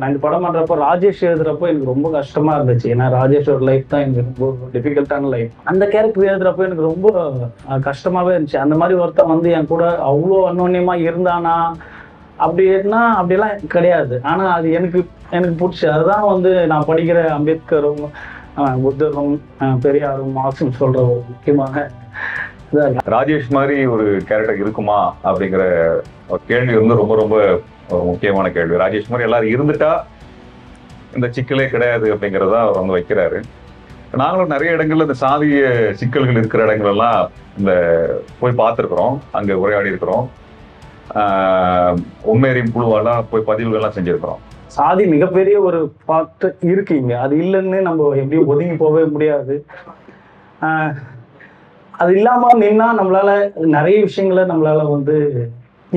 நான் இந்த படம் பண்றப்போ ராஜேஷ் எழுதுறப்போ எனக்கு ரொம்ப கஷ்டமா இருந்துச்சு. ஏன்னா ராஜேஷோட லைஃப் தான் எனக்கு ரொம்ப டிஃபிகல்ட்டான லைஃப் அந்த கேரக்டர் எழுதுறப்போ எனக்கு ரொம்ப கஷ்டமாவே இருந்துச்சு. அந்த மாதிரி ஒருத்தன் வந்து என் கூட அவ்வளோ அன்னோன்யமா இருந்தானா? அப்படின்னா அப்படிலாம் கிடையாது. ஆனா அது எனக்கு எனக்கு பிடிச்சி. அதுதான் வந்து நான் படிக்கிற அம்பேத்கரும் புத்தரும் பெரியாரும் மாசும் சொல்ற ஒரு முக்கியமான ராஜேஷ் மாதிரி ஒரு கேரக்டர் இருக்குமா அப்படிங்கிற ஒரு கேள்வி வந்து ரொம்ப ரொம்ப ஒரு முக்கியமான கேள்வி. ராஜேஷ்குமார் எல்லாரும் இருந்துட்டா இந்த சிக்கலே கிடையாது அப்படிங்கிறத அவர் வந்து வைக்கிறாரு. நாங்களும் நிறைய இடங்கள்ல இந்த சாதிய சிக்கல்கள் இருக்கிற இடங்கள்லாம் இந்த போய் பார்த்துருக்குறோம். அங்கே உரையாடி இருக்கிறோம். உண்மையறியும் குழுவெல்லாம் போய் பதிவுகள்லாம் செஞ்சிருக்கிறோம். சாதி மிகப்பெரிய ஒரு பாட்டு இருக்குங்க அது இல்லைன்னு நம்ம எப்படியும் ஒதுங்கி போகவே முடியாது. அது இல்லாம நின்னா நம்மளால நிறைய விஷயங்களை நம்மளால வந்து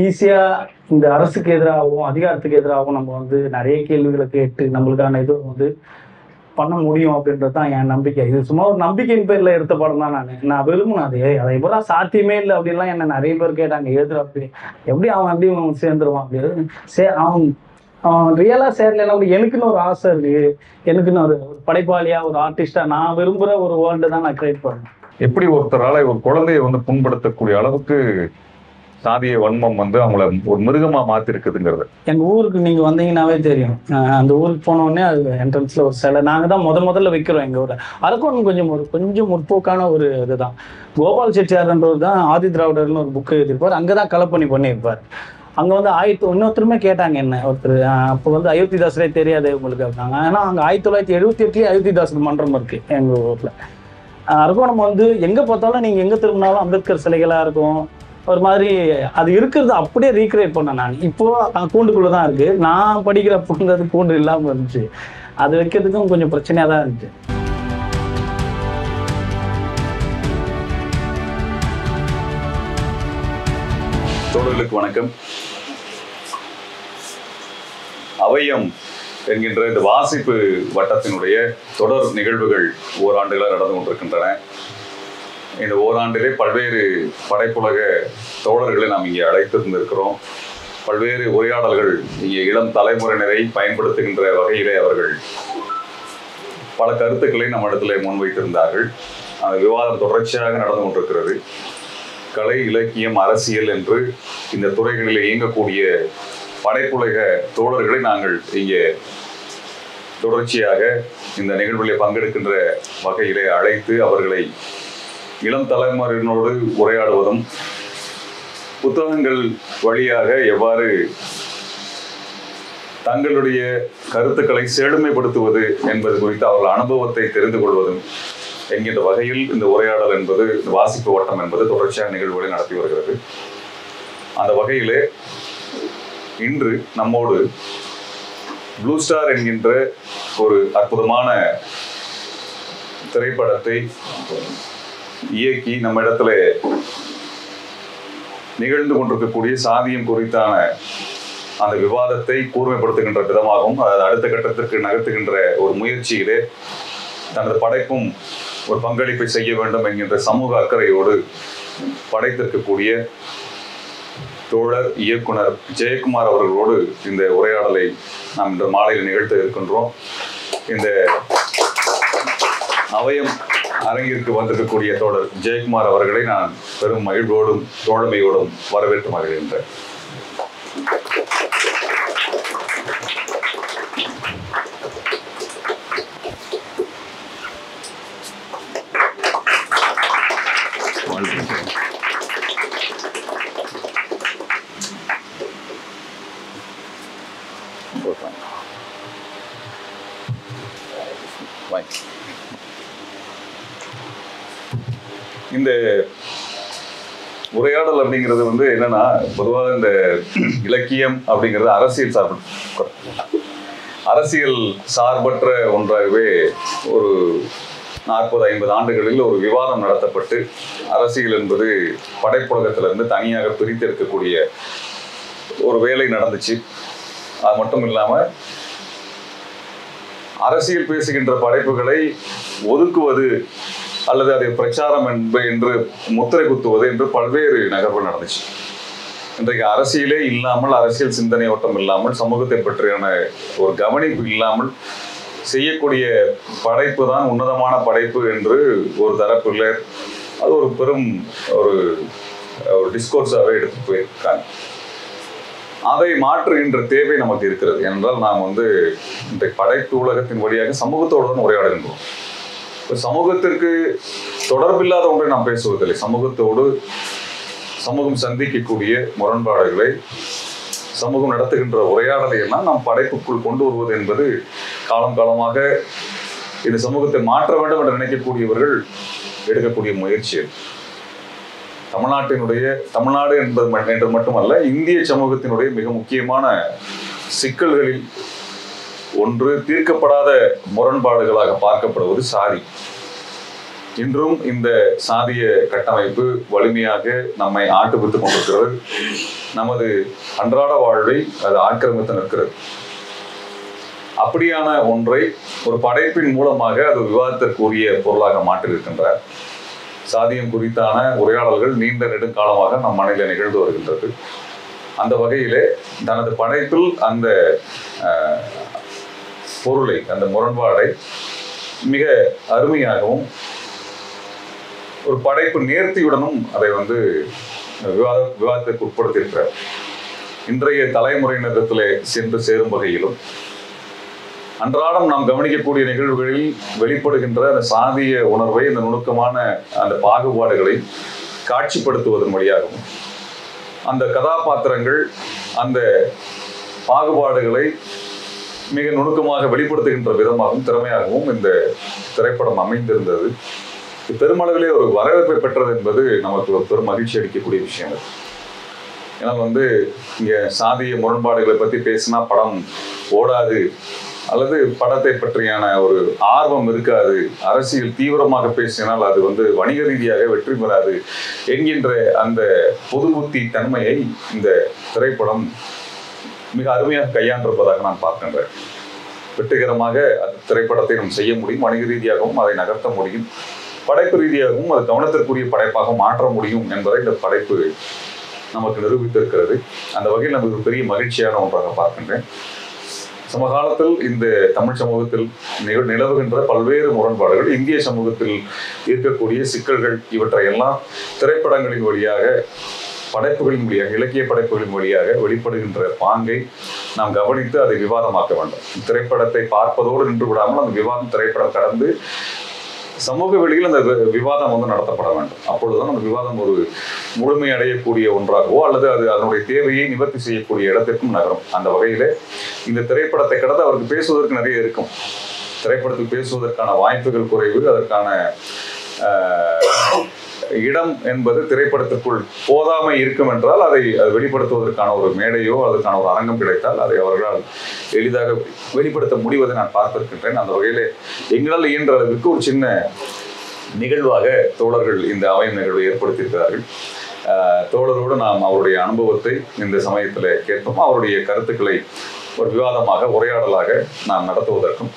ஈஸியா இந்த அரசுக்கு எதிராகவும் அதிகாரத்துக்கு எதிராகவும் நம்ம வந்து நிறைய கேள்விகளை கேட்டு நம்மளுக்கான இது வந்து பண்ண முடியும் அப்படின்றது தான் என் நம்பிக்கை. இது சும்மா ஒரு நம்பிக்கையின் பேர்ல எடுத்த படம் தான் நான். நான் விரும்பினேன் அது அதை எப்படா சாத்தியமே இல்லை அப்படின்லாம் என்ன நிறைய பேர் கேட்டாங்க. எழுதுற அப்படி? எப்படி அவன் அப்படி அவன் சேர்ந்துருவான்? அப்படி. சே அவன் அவன் ரியலா சேரலாம் எனக்குன்னு ஒரு ஆசை இருக்கு. எனக்குன்னு ஒரு படைப்பாளியா ஒரு ஆர்டிஸ்டா நான் விரும்புற ஒரு வேர்ல்டு தான் நான் கிரியேட் பண்ணேன் எப்படி ஒருத்தரால ஒரு குழந்தைய வந்து புண்படுத்தக்கூடிய அளவுக்கு சாதிய வன்மம் வந்து அவங்கள ஒரு மிருகமா மாத்தி இருக்குதுங்கிறது எங்க ஊருக்கு நீங்க வந்தீங்கன்னாவே தெரியும். அந்த ஊருக்கு போனோடனே அது என்ட்ரன்ஸ்ல ஒரு சிலை. நாங்க தான் முத முதல்ல வைக்கிறோம் எங்க ஊர்ல அரக்கோணம் கொஞ்சம் ஒரு கொஞ்சம் முற்போக்கான ஒரு இதுதான். கோபால் செட்டியார்ன்றவர் தான் ஆதி திராவிடர்னு ஒரு புக் எழுதியிருப்பார். அங்கதான் கலப்பணி பண்ணியிருப்பார். அங்க வந்து ஆயிரத்தி இன்னொருத்தருமே கேட்டாங்க என்ன ஒருத்தர். அப்போ வந்து அயோத்திதாசரே தெரியாது உங்களுக்கு அப்படின்னாங்க. ஏன்னா அங்கே ஆயிரத்தி தொள்ளாயிரத்தி எழுபத்தி எட்டுலயே அயோத்திதாசர் மன்றம் இருக்கு எங்க ஊர்ல. அஹ் அரக்கோணம் வந்து எங்க பார்த்தாலும் நீங்க எங்க திரும்பினாலும் அம்பேத்கர் சிலைகளா இருக்கும். ஒரு மாதிரி அது இருக்கிறது அப்படியே ரீக்ரியேட் பண்ணேன் நான். இப்போ அஹ், கூண்டுக்குள்ள தான் இருக்கு. நான் படிக்கிற பூண்டது கூண்டு இல்லாமல் இருந்துச்சு. அது வைக்கிறதுக்கும் கொஞ்சம் பிரச்சனையாக தான் இருந்துச்சு. தோழர்களுக்கு வணக்கம். அவயம் என்கின்ற இந்த வாசிப்பு வட்டத்தினுடைய தொடர் நிகழ்வுகள் ஓராண்டுகளாக நடந்து கொண்டிருக்கின்றன. இந்த ஓராண்டிலே பல்வேறு படைப்புலக தோழர்களை நாம் இங்கே அழைத்திருந்திருக்கிறோம் பல்வேறு உரையாடல்கள் இங்கே இளம் தலைமுறையினரை பயன்படுத்துகின்ற வகையிலே அவர்கள் பல கருத்துக்களை நம்ம இடத்துல முன்வைத்திருந்தார்கள். அந்த விவாதம் தொடர்ச்சியாக நடந்து கொண்டிருக்கிறது. கலை இலக்கியம் அரசியல் என்று இந்த துறைகளில் இயங்கக்கூடிய படைப்புலக தோழர்களை நாங்கள் இங்கே தொடர்ச்சியாக இந்த நிகழ்வில் பங்கெடுக்கின்ற வகையிலே அழைத்து அவர்களை இளம் தலைமுறையினோடு உரையாடுவதும் புத்தகங்கள் வழியாக எவ்வாறு தங்களுடைய கருத்துக்களை செழுமைப்படுத்துவது என்பது குறித்து அவர்கள் அனுபவத்தை தெரிந்து கொள்வதும் என்கின்ற வகையில் இந்த உரையாடல் என்பது இந்த வாசிப்பு வட்டம் என்பது தொடர்ச்சியான நிகழ்வுகளை நடத்தி வருகிறது. அந்த வகையிலே இன்று நம்மோடு ப்ளூ ஸ்டார் என்கின்ற ஒரு அற்புதமான திரைப்படத்தை இயக்கி நம்ம இடத்துல நிகழ்ந்து கொண்டிருக்கக்கூடிய சாதியம் குறித்தான அந்த விவாதத்தை கூர்மைப்படுத்துகின்ற விதமாகவும் அதை அடுத்த கட்டத்திற்கு நகர்த்துகின்ற ஒரு முயற்சியிலே தனது படைப்பும் ஒரு பங்களிப்பை செய்ய வேண்டும் என்கின்ற சமூக அக்கறையோடு படைத்திருக்கக்கூடிய தோழர் இயக்குனர் ஜெயக்குமார் அவர்களோடு இந்த உரையாடலை நாம் இந்த மாலையில் நிகழ்த்த இருக்கின்றோம். இந்த அவயம் அரங்கிற்கு வந்திருக்கக்கூடிய தோழர் ஜெயக்குமார் அவர்களை நான் பெரும் மகிழ்வோடும் தோழமையோடும் வரவேற்று மகிழ்கின்றேன். இந்த உரையாடல் அப்படிங்கிறது வந்து என்னன்னா பொதுவாக இந்த இலக்கியம் அப்படிங்கிறது அரசியல் சார்பு. அரசியல் சார்பற்ற ஒன்றாகவே ஒரு நாற்பது ஐம்பது ஆண்டுகளில் ஒரு விவாதம் நடத்தப்பட்டு அரசியல் என்பது படைப்புலகத்திலிருந்து தனியாக பிரித்து இருக்கக்கூடிய ஒரு வேலை நடந்துச்சு. அது மட்டும் இல்லாமல் அரசியல் பேசுகின்ற படைப்புகளை ஒதுக்குவது அல்லது அதை பிரச்சாரம் என்ப என்று முத்திரை குத்துவது என்று பல்வேறு நகர்வுகள் நடந்துச்சு. இன்றைக்கு அரசியலே இல்லாமல் அரசியல் சிந்தனை ஓட்டம் இல்லாமல் சமூகத்தை பற்றியான ஒரு கவனிப்பு இல்லாமல் செய்யக்கூடிய படைப்பு தான் உன்னதமான படைப்பு என்று ஒரு தரப்பில் அது ஒரு பெரும் ஒரு ஒரு டிஸ்கோர்ஸாகவே எடுத்து போயிருக்காங்க. அதை மாற்றுகின்ற தேவை நமக்கு இருக்கிறது. ஏனென்றால் நாம் வந்து இந்த படைப்பு உலகத்தின் வழியாக சமூகத்தோடு தான் உரையாடுகின்றோம். சமூகத்திற்கு தொடர்பில்லாத ஒன்றை நாம் பேசுவதில்லை. சமூகத்தோடு சமூகம் சந்திக்கக்கூடிய முரண்பாடுகளை சமூகம் நடத்துகின்ற உரையாடலை எல்லாம் நாம் படைப்புக்குள் கொண்டு வருவது என்பது காலம் காலமாக இந்த சமூகத்தை மாற்ற வேண்டும் என்று நினைக்கக்கூடியவர்கள் எடுக்கக்கூடிய முயற்சி தமிழ்நாட்டினுடைய தமிழ்நாடு என்பது ம- என்று மட்டுமல்ல இந்திய சமூகத்தினுடைய மிக முக்கியமான சிக்கல்களில் ஒன்று தீர்க்கப்படாத முரண்பாடுகளாக பார்க்கப்படுவது சாதி. இன்றும் இந்த சாதிய கட்டமைப்பு வலிமையாக நம்மை ஆட்டுவித்துக் கொண்டிருக்கிறது. நமது அன்றாட வாழ்வை அது ஆக்கிரமித்து நிற்கிறது. அப்படியான ஒன்றை ஒரு படைப்பின் மூலமாக அது விவாதத்திற்குரிய பொருளாக மாற்றியிருக்கின்றார். சாதியம் குறித்தான உரையாடல்கள் நீண்ட நெடுங்காலமாக நம் மண்ணில் நிகழ்ந்து வருகின்றது. அந்த வகையிலே தனது படைப்பில் அந்த பொருளை அந்த முரண்பாடை மிக அருமையாகவும் ஒரு படைப்பு நேர்த்தியுடனும் அதை வந்து விவாத விவாதத்திற்கு உட்படுத்தியிருக்கிறார். இன்றைய தலைமுறையினரிடத்திலே சென்று சேரும் வகையிலும் அன்றாடம் நாம் கவனிக்கக்கூடிய நிகழ்வுகளில் வெளிப்படுகின்ற அந்த சாதிய உணர்வை அந்த நுணுக்கமான அந்த பாகுபாடுகளை காட்சிப்படுத்துவதன் வழியாகவும் அந்த கதாபாத்திரங்கள் அந்த பாகுபாடுகளை மிக நுணுக்கமாக வெளிப்படுத்துகின்ற விதமாகவும் திறமையாகவும் இந்த திரைப்படம் அமைந்திருந்தது. பெருமளவிலே ஒரு வரவேற்பை பெற்றது என்பது நமக்கு ஒரு பெரும் மகிழ்ச்சி அளிக்கக்கூடிய விஷயம் அது. ஏன்னா வந்து இங்கே சாதிய முரண்பாடுகளை பற்றி பேசினா படம் ஓடாது அல்லது படத்தை பற்றியான ஒரு ஆர்வம் இருக்காது அரசியல் தீவிரமாக பேசினால் அது வந்து வணிக ரீதியாக வெற்றி பெறாது என்கின்ற அந்த பொது புத்தி தன்மையை இந்த திரைப்படம் மிக அருமையாக கையாண்டிருப்பதாக நான் பார்க்கின்றேன். வெற்றிகரமாக அந்த திரைப்படத்தை நாம் செய்ய முடியும் வணிக ரீதியாகவும் அதை நகர்த்த முடியும் படைப்பு ரீதியாகவும் அது கவனத்திற்குரிய படைப்பாக மாற்ற முடியும் என்பதை இந்த படைப்பு நமக்கு நிரூபித்திருக்கிறது. அந்த வகையில் நமக்கு பெரிய மகிழ்ச்சியான ஒன்றாக பார்க்கின்றேன். சமகாலத்தில் இந்த தமிழ் சமூகத்தில் நிலவுகின்ற பல்வேறு முரண்பாடுகள் இந்திய சமூகத்தில் இருக்கக்கூடிய சிக்கல்கள் இவற்றை எல்லாம் திரைப்படங்களின் வழியாக படைப்புகளின் மொழியாக இலக்கிய படைப்புகளின் மொழியாக வெளிப்படுகின்ற பாங்கை நாம் கவனித்து அதை விவாதமாக்க வேண்டும். திரைப்படத்தை பார்ப்பதோடு நின்று விடாமல் அந்த விவாதம் திரைப்படம் கடந்து சமூக வெளியில் அந்த வி- விவாதம் வந்து நடத்தப்பட வேண்டும். அப்பொழுதுதான் அந்த விவாதம் ஒரு முழுமை அடையக்கூடிய ஒன்றாகவோ அல்லது அது அதனுடைய தேவையை நிவர்த்தி செய்யக்கூடிய இடத்திற்கும் நகரும். அந்த வகையில இந்த திரைப்படத்தை கடந்து அவருக்கு பேசுவதற்கு நிறைய இருக்கும். திரைப்படத்தில் பேசுவதற்கான வாய்ப்புகள் குறைவு அதற்கான இடம் என்பது திரைப்படத்திற்குள் போதாமை இருக்கும் என்றால் அதை அது வெளிப்படுத்துவதற்கான ஒரு மேடையோ அதற்கான ஒரு அரங்கம் கிடைத்தால் அதை அவர்களால் எளிதாக வெளிப்படுத்த முடிவதை நான் பார்த்திருக்கின்றேன். அந்த வகையில் எங்களால் இயன்ற அளவிற்கு ஒரு சின்ன நிகழ்வாக தோழர்கள் இந்த அவை நிகழ்வை ஏற்படுத்தியிருக்கிறார்கள் தோழரோடு நாம் அவருடைய அனுபவத்தை இந்த சமயத்தில் கேட்போம். அவருடைய கருத்துக்களை ஒரு விவாதமாக உரையாடலாக நாம் நடத்துவதற்கும்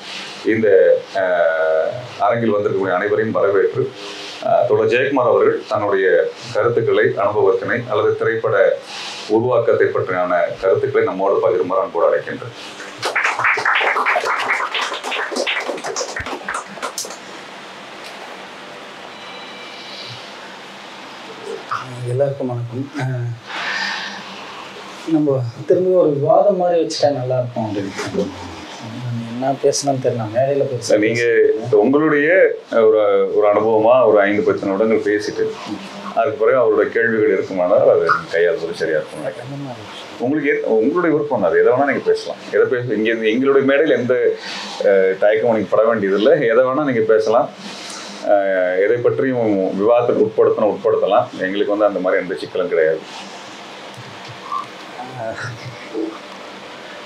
இந்த அரங்கில் வந்திருக்கக்கூடிய அனைவரையும் வரவேற்று தோழர் ஜெயக்குமார் அவர்கள் தன்னுடைய கருத்துக்களை அனுபவத்தினை அல்லது திரைப்பட உருவாக்கத்தை பற்றியான கருத்துக்களை நம்மோடு பகிருமாறு அன்போடு அழைக்கின்றேன். எல்லாருக்கும் வணக்கம். நம்ம திரும்பி ஒரு விவாதம் மாதிரி வச்சுட்டா நல்லா இருக்கும் அப்படின்னு. என்ன பேசணும்னு தெரியல மேடையில் பேச நீங்க உங்களுடைய ஒரு ஒரு அனுபவமா ஒரு ஐந்து பத்து நிமிடங்கள் பேசிட்டு அதுக்கு பிறகு அவருடைய கேள்விகள் இருக்குமானால் அது கையாளுவது சரியா இருக்கும் நினைக்கிறேன். உங்களுக்கு உங்களுடைய விருப்பம் அது எதை வேணா நீங்க பேசலாம். எதை பேச இங்கே எங்களுடைய மேடையில் எந்த தயக்கமும் நீங்க பட வேண்டியதில்லை. எதை வேணா நீங்க பேசலாம். எதை பற்றியும் விவாதத்துக்கு உட்படுத்தணும் உட்படுத்தலாம். எங்களுக்கு வந்து அந்த மாதிரி எந்த சிக்கலும் கிடையாது.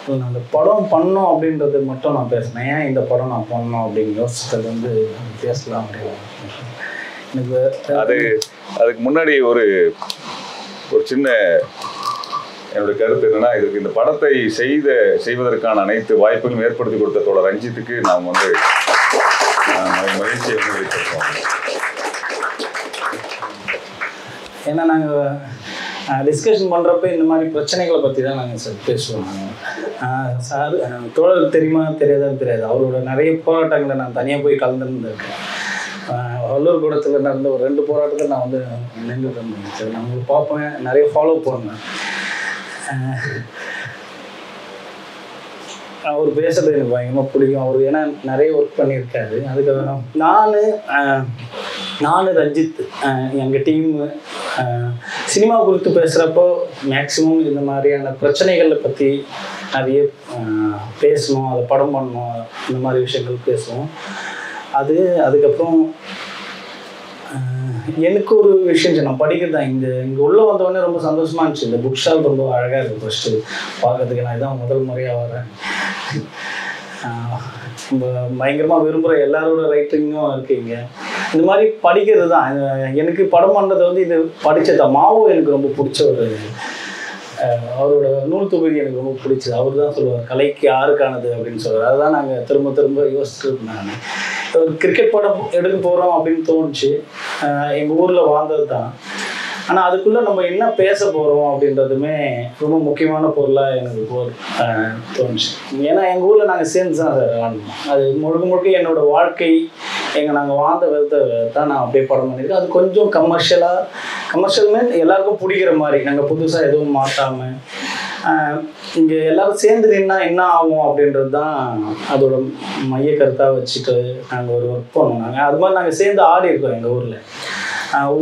இல்லை, நான் அந்த படம் பண்ணோம் அப்படின்றது மட்டும் நான் பேசினேன் ஏன் இந்த படம் நான் பண்ணோம் அப்படின்னு யோசிச்சது வந்து பேசலாம் அப்படின்னு அது அதுக்கு முன்னாடி ஒரு ஒரு சின்ன என்னுடைய கருத்து என்னன்னா இதுக்கு இந்த படத்தை செய்த செய்வதற்கான அனைத்து வாய்ப்புகளும் ஏற்படுத்தி கொடுத்த தோழர் ரஞ்சித்துக்கு நாம் வந்து மகிழ்ச்சியை வந்து வெளிப்படுத்துவோம் ஏன்னா நாங்கள் டிஸ்கஷன் பண்ணுறப்ப இந்த மாதிரி பிரச்சனைகளை பற்றி தான் நாங்கள் சார் பேசுவோம் நாங்கள் சார் தோழர் தெரியுமா? தெரியாதான்னு தெரியாது. அவரோட நிறைய போராட்டங்களை நான் தனியாக போய் கலந்துருந்துருக்கேன். வள்ளூர் கூடத்தில் நடந்த ஒரு ரெண்டு போராட்டத்தில் நான் வந்து நின்று இருந்தேன் சார். நான் உங்களுக்கு பார்ப்பேன். நிறைய ஃபாலோ பண்ணேன் அவர் பேசுறது எனக்கு பயங்கரமாக பிடிக்கும். அவர் ஏன்னா நிறைய ஒர்க் பண்ணியிருக்காரு. அதுக்காக நான் நான் ரஞ்சித் எங்கள் டீமு சினிமா குறித்து பேசுகிறப்போ மேக்ஸிமம் இந்த மாதிரியான பிரச்சனைகளை பற்றி நிறைய பேசணும் அதை படம் பண்ணணும் இந்த மாதிரி விஷயங்கள் பேசுவோம். அது அதுக்கப்புறம் எனக்கு ஒரு விஷயம் நான் படிக்கிறது தான். இங்கே இங்கே உள்ளே வந்தவொடனே ரொம்ப சந்தோஷமாக இருந்துச்சு. இந்த புக் ஷாப் ரொம்ப அழகாக இருக்குது ஃபஸ்ட்டு பார்க்கறதுக்கு நான் இதான் முதல் முறையாக வரேன். பயங்கரமாக விரும்புகிற எல்லாரோட ரைட்டிங்கும் இருக்கீங்க இந்த மாதிரி படிக்கிறது தான் எனக்கு படம் பண்ணுறது வந்து இது படித்தது மாவோ எனக்கு ரொம்ப பிடிச்ச ஒரு அவரோட நூல் தொகுதி எனக்கு ரொம்ப பிடிச்சது. அவர் தான் சொல்லுவார் கலைக்கு யாருக்கானது அப்படின்னு சொல்லுவார். அதுதான் நாங்கள் திரும்ப திரும்ப யோசிச்சுட்டு நான். ஒரு கிரிக்கெட் படம் எடுக்க போகிறோம் அப்படின்னு தோணுச்சு. எங்கள் ஊரில் வாழ்ந்தது தான் ஆனால் அதுக்குள்ளே நம்ம என்ன பேச போகிறோம் அப்படின்றதுமே ரொம்ப முக்கியமான பொருளாக எனக்கு போ தோணுச்சு. ஏன்னா எங்கள் ஊரில் நாங்கள் சேர்ந்து தான் சார் ஆடணும் அது முழுக்க முழுக்க என்னோடய வாழ்க்கை எங்கள் நாங்கள் வாழ்ந்த விதத்தை தான் நான் அப்படியே படம் பண்ணியிருக்கேன். அது கொஞ்சம் கமர்ஷியலாக கமர்ஷியல் மீன் எல்லாருக்கும் பிடிக்கிற மாதிரி. நாங்கள் புதுசாக எதுவும் மாற்றாமல் இங்கே எல்லாரும் சேர்ந்து நின்னா என்ன ஆகும் அப்படின்றது தான் அதோட மைய கருத்தாக வச்சுட்டு நாங்கள் ஒரு ஒர்க் பண்ணோம் நாங்கள் அது மாதிரி நாங்கள் சேர்ந்து ஆடி இருக்கோம் எங்கள் ஊரில்.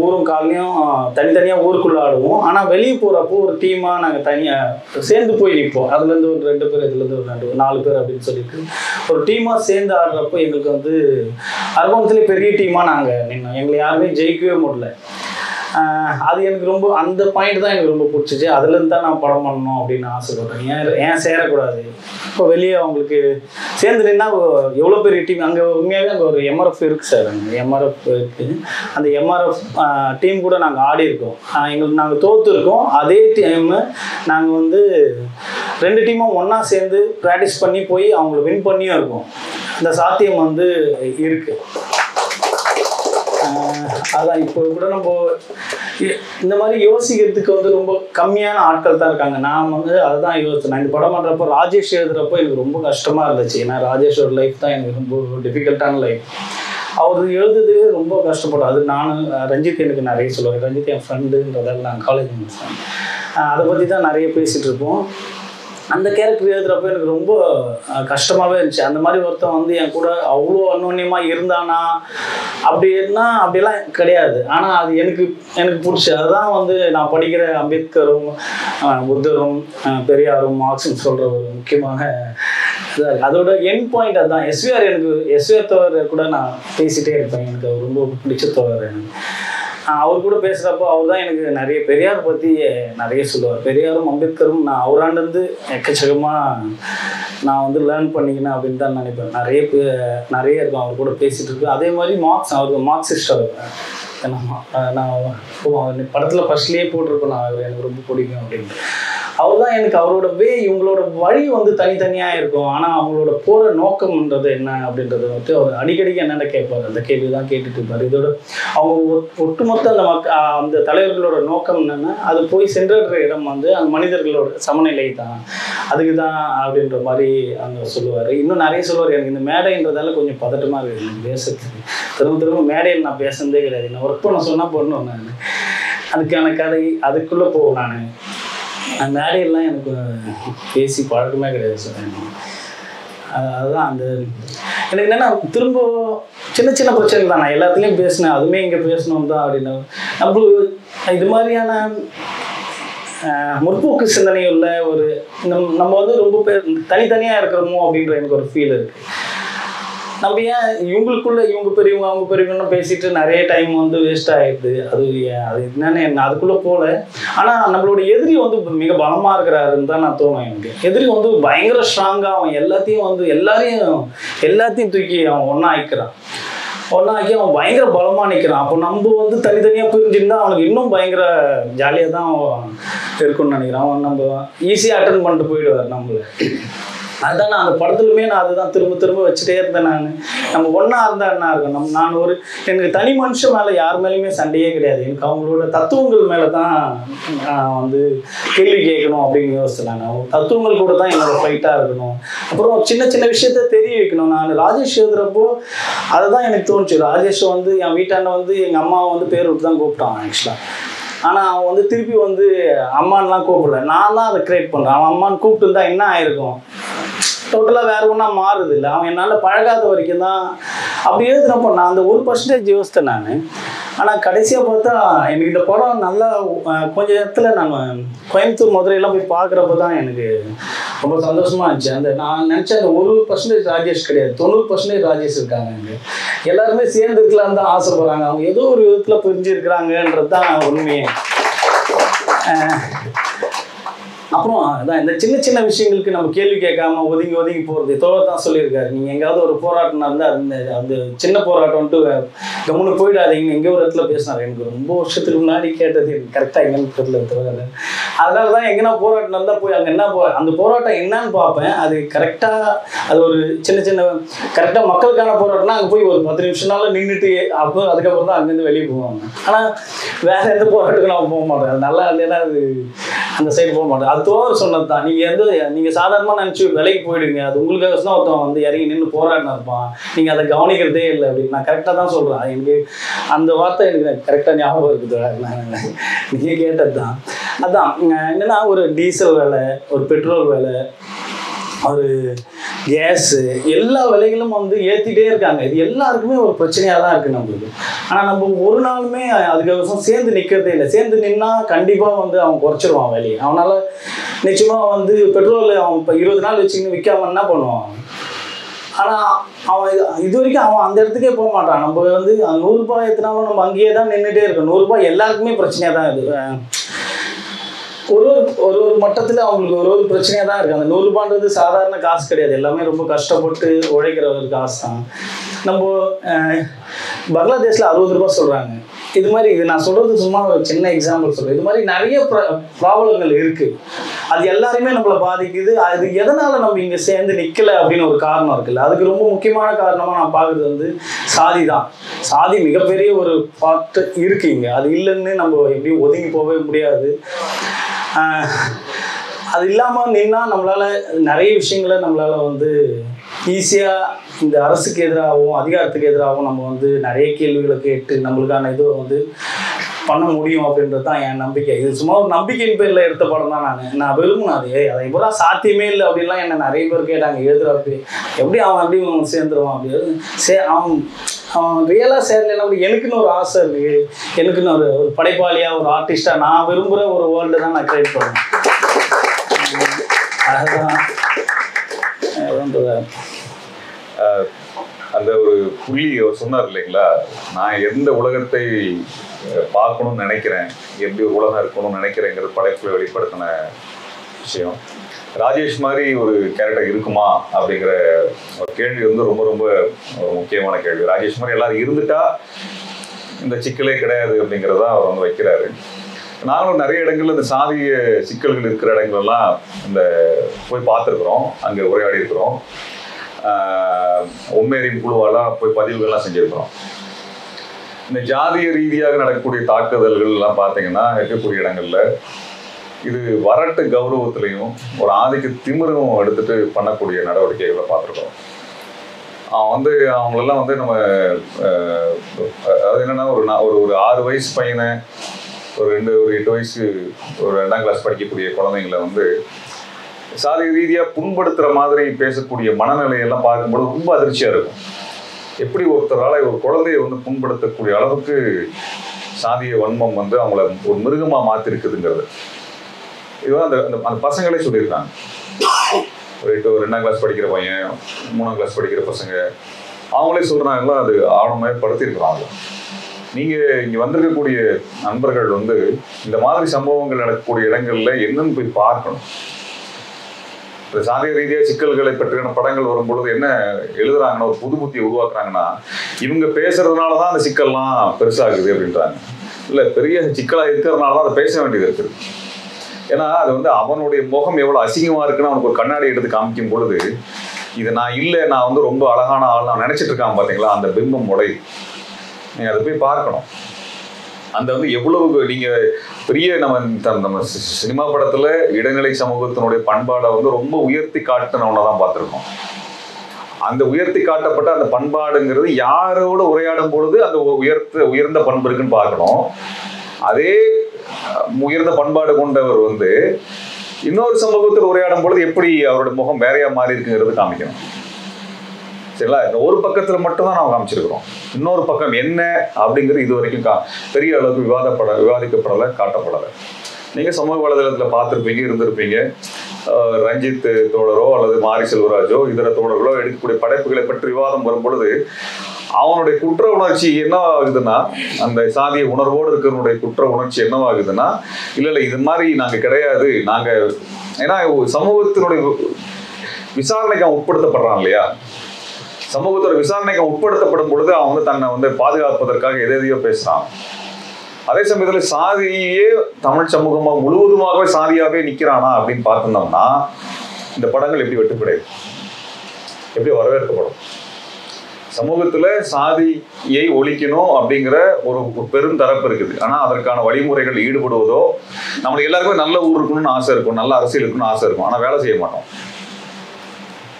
ஊரும் காலையும் தனித்தனியாக ஊருக்குள்ளே ஆடுவோம். ஆனால் வெளியே போகிறப்போ ஒரு டீமாக நாங்கள் தனியாக சேர்ந்து போய் நிற்போம். அதுலேருந்து ஒரு ரெண்டு பேர் இதுலேருந்து ஒரு ரெண்டு நாலு பேர் அப்படின்னு சொல்லிட்டு. ஒரு டீமாக சேர்ந்து ஆடுறப்போ எங்களுக்கு வந்து அரவணத்துலேயே பெரிய டீமாக நாங்கள் நின்னோம். எங்களை யாருமே ஜெயிக்கவே முடியல. அது எனக்கு ரொம்ப அந்த பாயிண்ட் தான் எனக்கு ரொம்ப பிடிச்சிச்சு. அதுலேருந்து தான் நான் படம் பண்ணணும் அப்படின்னு ஆசைப்பட்டேன் ஏன் ஏன் சேரக்கூடாது? இப்போ வெளியே அவங்களுக்கு சேர்ந்துட்டீங்கன்னா எவ்வளோ பெரிய டீம் அங்கே உண்மையாகவே அங்கே ஒரு எம்ஆர்எஃப் இருக்குது சார். அங்கே எம்ஆர்எஃப் இருக்குது அந்த எம்ஆர்எஃப் டீம் கூட நாங்கள் ஆடி இருக்கோம். எங்களுக்கு நாங்கள் தோற்றுருக்கோம் அதே டைம் நாங்கள் வந்து ரெண்டு டீமும் ஒன்றா சேர்ந்து ப்ராக்டிஸ் பண்ணி போய் அவங்கள வின் பண்ணியும் இருக்கோம். இந்த சாத்தியம் வந்து இருக்குது அதான் இப்போ கூட நம்ம இ- இந்த மாதிரி யோசிக்கிறதுக்கு வந்து ரொம்ப கம்மியான ஆட்கள் தான் இருக்காங்க. நான் வந்து அதுதான் யோசிச்சேன் நான் இந்த படம் பண்ணுறப்போ ராஜேஷ் எழுதுறப்போ எனக்கு ரொம்ப கஷ்டமாக இருந்துச்சு. ஏன்னா ராஜேஷோட லைஃப் தான் எனக்கு ரொம்ப டிஃபிகல்ட்டான லைஃப் அவர் எழுதுறது ரொம்ப கஷ்டப்படும். அது நானும் ரஞ்சித் எனக்கு நிறைய சொல்லுவேன் ரஞ்சித் என் ஃப்ரெண்டுன்றதால நான் காலேஜ் அதை பற்றி தான் நிறைய பேசிகிட்டு இருப்போம். அந்த கேரக்டர் எழுதுறப்ப எனக்கு ரொம்ப கஷ்டமாகவே கஷ்டமாவே இருந்துச்சு. அந்த மாதிரி ஒருத்தன் வந்து என் கூட அவ்வளோ அன்னோன்யமா இருந்தானா? அப்படின்னா அப்படிலாம் கிடையாது. ஆனால் அது எனக்கு எனக்கு பிடிச்சி. அதுதான் வந்து நான் படிக்கிற அம்பேத்கரும் புத்தரும் பெரியாரும் மார்க்ஸும் சொல்கிற ஒரு முக்கியமான இதாக இருக்குது அதோட என் பாயிண்ட் அதுதான். எஸ்விஆர் எனக்கு எஸ்விஆர் தவிர கூட நான் பேசிட்டே இருப்பேன். எனக்கு ரொம்ப பிடிச்ச தவிர எனக்கு. அவர் கூட பேசுகிறப்போ அவர் தான் எனக்கு நிறைய பெரியார் பற்றி நிறைய சொல்லுவார். பெரியாரும் அம்பேத்கரும் நான் அவராண்டிருந்து எக்கச்சக்கமாக நான் வந்து லேர்ன் பண்ணிக்கினேன் அப்படின்னு தான் நினைப்பேன். நிறைய நிறைய இருக்கும் அவர் கூட பேசிகிட்டு இருக்கு. அதே மாதிரி மார்க்ஸ் அவருக்கு மார்க்சிஸ்ட் அவர். நான் நான் படத்தில் ஃபர்ஸ்ட்லேயே போட்டிருப்பேன் நான். அவர் எனக்கு ரொம்ப பிடிக்கும் அப்படின்ட்டு அவர் தான் எனக்கு அவரோட வே இவங்களோட வழி வந்து தனித்தனியாக இருக்கும். ஆனால் அவங்களோட போகிற நோக்கம்ன்றது என்ன அப்படின்றத வந்து அவர் அடிக்கடிக்கு என்னென்ன கேட்பார்? அந்த கேள்வி தான் கேட்டுட்டு இருப்பார். இதோட அவங்க ஒட்டுமொத்த அந்த மக்க அந்த தலைவர்களோட நோக்கம் என்னென்னா அது போய் சென்றடுற இடம் வந்து அந்த மனிதர்களோட சமநிலை தான் அதுக்கு தான் அப்படின்ற மாதிரி அங்கே சொல்லுவார். இன்னும் நிறைய சொல்லுவார். எனக்கு இந்த மேடைன்றதால கொஞ்சம் பதட்டமாக இருக்குது எனக்கு பேசுறதுக்கு. திரும்ப திரும்ப மேடையில் நான் பேசுனதே கிடையாது. நான் ஒர்க் பண்ண சொன்னால் பண்ணுவேன் நான். அதுக்கான கதை அதுக்குள்ளே போவேன் நான். அந்த மேடையெல்லாம் எனக்கு பேசி பழக்கமே கிடையாது சார். அதுதான் அந்த எனக்கு என்னென்னா திரும்ப சின்ன சின்ன பிரச்சனைகள் தான். நான் எல்லாத்துலேயும் பேசினேன். அதுவுமே இங்கே பேசணும் தான் அப்படின்னு. நம்ம இது மாதிரியான முற்போக்கு சிந்தனை உள்ள ஒரு நம் நம்ம வந்து ரொம்ப பேர் தனித்தனியாக இருக்கிறோமோ அப்படின்ற எனக்கு ஒரு ஃபீல் இருக்குது நம்ம ஏன் இவங்களுக்குள்ள இவங்க பெரியவங்க அவங்க பெரியவங்கன்னு பேசிட்டு நிறைய டைம் வந்து வேஸ்ட் ஆயிடுது. அது ஏன்? அது என்னன்னு என்ன? அதுக்குள்ள போல. ஆனா நம்மளோட எதிரி வந்து மிக பலமா இருக்கிறாருன்னு தான் நான் தோணும் எனக்கு. எதிரி வந்து பயங்கர ஸ்ட்ராங்கா அவன் எல்லாத்தையும் வந்து எல்லாரையும் எல்லாத்தையும் தூக்கி அவன் ஒன்றா ஆயிக்கிறான் ஒன்றா ஆக்கி அவன் பயங்கர பலமா நிற்கிறான் அப்போ நம்ம வந்து தனித்தனியாக பிரிஞ்சிருந்தா அவனுக்கு இன்னும் பயங்கர ஜாலியாக தான் இருக்கும்னு நினைக்கிறான். அவன் நம்ம ஈஸியாக அட்டன் பண்ணிட்டு போயிடுவார் நம்மள. அதுதான் நான் அந்த படத்துலுமே நான் அதுதான் திரும்ப திரும்ப வச்சுட்டே இருந்தேன் நான். நம்ம ஒன்றா இருந்தால் என்ன இருக்கும் நம்ம நான் ஒரு எனக்கு தனி மனுஷன் மேலே யார் மேலேயுமே சண்டையே கிடையாது. எனக்கு அவங்களோட தத்துவங்கள் மேலே தான் நான் வந்து கேள்வி கேட்கணும் அப்படின்னு யோசிச்சேன் நான். தத்துவங்கள் கூட தான் என்னோட ஃபைட்டாக இருக்கணும். அப்புறம் சின்ன சின்ன விஷயத்த தெரிய வைக்கணும். நான் ராஜேஷ் எழுதுறப்போ அதுதான் எனக்கு தோணுச்சு. ராஜேஷ் வந்து என் வீட்டாண்ட வந்து எங்கள் அம்மாவை வந்து பேர் விட்டு தான் கூப்பிட்டான் ஆக்சுவலாக ஆனால் அவன் வந்து திருப்பி வந்து அம்மான்லாம் கூப்பிடல. நான் தான் அதை கிரியேட் பண்ணுறேன் அவன் அம்மான்னு கூப்பிட்டு இருந்தா என்ன ஆயிருக்கும்? டோட்டலாக வேற ஒன்றா மாறுது இல்லை. அவன் என்னால் பழகாத வரைக்கும் தான் அப்படி எழுதுனப்போ நான் அந்த ஒரு பர்சன்டேஜ் யோசித்தேன் நான். ஆனால் கடைசியாக பார்த்தா எனக்கு இந்த படம் நல்லா கொஞ்ச இடத்துல நான் கோயம்புத்தூர் மதுரையெல்லாம் போய் பார்க்குறப்ப தான் எனக்கு ரொம்ப சந்தோஷமாக இருந்துச்சு. அந்த நான் நினச்சேன் அந்த ஒரு பர்சன்டேஜ் ராஜேஷ் கிடையாது. தொண்ணூறு பர்சன்டேஜ் ராஜேஷ் இருக்காங்க இங்கே எல்லாருமே சேர்ந்து இருக்கலாம்னு தான் ஆசைப்படுறாங்க. அவங்க ஏதோ ஒரு விதத்தில் புரிஞ்சுருக்கிறாங்கன்றது தான் உண்மையே. அப்புறம் அதான் இந்த சின்ன சின்ன விஷயங்களுக்கு நம்ம கேள்வி கேட்காம ஒதுங்கி ஒதுங்கி போகிறது தோழர் தான் சொல்லியிருக்காரு. நீங்கள் எங்கேயாவது ஒரு போராட்டம் இருந்தால் அந்த அந்த சின்ன போராட்டம் வந்துட்டு கம்முன்னு போயிடாதீங்க எங்கே ஒரு இடத்துல பேசினார். எனக்கு ரொம்ப வருஷத்துக்கு முன்னாடி கேட்டது. எனக்கு கரெக்டாக என்னன்னு தெரியல தோழர் அதனால தான் எங்கன்னா போராட்டம் இருந்தால் போய் அங்கே என்ன போ அந்த போராட்டம் என்னன்னு பார்ப்பேன். அது கரெக்டாக அது ஒரு சின்ன சின்ன கரெக்டாக மக்களுக்கான போராட்டம்னா அங்கே போய் ஒரு பத்து நிமிஷம்னால நின்றுட்டு அப்போ அதுக்கப்புறம் தான் அங்கேருந்து வெளியே போவாங்க. ஆனால் வேற எந்த போராட்டத்துக்கும் நான் போக மாட்டேன். நல்லா இல்லைன்னா அது அந்த சைடு போக மாட்டேன். அது தோர் சொன்னது தான் நீங்கள் வந்து நீங்கள் சாதாரணமாக நினச்சி விலைக்கு போயிடுங்க அது உங்களுக்காக தான் ஒருத்தன் வந்து இறங்கி நின்று போராடினா இருப்பான். நீங்கள் அதை கவனிக்கிறதே இல்லை அப்படின்னு நான் கரெக்டாக தான் சொல்கிறேன் எனக்கு அந்த வார்த்தை எனக்கு கரெக்டாக ஞாபகம் இருக்குது. நான் நீங்கள் கேட்டது தான் அதான் என்னன்னா ஒரு டீசல் விலை ஒரு பெட்ரோல் விலை ஒரு கேஸு எல்லா விலைகளும் வந்து ஏற்றிட்டே இருக்காங்க. இது எல்லாருக்குமே ஒரு பிரச்சனையாக தான் இருக்குது நம்மளுக்கு. ஆனால் நம்ம ஒரு நாளுமே அதுக்கோசம் சேர்ந்து நிற்கிறதே இல்லை. சேர்ந்து நின்னா கண்டிப்பாக வந்து அவன் குறைச்சிருவான் வேலையை. அவனால் நிச்சயமாக வந்து பெட்ரோல் அவன் இப்போ இருபது நாள் வச்சுக்கின்னு விற்காம என்ன பண்ணுவான்? ஆனால் அவன் இது- இது வரைக்கும் அவன் அந்த இடத்துக்கே போக மாட்டான். நம்ம வந்து நூறுரூபா ஏற்றினாலும் நம்ம அங்கேயே தான் நின்றுட்டே இருக்கோம் நூறுரூபா எல்லாருக்குமே பிரச்சனையாக தான் இது. ஒரு ஒரு ஒரு ஒரு மட்டத்தில் அவங்களுக்கு ஒரு ஒரு பிரச்சனையாக தான் இருக்குது அந்த நூறுரூபான்றது சாதாரண காசு கிடையாது. எல்லாமே ரொம்ப கஷ்டப்பட்டு உழைக்கிற ஒரு காசு தான் நம்ம பங்களாதேஷில் அறுபது ரூபாய் சொல்கிறாங்க இது மாதிரி இது நான் சொல்கிறது சும்மா ஒரு சின்ன எக்ஸாம்பிள் சொல்கிறேன் இது மாதிரி நிறைய ப்ராப்ளங்கள் இருக்குது அது எல்லாருமே நம்மளை பாதிக்குது. அது எதனால் நம்ம இங்கே சேர்ந்து நிற்கலை அப்படின்னு ஒரு காரணம் இருக்குல்ல. அதுக்கு ரொம்ப முக்கியமான காரணமாக நான் பார்க்குறது வந்து சாதி தான் சாதி மிகப்பெரிய ஒரு பார்ட்டு இருக்குது இங்கே. அது இல்லைன்னு நம்ம எப்படியும் ஒதுங்கி போகவே முடியாது. அது இல்லாமல் நின்னா நம்மளால நிறைய விஷயங்களை நம்மளால வந்து ஈஸியாக இந்த அரசுக்கு எதிராகவும் அதிகாரத்துக்கு எதிராகவும் நம்ம வந்து நிறைய கேள்விகளை கேட்டு நம்மளுக்கான இதை வந்து பண்ண முடியும் அப்படின்றது தான் என் நம்பிக்கை. இது சும்மா ஒரு நம்பிக்கையின் பேரில் எடுத்த படம் தான் நான். நான் விரும்பினேன் அது அதை இப்போ சாத்தியமே இல்லை அப்படின்லாம் என்னை நிறைய பேர் கேட்டாங்க. எழுதுறப்ப எப்படி அவன் எப்படி சேர்ந்துருவான்? அப்படி. சே அவன் அவன் ரியலாக சேரலைன்னா எனக்குன்னு ஒரு ஆசை இருக்கு. எனக்குன்னு ஒரு ஒரு படைப்பாளியாக ஒரு ஆர்டிஸ்டாக நான் விரும்புகிற ஒரு வேர்ல்டு தான் நான் கிரியேட் பண்ணுவேன் அதுதான் அந்த ஒரு புள்ளி அவர் சொன்னார் இல்லைங்களா? நான் எந்த உலகத்தை பார்க்கணும்னு நினைக்கிறேன் எப்படி ஒரு உலகம் இருக்கணும்னு நினைக்கிறேங்கிற படைப்புல வெளிப்படுத்தின விஷயம். ராஜேஷ் மாதிரி ஒரு கேரக்டர் இருக்குமா அப்படிங்கிற ஒரு கேள்வி வந்து ரொம்ப ரொம்ப முக்கியமான கேள்வி. ராஜேஷ் மாதிரி எல்லாரும் இருந்துட்டா இந்த சிக்கலே கிடையாது அப்படிங்கிறத அவர் வந்து வைக்கிறாரு. நாங்களும் நிறைய இடங்கள்ல இந்த சாதிய சிக்கல்கள் இருக்கிற இடங்கள்லாம் இந்த போய் பார்த்துருக்குறோம். அங்கே உரையாடி இருக்கிறோம் ஆஹ் உண்மையறியும் போய் பதிவுகள்லாம் செஞ்சுருக்குறோம். இந்த ஜாதிய ரீதியாக நடக்கக்கூடிய தாக்குதல்கள் எல்லாம் பார்த்தீங்கன்னா இருக்கக்கூடிய இடங்கள்ல இது வரட்டு கௌரவத்திலையும் ஒரு ஆதிக்க திமிரும் எடுத்துட்டு பண்ணக்கூடிய நடவடிக்கைகளை பார்த்துருக்கோம். அவன் வந்து அவங்களெல்லாம் வந்து நம்ம அது என்னன்னா ஒரு நான் ஒரு ஒரு ஆறு வயசு பையனை ஒரு ரெண்டு ஒரு எட்டு வயசு ஒரு ரெண்டாம் கிளாஸ் படிக்கக்கூடிய குழந்தைங்களை வந்து சாதி ரீதியாக புண்படுத்துகிற மாதிரி பேசக்கூடிய மனநிலையெல்லாம் பார்க்கும்போது ரொம்ப அதிர்ச்சியாக இருக்கும். எப்படி ஒருத்தரால் ஒரு குழந்தைய வந்து புண்படுத்தக்கூடிய அளவுக்கு சாதிய வன்மம் வந்து அவங்கள ஒரு மிருகமாக மாற்றிருக்குதுங்கிறது இதுதான் அந்த அந்த அந்த பசங்களே சொல்லியிருக்காங்க. ஒரு எட்டு ஒரு ரெண்டாம் கிளாஸ் படிக்கிற பையன் மூணாம் கிளாஸ் படிக்கிற பசங்க அவங்களே சொல்கிறாங்களா அது ஆழமாக படுத்தியிருக்கிறாங்க நீங்கள் இங்கே வந்திருக்கக்கூடிய நண்பர்கள் வந்து இந்த மாதிரி சம்பவங்கள் நடக்கக்கூடிய இடங்களில் என்னன்னு போய் பார்க்கணும். இந்த சாதிய ரீதியாக சிக்கல்களை பற்றியான படங்கள் வரும்பொழுது என்ன எழுதுறாங்கன்னா ஒரு புது புத்தியை உருவாக்குறாங்கன்னா இவங்க பேசுறதுனால தான் அந்த சிக்கல்லாம் பெருசாகுது அப்படின்றாங்க. இல்லை பெரிய சிக்கலாக இருக்கிறதுனால தான் அதை பேச வேண்டியது இருக்குது. ஏன்னா அது வந்து அவனுடைய முகம் எவ்வளவு அசிங்கமா இருக்குன்னு அவனுக்கு ஒரு கண்ணாடி எடுத்து காமிக்கும் பொழுது இது நான் இல்லை நான் வந்து ரொம்ப அழகான ஆள் நான் நினைச்சிட்டு இருக்கான் பாத்தீங்களா? அந்த பிம்பம் உடை நீங்க அதை போய் பார்க்கணும். அந்த வந்து எவ்வளவு நீங்க பெரிய நம்ம நம்ம சி- சினிமா படத்துல இடைநிலை சமூகத்தினுடைய பண்பாடை வந்து ரொம்ப உயர்த்தி காட்டினவனை தான் பார்த்துருக்கோம். அந்த உயர்த்தி காட்டப்பட்ட அந்த பண்பாடுங்கிறது யாரோட உரையாடும் பொழுது அந்த உயர்த்த உயர்ந்த பண்பு இருக்குன்னு பார்க்கணும். அதே உயர்ந்த பண்பாடு கொண்டவர் வந்து இன்னொரு சமூகத்தில் உரையாடும் பொழுது எப்படி அவரோட முகம் வேறையா மாறி இருக்குங்கிறது காமிக்கணும். சரிங்களா? இந்த ஒரு பக்கத்துல மட்டும்தான் நாம் காமிச்சிருக்கிறோம். இன்னொரு பக்கம் என்ன அப்படிங்கிறது இது வரைக்கும் கா பெரிய அளவுக்கு விவாதப்பட விவாதிக்கப்படலை காட்டப்படலை. நீங்க சமூக வலைதளத்துல பார்த்துருப்பீங்க இருந்திருப்பீங்க. ரஞ்சித் தோழரோ அல்லது மாரி செல்வராஜோ இதர தோழர்களோ எடுக்கக்கூடிய படைப்புகளை பற்றி விவாதம் வரும் பொழுது அவனுடைய குற்ற உணர்ச்சி என்னவாகுதுன்னா அந்த சாதிய உணர்வோடு இருக்கிறவனுடைய குற்ற உணர்ச்சி என்னவாகுதுன்னா இல்ல இல்ல இது மாதிரி நாங்க கிடையாது. நாங்க ஏன்னா ஒரு சமூகத்தினுடைய விசாரணைக்கு அவன் உட்படுத்தப்படுறான் இல்லையா? சமூகத்தோட விசாரணைக்கு உட்படுத்தப்படும் பொழுது அவன் வந்து தன்னை வந்து பாதுகாப்பதற்காக எதை எதையோ பேசுறான். அதே சமயத்துல சாதியே தமிழ் சமூகமா முழுவதுமாகவே சாதியாகவே நிக்கிறானா அப்படின்னு பார்த்திருந்தோம்னா இந்த படங்கள் எப்படி வெட்டுப்படையும் எப்படி வரவேற்கப்படும்? சமூகத்துல சாதியை ஒழிக்கணும் அப்படிங்கிற ஒரு பெரும் தரப்பு இருக்குது. ஆனா அதற்கான வழிமுறைகள் ஈடுபடுவதோ நம்மளுக்கு எல்லாருக்குமே நல்ல ஊர் இருக்கணும்னு ஆசை இருக்கும் நல்ல அரசியல் இருக்கணும்னு ஆசை இருக்கும். ஆனா வேலை செய்ய மாட்டோம்.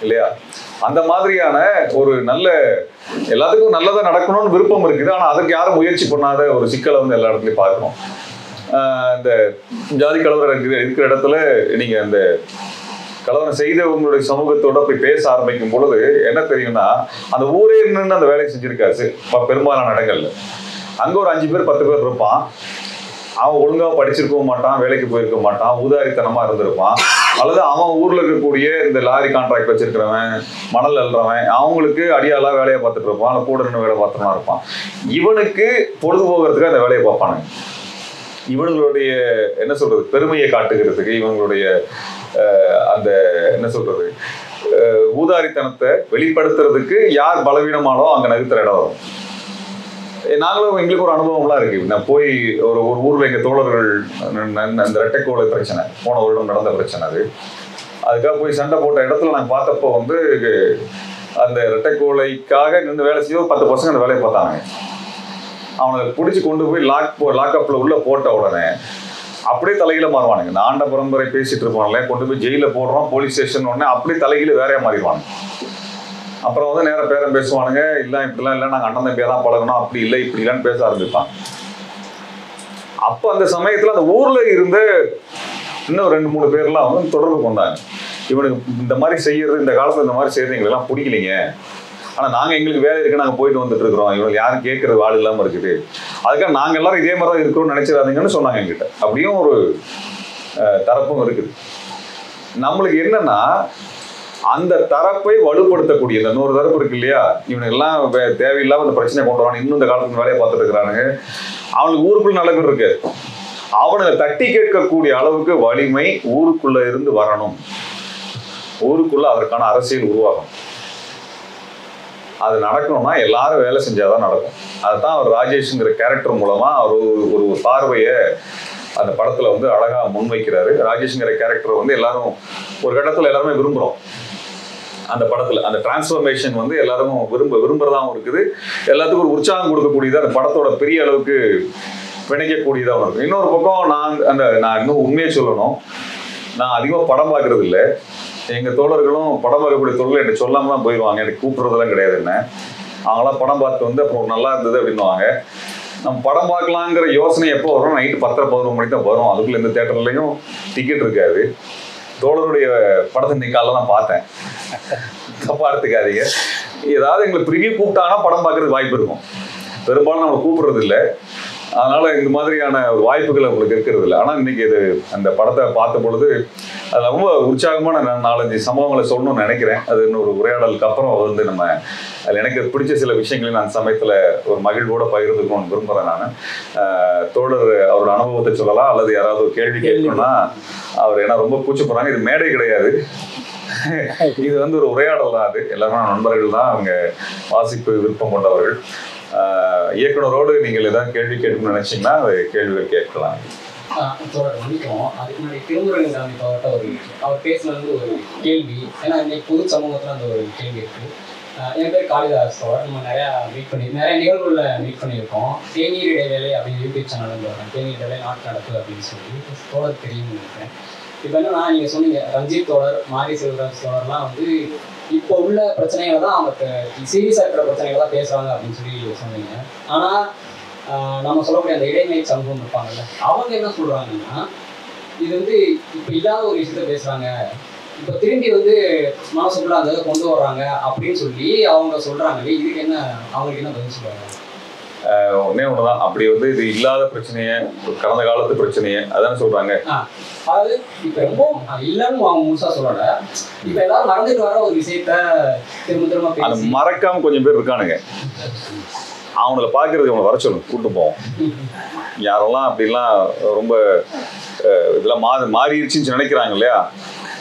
இல்லையா? அந்த மாதிரியான ஒரு நல்ல எல்லாத்துக்கும் நல்லதாக நடக்கணும்னு விருப்பம் இருக்குது. ஆனால் அதுக்கு யாரும் முயற்சி பண்ணாத ஒரு சிக்கலை வந்து எல்லா இடத்துலையும் பார்க்கணும். இந்த ஜாதி கலவரம் இருக்கிற இருக்கிற இடத்துல நீங்கள் அந்த கலவரம் செய்தவங்களுடைய சமூகத்தோட போய் பேச ஆரம்பிக்கும் பொழுது என்ன தெரியும்னா அந்த ஊரே நின்று அந்த வேலையை செஞ்சிருக்காரு பெரும்பாலான இடங்கள்ல. அங்க ஒரு அஞ்சு பேர் பத்து பேர் இருப்பான். அவன் ஒழுங்கா படிச்சிருக்கவும் மாட்டான் வேலைக்கு போயிருக்க மாட்டான் ஊதாரித்தனமா இருந்திருப்பான். அல்லது அவன் ஊர்ல இருக்கக்கூடிய இந்த லாரி கான்ட்ராக்ட் வச்சிருக்கிறவன் மணல் அல்றவன் அவங்களுக்கு அடியாளா வேலையை பார்த்துட்டு இருப்பான் அல்ல கூட நின்று வேலை பார்த்துனா இருப்பான். இவனுக்கு பொழுதுபோகிறதுக்கு அந்த வேலையை பார்ப்பானுங்க. இவனுங்களுடைய என்ன சொல்றது பெருமையை காட்டுகிறதுக்கு இவங்களுடைய அந்த என்ன சொல்றது? ஊதாரித்தனத்தை வெளிப்படுத்துறதுக்கு யார் பலவீனமானோ அங்கே நகர்த்துற இடம் வரும் நாங்களும் எங்களுக்கு ஒரு அனுபவம்லாம் இருக்கு. நான் போய் ஒரு ஒரு ஊர்ல எங்க தோழர்கள் அந்த ரெட்டைக்கோளை பிரச்சனை போன வருடம் நடந்த பிரச்சனை அது. அதுக்காக போய் சண்டை போட்ட இடத்துல நாங்கள் பார்த்தப்போ வந்து அந்த ரெட்டைக்கோளைக்காக நின்று வேலை செய்ய பத்து பசங்க அந்த வேலையை பார்த்தாங்க. அவனை பிடிச்சி கொண்டு போய் லாக் லாக்அப்பில் லாக்அப்ல உள்ள போட்ட உடனே அப்படியே தலையில மாறுவானுங்க. இந்த ஆண்ட பரம்பரை பேசிட்டு இருப்பாங்களே கொண்டு போய் ஜெயில போடுறோம் போலீஸ் ஸ்டேஷன் உடனே அப்படியே தலையில வேறையா மாறிடுவாங்க அப்புறம் வந்து நேரா பேரம் பேசுவானுங்க இல்ல இப்படிலாம் இல்லை நாங்க அண்ணன் தம்பியா தான் பழகணும் அப்படி இல்லை இப்படி இல்லைன்னு பேச ஆரம்பிப்பாங்க அப்ப அந்த சமயத்துல அந்த ஊர்ல இருந்த இன்னும் ரெண்டு மூணு பேர்லாம் வந்து தொடர்பு கொண்டாங்க. இவனுக்கு இந்த மாதிரி செய்யறது இந்த காலத்துல இந்த மாதிரி செய்யறது எங்களுக்கு எல்லாம் பிடிக்கலைங்க. ஆனா நாங்க எங்களுக்கு வேலை இருக்கு நாங்க போயிட்டு வந்துட்டு இருக்கிறோம். இவங்க யாரும் கேட்கறது ஆள் இல்லாமல் இருக்குது. அதுக்காக நாங்க எல்லாரும் இதே மாதிரி தான் இருக்கிறோம்னு நினைச்சிடாதீங்கன்னு சொன்னாங்க என்கிட்ட அப்படியும் ஒரு அஹ், தரப்பும் இருக்குது. நம்மளுக்கு என்னன்னா அந்த தரப்பை வலுப்படுத்தக்கூடிய இந்த நூறு தரப்பு இருக்கு இல்லையா? இவனுக்கு எல்லாம் தேவையில்லாம இந்த பிரச்சனை கொண்டு வரான் இன்னும் இந்த காலத்துக்கு வேலையை பார்த்துட்டு இருக்கிறானுங்க. அவனுக்கு ஊருக்குள்ள நல்ல பேர் இருக்கு. அவனுங்க தட்டி கேட்கக்கூடிய அளவுக்கு வலிமை ஊருக்குள்ள இருந்து வரணும். ஊருக்குள்ள அதற்கான அரசியல் உருவாகும் அது நடக்கணும்னா எல்லாரும் வேலை செஞ்சாதான் நடக்கும். அதுதான் அவர் ராஜேஷ்ங்கிற கேரக்டர் மூலமா அவர் ஒரு பார்வையை அந்த படத்துல வந்து அழகா முன்வைக்கிறாரு. ராஜேஷ்ங்கிற கேரக்டர் வந்து எல்லாரும் ஒரு கட்டத்துல எல்லாருமே விரும்புறோம். அந்த படத்துல அந்த டிரான்ஸ்ஃபர்மேஷன் வந்து எல்லாரும் விரும்ப விரும்புறதாவும் இருக்குது. எல்லாத்துக்கும் ஒரு உற்சாகம் கொடுக்கக்கூடியது அந்த படத்தோட பெரிய அளவுக்கு பிணைக்கக்கூடியதாகவும் இருக்கும். இன்னொரு பக்கம் நான் அந்த நான் இன்னும் உண்மையை சொல்லணும். நான் அதிகமாக படம் பார்க்கறது இல்லை. எங்கள் தோழர்களும் படம் வரக்கூடிய தொழில் எனக்கு சொல்லாமல் தான் போயிடுவாங்க எனக்கு கூப்பிட்றதெல்லாம் கிடையாது என்ன. அவங்களாம் படம் பார்த்து வந்து அப்புறம் நல்லா இருந்தது அப்படின்னுவாங்க. நம்ம படம் பார்க்கலாங்கிற யோசனை எப்போ வரும்? நைட்டு பத்தரை பதினொரு மணிக்கு தான் வரும். அதுக்குள்ளே எந்த தேட்டர்லேயும் டிக்கெட் இருக்காது. தோழருடைய படத்தை இன்னைக்கு தான் பார்த்தேன். தப்பா எடுத்துக்காதீங்க ஏதாவது எங்களை ப்ரிவியூ கூப்பிட்டாங்கன்னா படம் பார்க்கறதுக்கு வாய்ப்பு இருக்கும். பெரும்பாலும் நம்ம கூப்பிடுறது இல்லை அதனால இந்த மாதிரியான ஒரு வாய்ப்புகள் உங்களுக்கு இருக்கிறது இல்லை. ஆனால் இன்னைக்கு இது அந்த படத்தை பார்த்த பொழுது அது ரொம்ப உற்சாகமான நான் நாலஞ்சு சம்பவங்களை சொல்லணும்னு நினைக்கிறேன். அது இன்னொரு உரையாடலுக்கு அப்புறம் வந்து நம்ம அதில் எனக்கு பிடிச்ச சில விஷயங்களை நான் சமயத்தில் ஒரு மகிழ்வோட பகிர்ந்துக்கணும்னு விரும்புகிறேன் நான். தோழர் அவரோட அனுபவத்தை சொல்லலாம் அல்லது யாராவது ஒரு கேள்வி கேட்கணும்னா அவர் ஏன்னா ரொம்ப கூச்ச போறாங்க. இது மேடை கிடையாது. இது வந்து ஒரு உரையாடல் தான் அது. எல்லாரும் நண்பர்கள் தான். அவங்க வாசிப்பு விருப்பம் கொண்டவர்கள். இயக்குனரோடு நீங்கள் ஏதாவது கேள்வி கேட்கணும்னு நினைச்சீங்கன்னா கேள்விகள் கேட்கலாம். தோழர் அதுக்கு முன்னாடி திருமுருகன் காந்தி ஒரு அவர் பேசுனது ஒரு கேள்வி. ஏன்னா இன்னைக்கு பொது சமூகத்தில் அந்த ஒரு கேள்வி இருக்கு. என் பேர் காளிதாஸ் அவர் நம்ம நிறையா மீட் பண்ணி நிறைய நிகழ்வுகளில் மீட் பண்ணியிருக்கோம். தேநீர் இடைவேளை அப்படின்னு யூடியூப் சேனல் வந்து வரேன் தேநீர் இடைவேளை நாட்டு நடப்பு அப்படின்னு சொல்லி தோழர் தெரியும் நினைக்கிறேன். இப்போ என்னன்னா நீங்கள் சொன்னீங்க ரஞ்சித் தோழர் மாரி செல்வராஜ் தோழர்லாம் வந்து இப்போ உள்ள பிரச்சனைகளை தான் அவங்க சீரியஸாக இருக்கிற பிரச்சனைகளை தான் பேசுகிறாங்க அப்படின்னு சொல்லி சொன்னீங்க. ஆனால் நம்ம சொல்லக்கூடிய அந்த இடைநிலை சமூகம் இருப்பாங்கல்ல அவங்க என்ன சொல்கிறாங்கன்னா இது வந்து இப்போ இல்லாத ஒரு விஷயத்த பேசுகிறாங்க இப்போ திரும்பி வந்து மனசுக்குள்ள அந்த கொண்டு வர்றாங்க அப்படின்னு சொல்லி அவங்க சொல்கிறாங்களே இதுக்கு என்ன அவங்களுக்கு என்ன பதில் சொல்கிறாங்க ஒன்னே ஒண்ணுதான். அப்படி வந்து இது இல்லாத பிரச்சனைய கடந்த காலத்து பிரச்சனைய அதானே சொல்றாங்க. அதாவது இப்போ ரொம்ப இல்லைன்னு அவங்க முழுசாக சொல்லலை. இப்போ எல்லாரும் மறந்துட்டு வர ஒரு விஷயத்த திரும்ப திரும்ப பேசி மறக்காம கொஞ்சம் பேர் இருக்கானுங்க. அவங்கள பாக்குறதுக்கு அவங்களை வர சொல்லணும். கூட்டு போவோம். யாரெல்லாம் அப்படிலாம் ரொம்ப இதெல்லாம் மா மாறிடுச்சுன்னு நினைக்கிறாங்க இல்லையா?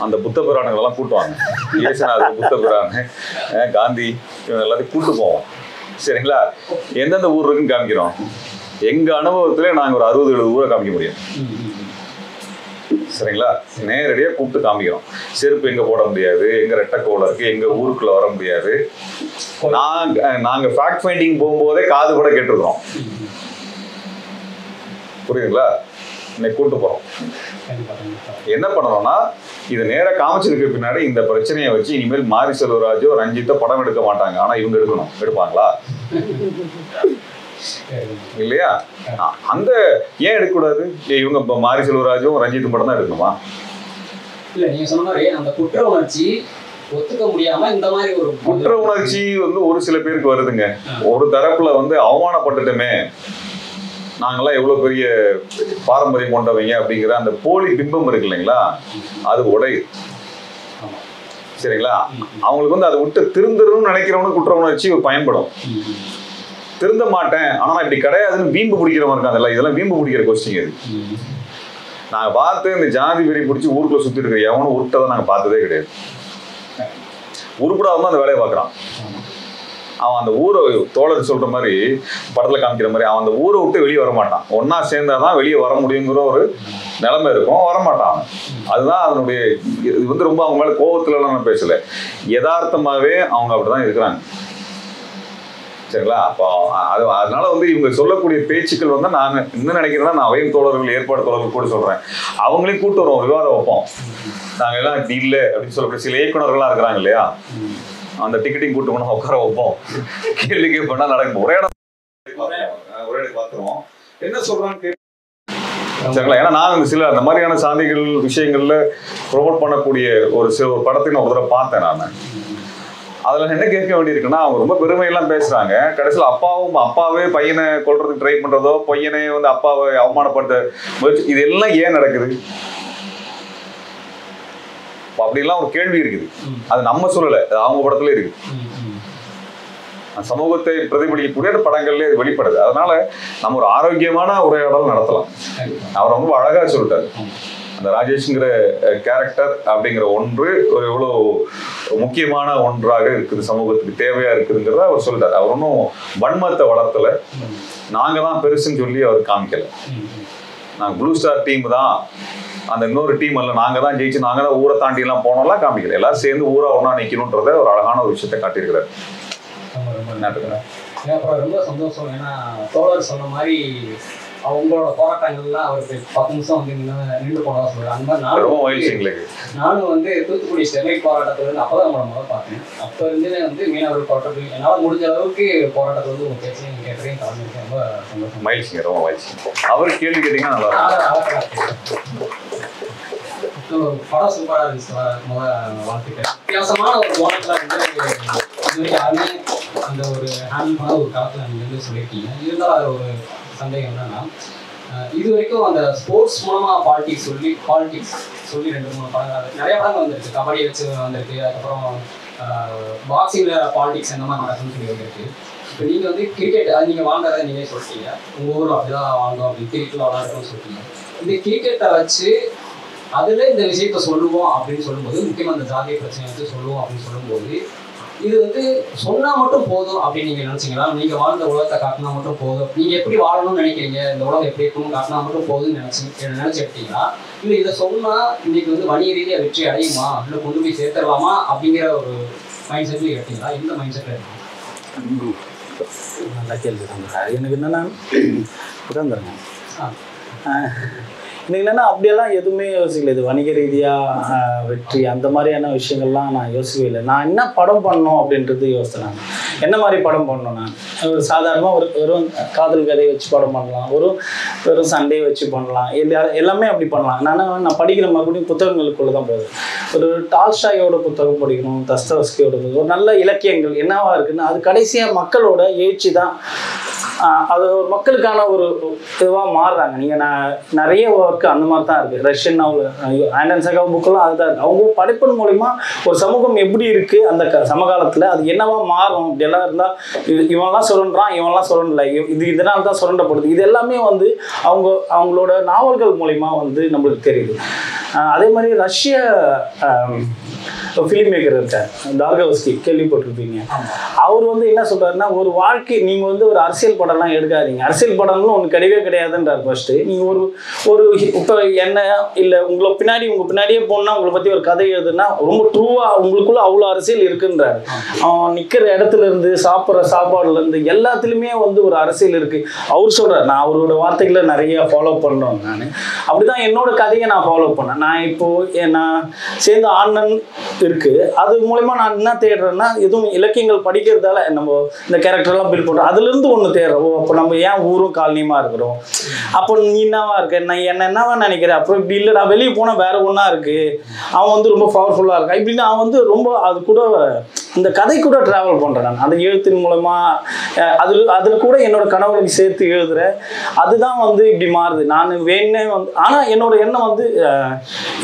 அந்த புத்த புராணங்கள்லாம் கூட்டுவாங்க. இயேசுநாதர் புத்த புராணம் காந்தி இவங்க எல்லாத்தையும் கூட்டு போவோம். சரிங்களா? எந்தெந்த ஊர் இருக்குன்னு காமிக்கிறோம். எங்கள் அனுபவத்தில் நாங்கள் ஒரு அறுபது எழுபது ஊரை காமிக்க முடியும். சரிங்களா? நேரடியாக கூப்பிட்டு காமிக்கிறோம். செருப்பு எங்கே போட முடியாது? எங்கள் ரெட்டக்கோவில் இருக்குது எங்கள் ஊருக்குள்ளே வர முடியாது? நாங்கள் நாங்கள் ஃபேக்ட் ஃபைண்டிங் போகும்போதே காது கூட கேட்டிருக்கிறோம். புரியுதுங்களா? இன்னைக்கு கூப்பிட்டு போறோம். என்ன பண்ணணும்னா இது நேரா காமிச்சதுக்கு பின்னாடி இந்த பிரச்சனையை வச்சு இனிமேல் மாரி செல்வராஜோ ரஞ்சித்தோ படம் எடுக்க மாட்டாங்க. ஆனா இவங்க எடுக்கணும். எடுப்பாங்களா. இல்லையா? அந்த ஏன் எடுக்கக்கூடாது? இவங்க இப்ப மாரி செல்வராஜும் ரஞ்சித்தும் படம் தான் எடுக்கணுமா? இல்ல நீங்க சொன்ன மாதிரி அந்த குற்ற உணர்ச்சி ஒத்துக்க முடியாம இந்த மாதிரி ஒரு குற்ற உணர்ச்சி வந்து ஒரு சில பேருக்கு வருதுங்க. ஒரு தரப்புல வந்து அவமானப்பட்டுட்டோமே. நாங்கள்லாம் எவ்வளோ பெரிய பாரம்பரியம் கொண்டவங்க அப்படிங்கிற அந்த போலி பிம்பம் இருக்கு இல்லைங்களா? அது உடையுது சரிங்களா? அவங்களுக்கு வந்து அதை விட்டு திருந்தணும்னு நினைக்கிறவனு குற்ற உணர்ச்சி பயன்படும். திருந்த மாட்டேன். ஆனால் நான் இப்படி கிடையாதுன்னு வீம்பு பிடிக்கிறவன் இருக்காங்கல்ல இதெல்லாம் வீம்பு பிடிக்கிற கொஸ்டின் இது. நாங்கள் பார்த்து இந்த ஜாதி வெறி பிடிச்சி ஊருக்குள்ள சுற்றி இருக்கிற எவனும் உருட்டதை நாங்கள் பார்த்ததே கிடையாது. உருப்படாதான் அந்த வேலையை பார்க்குறான். அவன் அந்த ஊரை தோழர் சொல்ற மாதிரி படத்துல காமிக்கிற மாதிரி அவன் அந்த ஊரை விட்டு வெளியே வர மாட்டான் ஒன்னா சேர்ந்தாதான் வெளியே வர முடியுங்கிற ஒரு நிலைமை இருக்கும். வரமாட்டான் அவன். அதுதான் அதனுடைய இது வந்து ரொம்ப அவங்க மேல கோபத்துல நான் பேசல. யதார்த்தமாவே அவங்க அப்படிதான் இருக்கிறாங்க. சரிங்களா? அப்போ அது அதனால வந்து இவங்க சொல்லக்கூடிய பேச்சுக்கள் வந்து நான் என்ன நினைக்கிறேன்னா நான் அவையும் தோழர்கள் ஏற்பாடு தோழர்கள் கூட சொல்றேன். அவங்களையும் கூட்டு வருவோம் விவாதம் வைப்போம். நாங்கள் எல்லாம் இப்படி இல்லை அப்படின்னு சொல்லக்கூடிய சில இயக்குனர்கள்லாம் இருக்கிறாங்க இல்லையா? அந்த டிக்கெட்டிங் கூட்டு போனா உட்கார வைப்போம். கேள்வி கேட்போம்னா நடக்கும். ஒரே இடம் ஒரே இடம் பார்த்துருவோம். என்ன சொல்றான்னு கேட்டு சரிங்களா? ஏன்னா நான் சில அந்த மாதிரியான சாதிகள் விஷயங்கள்ல ப்ரொமோட் பண்ணக்கூடிய ஒரு சில ஒரு படத்தை நான் ஒரு தடவை பார்த்தேன் நான். அதுல என்ன கேட்க வேண்டியிருக்குன்னா அவங்க ரொம்ப பெருமையெல்லாம் பேசுறாங்க. கடைசியில் அப்பாவும் அப்பாவே பையனை கொல்றதுக்கு ட்ரை பண்றதோ பையனை வந்து அப்பாவை அவமானப்படுத்த முயற்சி இதெல்லாம் ஏன் நடக்குது? அப்படிலாம் ஒரு கேள்வி இருக்குது. அது நம்ம சொல்லலை அது அவங்க படத்துல இருக்கு அந்த சமூகத்தை பிரதிபலிக்கக்கூடிய அந்த படங்கள்ல இது வெளிப்படுது. அதனால நம்ம ஒரு ஆரோக்கியமான உரையாடல் நடத்தலாம். அவர் ரொம்ப அழகா சொல்லிட்டாரு. அந்த ராஜேஷ்ங்கிற கேரக்டர் அப்படிங்கிற ஒன்று ஒரு எவ்வளோ முக்கியமான ஒன்றாக இருக்குது சமூகத்துக்கு தேவையா இருக்குதுங்கிறத அவர் சொல்லிட்டார். அவர் ஒன்றும் வன்மத்தை வளர்த்தல. நாங்க தான் பெருசுன்னு சொல்லி அவர் காமிக்கல. நாங்கள் ப்ளூ ஸ்டார் டீம் தான். அந்த இன்னொரு டீம் அல்ல நாங்க தான் ஜெயிச்சு நாங்க தான் ஊரை தாண்டி எல்லாம் போனோம்லாம் காமிக்கல. எல்லாரும் சேர்ந்து ஊரா ஒண்ணா நிக்கணும்ன்றத ஒரு அழகான ஒரு விஷயத்தை காட்டியிருக்கிறார். ரொம்ப சந்தோஷம். ஏன்னா தோழர் சொன்ன மாதிரி அவங்களோட போராட்டங்கள்லாம் அவருக்கு பத்து நிமிஷம் வந்து நின்று நின்று போனதா சொல்றாரு. அந்த மாதிரி நானும் நானும் வந்து தூத்துக்குடி ஸ்டெர்லைட் போராட்டத்துல இருந்து அப்பதான் உங்களை முதல் பார்த்தேன். அப்ப இருந்து வந்து மீனவர் போராட்டத்துக்கு என்னால முடிஞ்ச அளவுக்கு போராட்டத்துல வந்து உங்க பேச்சையும் கேட்டதையும் கலந்துருக்கேன் ரொம்ப சந்தோஷம். மகிழ்ச்சிங்க ரொம்ப மகிழ்ச்சி. அவருக்கு கேள்வி கேட்டீங்கன்னா நல்லா இருக்கும் இருக்கு. படம் சூப்பரா இருந்துச்சு. வ- முத வாழ்த்துக்கள். வித்தியாசமான ஒரு கோணத்துல வந்து யாருமே அந்த ஒரு ஹேண்டில் பண்ண ஒரு காலத்தில் நீங்கள் வந்து சொல்லியிருக்கீங்க இருந்தாலும் அது ஒரு சந்தேகம் என்னன்னா இது வரைக்கும் அந்த ஸ்போர்ட்ஸ் மூலமா பாலிடிக்ஸ் சொல்லி பாலிடிக்ஸ் சொல்லி ரெண்டு மூணு படங்கள் நிறைய படங்கள் வந்திருக்கு. கபடி வச்சு வந்திருக்கு. அதுக்கப்புறம் பாக்ஸிங்ல பாலிடிக்ஸ் எந்த மாதிரி நடக்கும்னு சொல்லி வந்திருக்கு. இப்போ நீங்க வந்து கிரிக்கெட் அது நீங்க வாழ்ந்ததை நீங்களே சொல்லிட்டீங்க உங்க ஊர்ல அப்படிதான் வாழ்ந்தோம் அப்படின்னு கிரிக்கெட்ல விளாடுறோம்னு சொல்லிட்டீங்க இந்த கிரிக்கெட்டை வச்சு அதுல இந்த விஷயத்த சொல்லுவோம் அப்படின்னு சொல்லும்போது முக்கியமா அந்த ஜாதிய பிரச்சனை வச்சு சொல்லுவோம் அப்படின்னு சொல்லும்போது இது வந்து சொன்னா மட்டும் போதும் அப்படின்னு நீங்க நினைச்சீங்களா? நீங்க வாழ்ந்த உலகத்தை காட்டினா மட்டும் போதும். நீங்க எப்படி வாழணும்னு நினைக்கிறீங்க? இந்த உலகம் எப்படி இருக்கணும்னு காட்டினா மட்டும் போதும்னு நினைச்சு நினைச்சு எடுத்தீங்களா இல்ல இதை சொன்னா இன்னைக்கு வந்து வணிக ரீதியா வெற்றி அடையுமா? இல்ல கொண்டு போய் சேர்த்துடலாமா? அப்படிங்கிற ஒரு மைண்ட் செட்ல எடுத்தீங்களா எந்த மைண்ட் செட்ல எடுத்தீங்க நல்ல கேள்வி எனக்கு என்னன்னா உட்காந்துருங்க ஆ. இல்லைன்னா அப்படியெல்லாம் எதுவுமே யோசிக்கல. இது வணிக ரீதியாக வெற்றி அந்த மாதிரியான விஷயங்கள்லாம் நான் யோசிக்கவே இல்லை. நான் என்ன படம் பண்ணணும் அப்படின்றது யோசித்தேன் என்ன மாதிரி படம் பண்ணணும் நான்? ஒரு சாதாரணமாக ஒரு வெறும் காதல் கதையை வச்சு படம் பண்ணலாம். ஒரு வெறும் சண்டே வச்சு பண்ணலாம். எல்லா எல்லாமே அப்படி பண்ணலாம். நான் நான் படிக்கிற மறுபடியும் புத்தகங்களுக்குள்ள தான் போகுது ஒரு டால்ஸ்டாயோட புத்தகம் படிக்கணும் தஸ்தவஸ்கியோட புத்தகம். ஒரு நல்ல இலக்கியங்கள் என்னவா இருக்குன்னு அது கடைசியாக மக்களோட எழுச்சி தான். அது ஒரு மக்களுக்கான ஒரு இதுவாக மாறுறாங்க. நீங்கள் நான் நிறைய ஒர்க் அந்த மாதிரி தான் இருக்குது ரஷ்யன் நாவல் ஆண்டன் சகா புக்கெல்லாம் அதுதான் இருக்குது அவங்க படைப்பின் மூலிமா ஒரு சமூகம் எப்படி இருக்குது அந்த க சமகாலத்தில் அது என்னவா மாறும் இப்படியெல்லாம் இருந்தால் இவன்லாம் சுரண்டான் இவன்லாம் சுரண்டல. இது இதனால தான் சுரண்டப்படுது. இது எல்லாமே வந்து அவங்க அவங்களோட நாவல்கள் மூலிமா வந்து நம்மளுக்கு தெரியுது. அதே மாதிரி ரஷ்ய ஃபிலிம் மேக்கர் இருக்கார் தார்கவஸ்கி கேள்விப்பட்டிருப்பீங்க. அவர் வந்து என்ன சொல்கிறாருன்னா ஒரு வாழ்க்கை நீங்கள் வந்து ஒரு அரசியல் படம்லாம் எடுக்காதீங்க. அரசியல் படம்னு ஒன்று கிடையவே கிடையாதுன்றார் ஃபஸ்ட்டு நீங்கள் ஒரு ஒரு இப்போ என்ன? இல்லை உங்களை பின்னாடி உங்க பின்னாடியே போனா உங்களை பத்தி ஒரு கதை எழுதுனா ரொம்ப ட்ரூவா உங்களுக்குள்ள அவ்வளோ அரசியல் இருக்குன்றாரு. அவன் நிக்கிற இடத்துல இருந்து சாப்பிட்ற சாப்பாடுல இருந்து எல்லாத்துலயுமே வந்து ஒரு அரசியல் இருக்கு. அவர் சொல்றாரு நான் அவரோட வார்த்தைகளை நிறைய ஃபாலோ பண்றோம் நான். அப்படிதான் என்னோட கதையை நான் ஃபாலோ பண்ணேன். நான் இப்போ எ- நான் சேர்ந்த ஆனன் இருக்கு. அது மூலயமா நான் என்ன தேடுறேன்னா எதுவும் இலக்கியங்கள் படிக்கிறதால நம்ம இந்த கேரக்டர்லாம் பில்ட் பண்ணுறோம் அதுல இருந்து ஒன்று தேடுறோம். ஓ அப்போ நம்ம ஏன் ஊரும் காலனியுமா இருக்கிறோம்? அப்போ நீ என்னவா இருக்க? நான் என்ன என்னவா நினைக்கிறேன்? அப்புறம் இப்படி இல்லைடா வெளியே போனால் வேற ஒன்றா இருக்கு. அவன் வந்து ரொம்ப பவர்ஃபுல்லாக இருக்கான் இப்படின்னு அவன் வந்து ரொம்ப அது கூட இந்த கதை கூட ட்ராவல் பண்ணுறேன் நான். அந்த எழுத்தின் மூலமாக அதில் அதில் கூட என்னோட கனவுகளுக்கு சேர்த்து எழுதுகிறேன் அதுதான் வந்து இப்படி மாறுது. நான் வேணே வந்து ஆனால் என்னோட எண்ணம் வந்து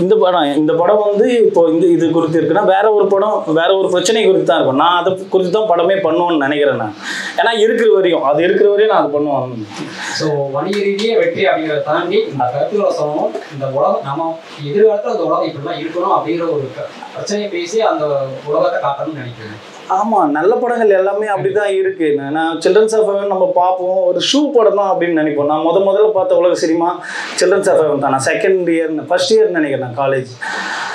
இந்த படம் இந்த படம் வந்து இப்போ இந்த இது குறித்து இருக்குன்னா வேற ஒரு படம் வேற ஒரு பிரச்சனை குறித்து தான் இருக்கும். நான் அதை குறித்து தான் படமே பண்ணுவோம்னு நினைக்கிறேன் நான். ஏன்னா இருக்கிற வரையும் அது இருக்கிற வரையும் நான் அது பண்ணுவேன். ஸோ வணிக ரீதியே வெற்றி அப்படிங்கிறத தாண்டி இந்த கருத்துக்களை சொல்லணும் இந்த உலகம் நம்ம எதிர்காலத்தில் அந்த உலகம் இப்படிலாம் இருக்கணும் அப்படிங்கிற ஒரு பிரச்சனையை பேசி அந்த உலகத்தை காட்டணும்னு நினைக்கிறேன். Here. ஆமாம் நல்ல படங்கள் எல்லாமே அப்படிதான் இருக்கு. நான் சில்ட்ரன்ஸ் ஆஃப் ஹெவன் நம்ம பார்ப்போம். ஒரு ஷூ படம் தான் அப்படின்னு நினைப்போம். நான் முத முதல்ல பார்த்த உலக சினிமா சில்ட்ரன்ஸ் ஆஃப் ஹெவன் தான். நான் செகண்ட் இயர் ஃபர்ஸ்ட் இயர் நினைக்கிறேன் காலேஜ்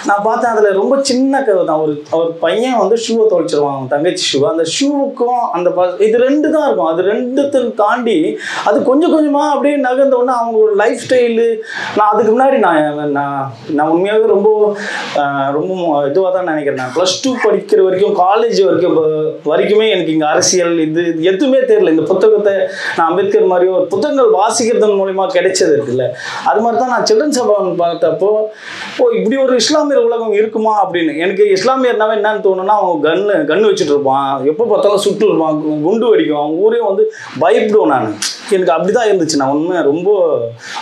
நான் பார்த்தேன் அதில் ரொம்ப சின்ன கதை தான். ஒரு ஒரு பையன் வந்து ஷூவை தொலைச்சிருவான் அவன் தங்கச்சி ஷூ அந்த ஷூவுக்கும் அந்த ப- இது ரெண்டு தான் இருக்கும். அது ரெண்டுத்தையும் தாண்டி அது கொஞ்சம் கொஞ்சமாக அப்படியே நகர்ந்தோடனே அவங்களோட லைஃப் ஸ்டைலு நான் அதுக்கு முன்னாடி நான் நான் நான் உண்மையாகவே ரொம்ப ரொம்ப இதுவாக தான் நினைக்கிறேன். நான் ப்ளஸ் டூ படிக்கிற வரைக்கும் காலேஜ் வரைக்கும் ப- வரைக்குமே எனக்கு இங்கே அரசியல் இது எதுவுமே தெரியல. இந்த புத்தகத்தை நான் அம்பேத்கர் மாதிரி ஒரு புத்தகங்கள் வாசிக்கிறதன் மூலிமா கிடைச்சது இருக்குல்ல. அது மாதிரி தான் நான் சில்ட்ரன் பவன் பார்த்தப்போ ஓ இப்படி ஒரு இஸ்லாமியர் உலகம் இருக்குமா அப்படின்னு. எனக்கு இஸ்லாமியர்னாவே என்னன்னு தோணுன்னா அவன் கன்று கன்று வச்சுட்டு இருப்பான். எப்போ பார்த்தாலும் சுட்டு இருப்பான் கு- குண்டு வெடிக்கும். அவன் ஊரே வந்து பயப்படுவோம் நான். எனக்கு அப்படிதான் இருந்துச்சு. நான் உண்மை ரொம்ப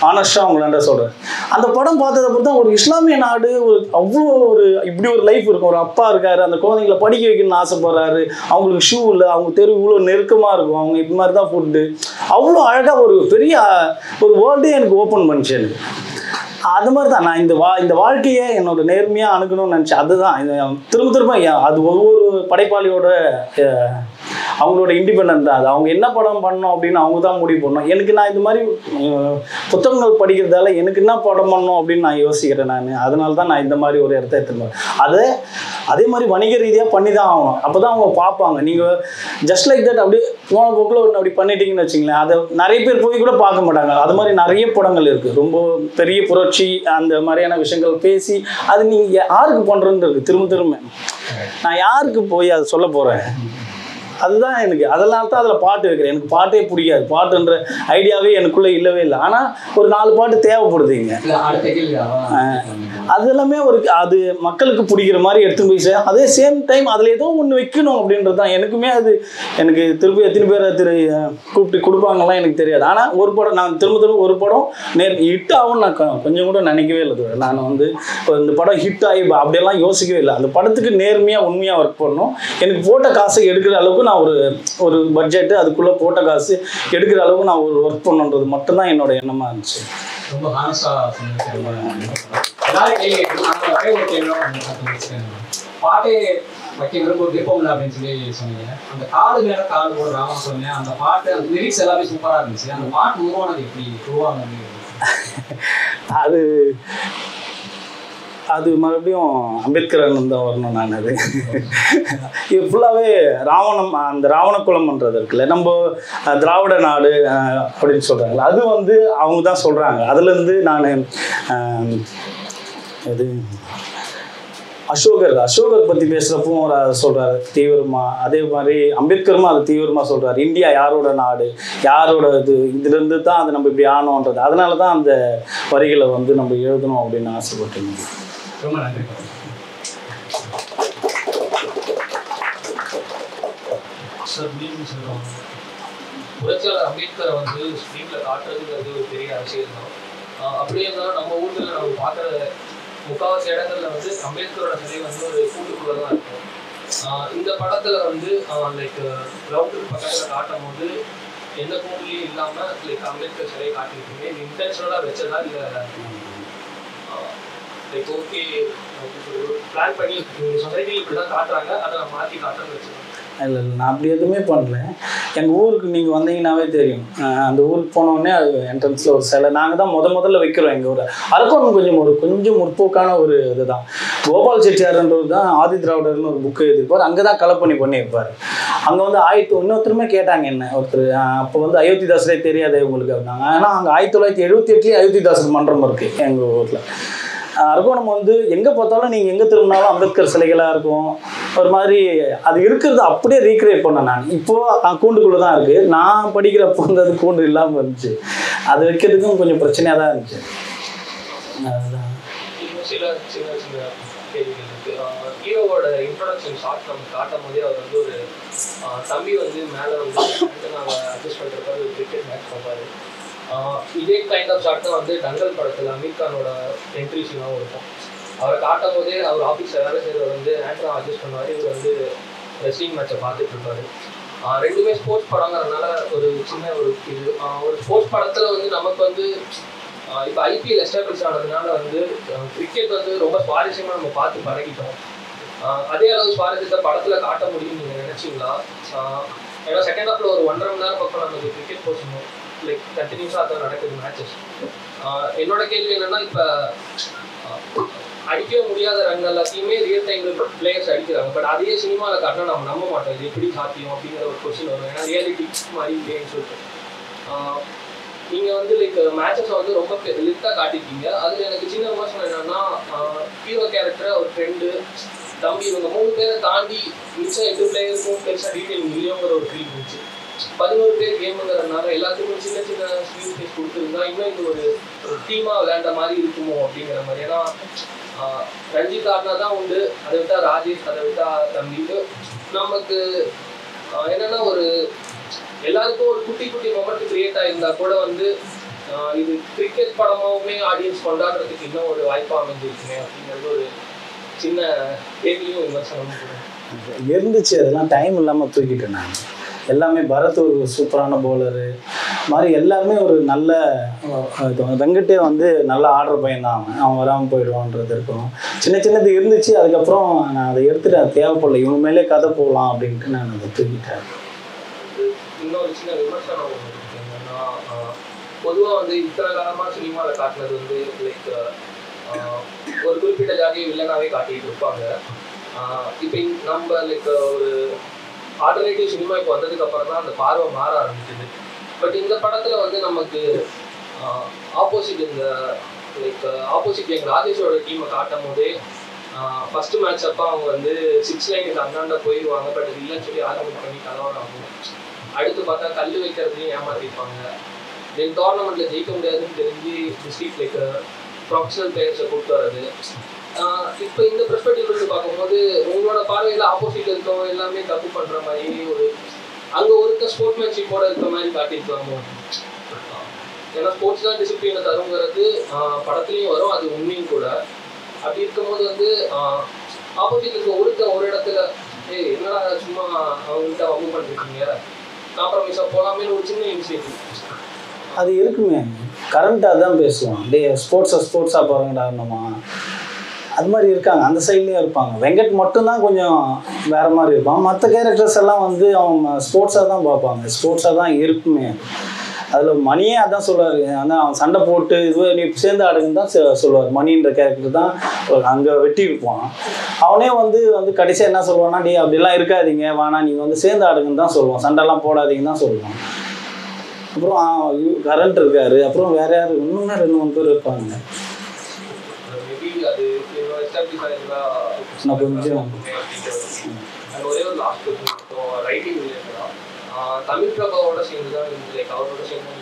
ஆனஸ்டாக அவங்களாண்ட சொல்கிறேன் அந்த படம் பார்த்ததை தான் ஒரு இஸ்லாமிய நாடு ஒரு அவ்வளோ ஒரு இப்படி ஒரு லைஃப் இருக்கும். ஒரு அப்பா இருக்காரு அந்த குழந்தைங்கள படிக்க வைக்கணும்னு ஆசைப்படுறாரு. அவங்களுக்கு ஷூ இல்லை அவங்க தெரு இவ்வளோ நெருக்கமாக இருக்கும். அவங்க இது மாதிரி தான் ஃபுட்டு அவ்வளோ அழகாக ஒரு பெரிய ஒரு வேர்ல்டே எனக்கு ஓப்பன் பண்ணுச்சு எனக்கு. அது மாதிரி தான். நான் இந்த வா இந்த வாழ்க்கையை என்னோட நேர்மையாக அணுகணும்னு நினச்சேன். அதுதான். திரும்ப திரும்ப அது ஒவ்வொரு படைப்பாளியோட அவங்களோட இண்டிபெண்டன்ட் தான் அது. அவங்க என்ன படம் பண்ணணும் அப்படின்னு அவங்க தான் முடிவு பண்ணணும். எனக்கு நான் இது மாதிரி புத்தகங்கள் படிக்கிறதால எனக்கு என்ன படம் பண்ணணும் அப்படின்னு நான் யோசிக்கிறேன் நான். அதனால தான் நான் இந்த மாதிரி ஒரு இடத்த எடுத்துருவேன் அதை அதே மாதிரி வணிக ரீதியாக பண்ணி தான் ஆகணும். அப்போ தான் அவங்க பார்ப்பாங்க. நீங்கள் ஜஸ்ட் லைக் தட் அப்படியே போன போக்கில் ஒன்று அப்படி பண்ணிட்டீங்கன்னு வச்சுங்களேன் அதை நிறைய பேர் போய் கூட பார்க்க மாட்டாங்க. அது மாதிரி நிறைய படங்கள் இருக்குது ரொம்ப பெரிய புரட்சி அந்த மாதிரியான விஷயங்கள் பேசி அது நீங்கள் யாருக்கு பண்ணுறதுன்னு திரும்ப திரும்ப. நான் யாருக்கு போய் அதை சொல்ல போகிறேன் அதுதான் எனக்கு அதனால தான் அதில் பாட்டு வைக்கிறேன். எனக்கு பாட்டே பிடிக்காது. பாட்டுன்ற ஐடியாவே எனக்குள்ளே இல்லவே இல்லை. ஆனால் ஒரு நாலு பாட்டு தேவைப்படுதுங்க அது எல்லாமே ஒரு அது மக்களுக்கு பிடிக்கிற மாதிரி எடுத்து போய் அதே சேம் டைம் அதில் ஏதோ ஒன்று வைக்கணும் அப்படின்றது தான். எனக்குமே அது எனக்கு திருப்பி எத்தனை பேரை திரு கூப்பிட்டு கொடுப்பாங்கலாம் எனக்கு தெரியாது. ஆனால் ஒரு படம் நான் திரும்ப திரும்ப ஒரு படம் நேர் ஹிட் ஆகும் நான் கொஞ்சம் கூட நினைக்கவே இல்லை நான் வந்து இந்த படம் ஹிட் ஆகி அப்படியெல்லாம் யோசிக்கவே இல்லை. அந்த படத்துக்கு நேர்மையாக உண்மையாக ஒர்க் பண்ணணும். எனக்கு போட்ட காசை எடுக்கிற அளவுக்கு நான் ஒரு ஒரு பட்ஜெட்டு அதுக்குள்ளே போட்ட காசு எடுக்கிற அளவுக்கு நான் ஒரு ஒர்க் பண்ணுன்றது மட்டும்தான் என்னோட எண்ணமாக இருந்துச்சு. ரொம்ப ஹானஸ்டா ஒரே ஒரு கேள்வியோட பாட்டே வைக்க விரும்ப விருப்பம் அப்படின்னு சொல்லி சொன்னீங்க. அந்த காடு மேல காடு போட ராமன் சொன்னேன் அந்த பாட்டு அந்த லிரிக்ஸ் எல்லாமே சூப்பராக இருந்துச்சு. அந்த பாட்டு உருவானது எப்படி உருவானது அது அது மறுபடியும் அம்பேத்கர் அண்ணன் தான் வரணும் நான் அது. இது ஃபுல்லாகவே ராவணம் அந்த ராவண ராவணகுலம்ன்றது இருக்குல்ல. நம்ம திராவிட நாடு அப்படின்னு சொல்கிறாங்களே அது வந்து அவங்க தான் சொல்கிறாங்க அதுலேருந்து நான் இது அசோகர் அசோகர் பற்றி பேசுகிறப்போ அவர் சொல்கிறாரு தீவிரமாக அதே மாதிரி அம்பேத்கரும் அது தீவிரமாக சொல்கிறார் இந்தியா யாரோட நாடு? யாரோட இது? இதுலேருந்து தான் அது நம்ம இப்படி ஆனோன்றது. அதனால தான் அந்த வரிகளை வந்து நம்ம எழுதணும் அப்படின்னு ஆசைப்பட்டிருந்தோம். ரொம்ப நன்றி. புரட்சியாளர் அம்பேத்கரை வந்து ஸ்க்ரீனில் காட்டுறதுங்கிறது ஒரு பெரிய அரசியல் தான் அப்படியே இருந்தாலும் நம்ம ஊரில் நம்ம பார்க்குற முக்காவாசி இடங்கள்ல வந்து அம்பேத்கரோட சிலை வந்து ஒரு கூட்டுக்குள்ளே தான் இருக்கும். இந்த படத்தில் வந்து லைக் கிரவுண்டுக்கு பக்கத்தில் காட்டும் போது எந்த கூண்டுலையும் இல்லாமல் லைக் அம்பேத்கர் சிலையை காட்டியிருக்கீங்க. இது வச்சதா இல்லை லைக் ஓகே பிளான் பண்ணி சொசைட்டியில் இப்படிதான் காட்டுறாங்க. அதை நான் மாற்றி காட்டுறேன்னு வச்சுக்கோங்க. இல்லை இல்லை நான் அப்படி எதுவுமே பண்ணல. எங்கள் ஊருக்கு நீங்கள் வந்தீங்கன்னாவே தெரியும். அந்த ஊருக்கு போனோடனே அது என்ட்ரன்ஸில் ஒரு சிலை. நாங்கள் தான் முத முதல்ல வைக்கிறோம் எங்கள் ஊரில் அதுக்கும் கொஞ்சம் ஒரு கொஞ்சம் முற்போக்கான ஒரு இதுதான். கோபால் செட்டியார்ன்றவர் தான் ஆதி திராவிடர்னு ஒரு புக்கு எழுதியிருப்பார். அங்கே தான் கலப்பணி பண்ணியிருப்பார். அங்கே வந்து ஆயிரத்தி இன்னொருத்தருமே கேட்டாங்க என்ன ஒருத்தர் அப்போ வந்து அயோத்திதாசரே தெரியாதே உங்களுக்கு அப்படின்னாங்க. ஆனால் அங்கே ஆயிரத்தி தொள்ளாயிரத்தி எழுபத்தி எட்டுலேயே அயோத்திதாசர் மன்றம் இருக்குது எங்கள் ஊரில். அர்கோணம் வந்து எங்கே பார்த்தாலும் நீங்கள் எங்கே திரும்பினாலும் அம்பேத்கர் சிலைகளாக இருக்கும். ஒரு மாதிரி அது இருக்கிறது அப்படியே ரீக்ரியேட் பண்ணேன் நான். இப்போது அஹ், கூண்டுக்குள்ளே தான் இருக்குது நான் படிக்கிறப்போ வந்து அது கூண்டு இல்லாமல் இருந்துச்சு. அது வைக்கிறதுக்கும் கொஞ்சம் பிரச்சனையாக தான் இருந்துச்சு. அதுதான் சில சின்ன சின்ன கேள்விகள் இருக்கு. ஆஹ் ஹீரோவோட இன்ட்ரோடக்ஷன் ஷார்ட் நம்ம காட்டும் போதே அவர் வந்து ஒரு தம்பி வந்து மேலே வந்து நாங்கள் அட்ஜஸ்ட் பண்ணுறப்பாரு கிரிக்கெட் மேட்ச் பார்ப்பாரு. இதே கைண்ட் ஆஃப் ஷாட் தான் வந்து டங்கல் படத்தில் அமீர் கானோட என்ட்ரி சீனாகவும் இருக்கும். அவரை காட்டும் போதே அவர் ஆஃபீஸில் வேலை செய்கிறவர் வந்து ஆண்ட்ரா அட்ஜஸ்ட் பண்ணுவார் இவர் வந்து ரெஸ்லிங் மேட்சை பார்த்துட்டு இருப்பார். ரெண்டுமே ஸ்போர்ட்ஸ் படங்கிறதுனால ஒரு சின்ன ஒரு இது. ஒரு ஸ்போர்ட்ஸ் படத்தில் வந்து நமக்கு வந்து இப்போ ஐபிஎல் எஸ்டாப்ளிஷ் ஆனதுனால வந்து கிரிக்கெட் வந்து ரொம்ப சுவாரஸ்யமாக நம்ம பார்த்து பழகிட்டோம். அதே அளவு சுவாரஸ்யத்தை படத்தில் காட்ட முடியும்னு நீங்கள் நினச்சிங்களா? ஏன்னா செகண்ட் ஹாஃபில் ஒரு ஒன்றரை மணி நேரம் பக்கம் நமக்கு கிரிக்கெட் போச்சுணும் லைக் கண்டினியூஸாக அதான் நடக்குது மேட்சஸ் என்னோட கேள்வி என்னென்னா இப்போ அடிக்கவே முடியாத ரன் எல்லாத்தையுமே ரியல் டைம்ல பிளேயர்ஸ் அடிக்கிறாங்க. பட் அதே சினிமாவில் காட்டினா நம்ம நம்ப மாட்டோம். இது எப்படி சாத்தியம் அப்படிங்கிற ஒரு கொஸ்டின் வரும். ஏன்னா ரியாலிட்டி மாதிரி இல்லைன்னு சொல்லிட்டு. நீங்கள் வந்து லைக் மேட்சஸை வந்து ரொம்ப லிட்டா காட்டிருக்கீங்க அதில் எனக்கு சின்ன விமர்சனம் என்னன்னா ஹீரோ கேரக்டர் ஒரு ஃப்ரெண்டு தம்பி இவங்க மூணு பேரை தாண்டி மிச்சம் எட்டு பிளேயருக்கும் பெருசாக டீட்டெயிலிங் இல்லையோங்கிற ஒரு ஃபீல் இருந்துச்சு. பதினோரு பேர் கேமுங்கிறதுனால எல்லாத்துக்கும் சின்ன சின்ன ஸ்க்ரீன் ஸ்பேஸ் கொடுத்துருந்தா இன்னும் இது ஒரு ஒரு விளையாண்ட மாதிரி இருக்குமோ அப்படிங்கிற மாதிரி. ஏன்னா ரஞ்சித் ஆடினா தான் உண்டு. அதை விட்டா ராஜேஷ் அதை விட்டா தம்பிக்கு. நமக்கு என்னன்னா ஒரு எல்லாருக்கும் ஒரு குட்டி குட்டி மொமெண்ட் கிரியேட் ஆயிருந்தா கூட வந்து இது கிரிக்கெட் படமாவுமே ஆடியன்ஸ் கொண்டாடுறதுக்கு இன்னும் ஒரு வாய்ப்பாக அமைஞ்சிருக்குமே அப்படிங்கிறது ஒரு சின்ன கேள்வியும் விமர்சனமும் இருந்துச்சு. அதெல்லாம் டைம் இல்லாமல் தூக்கிட்டேன் நான். எல்லாமே பரத் ஒரு சூப்பரான பவுலரு மாதிரி எல்லாருமே ஒரு நல்ல இது வெங்கட்டே வந்து நல்ல ஆர்டர் பையன் தான் அவன். அவன் வராமல் போயிடுவான்றது இருக்கும். சின்ன சின்னது இருந்துச்சு அதுக்கப்புறம் நான் அதை எடுத்துட்டு அது தேவைப்படல. இவங்க மேலே கதை போகலாம் அப்படின்ட்டு நான் அதை தூக்கிட்டேன். இன்னொரு சின்ன விமர்சனம் பொதுவாக வந்து இத்தனை காலமாக சினிமாவில் காட்டினது வந்து லைக் ஒரு குறிப்பிட்ட ஜாதியை வில்லனாவே காட்டிட்டு இருப்பாங்க. இப்போ நம்ம லைக் ஒரு ஆல்டர்னேட்டிவ் சினிமாக்கு வந்ததுக்கு அப்புறம் தான் அந்த பார்வை மாற ஆரம்பிச்சது. பட் இந்த படத்தில் வந்து நமக்கு ஆப்போசிட் இந்த லைக் ஆப்போசிட் எங்கள் ராஜேஷோட டீமை காட்டும் போதே ஃபர்ஸ்ட் மேட்ச் அப்போ அவங்க வந்து சிக்ஸ் லைனுக்கு அந்தாண்ட போயிடுவாங்க பட் இது இல்லைன்னு சொல்லி ஆரம்பம் பண்ணி கலவராகும் அடுத்து பார்த்தா கல் வைக்கிறதையும் ஏமாத்திருப்பாங்க. தென் டோர்னமெண்ட்டில் ஜெயிக்க முடியாதுன்னு தெரிஞ்சு டிஸ்ட்ரிக்ட் லைக் ப்ரொஃபஷனல் பிளேயர்ஸை கூப்பிட்டு வர்றது. இப்போ இந்த பெர்ஸ்பெக்டிவ்ல இருந்து பார்க்கும்போது உங்களோட பார்வையில் ஆப்போசிட் இருக்கவங்க எல்லாமே தப்பு பண்ற மாதிரி ஒரு அங்க ஒருக்க ஸ்போர்ட்மேன்ஷிப்போட இருக்க மாதிரி காட்டியிருக்காங்க. ஏன்னா ஸ்போர்ட்ஸ் தான் டிசிப்ளினை தருங்கிறது படத்துலையும் படத்துலயும் வரும் அது உண்மையும் கூட. அப்படி இருக்கும்போது வந்து ஆப்போசிட் இருக்க ஒருத்த ஒரு இடத்துல ஏய் என்னடா சும்மா அவங்ககிட்ட அவங்க பண்ணிருக்கீங்க? காம்ப்ரமைஸா போலாமே ஒரு சின்ன இனிஷியேட்டிவ் அது இருக்குமே. கரண்ட்டாக தான் பேசுவான். டே ஸ்போர்ட்ஸை ஸ்போர்ட்ஸாக பாருங்கடா நம்ம. அது மாதிரி இருக்காங்க. அந்த சைட்லேயும் இருப்பாங்க. வெங்கட் மட்டும்தான் கொஞ்சம் வேற மாதிரி இருப்பான். மற்ற கேரக்டர்ஸ் எல்லாம் வந்து அவங்க ஸ்போர்ட்ஸாக தான் பார்ப்பாங்க. ஸ்போர்ட்ஸாக தான் இருக்குமே. அதில் மணியே அதான் சொல்லுவார். ஆனால் அவன் சண்டை போட்டு இதுவே நீ சேர்ந்து ஆடுங்கன்னு தான் சொல்லுவார். மணின்ற கேரக்டர் தான் அங்கே வெட்டி இருப்பான் அவனே வந்து வந்து கடைசியாக என்ன சொல்லுவான்னா நீ அப்படிலாம் இருக்காதீங்க. வேணா நீங்கள் வந்து சேர்ந்து ஆடுங்கன்னு தான் சொல்லுவான். சண்டைலாம் போடாதீங்கன்னு தான் சொல்லுவான். அப்புறம் கரண்ட் இருக்காரு. அப்புறம் வேற யாரு? இன்னும் ரெண்டு மூணு பேர் இருப்பாங்க. நான் கொஞ்சம் ஒரே ஒரு லாஸ்ட் ரைட்டிங் தமிழ் பிரபாவோட சேர்ந்து தான் லைக் அவரோட சேர்ந்து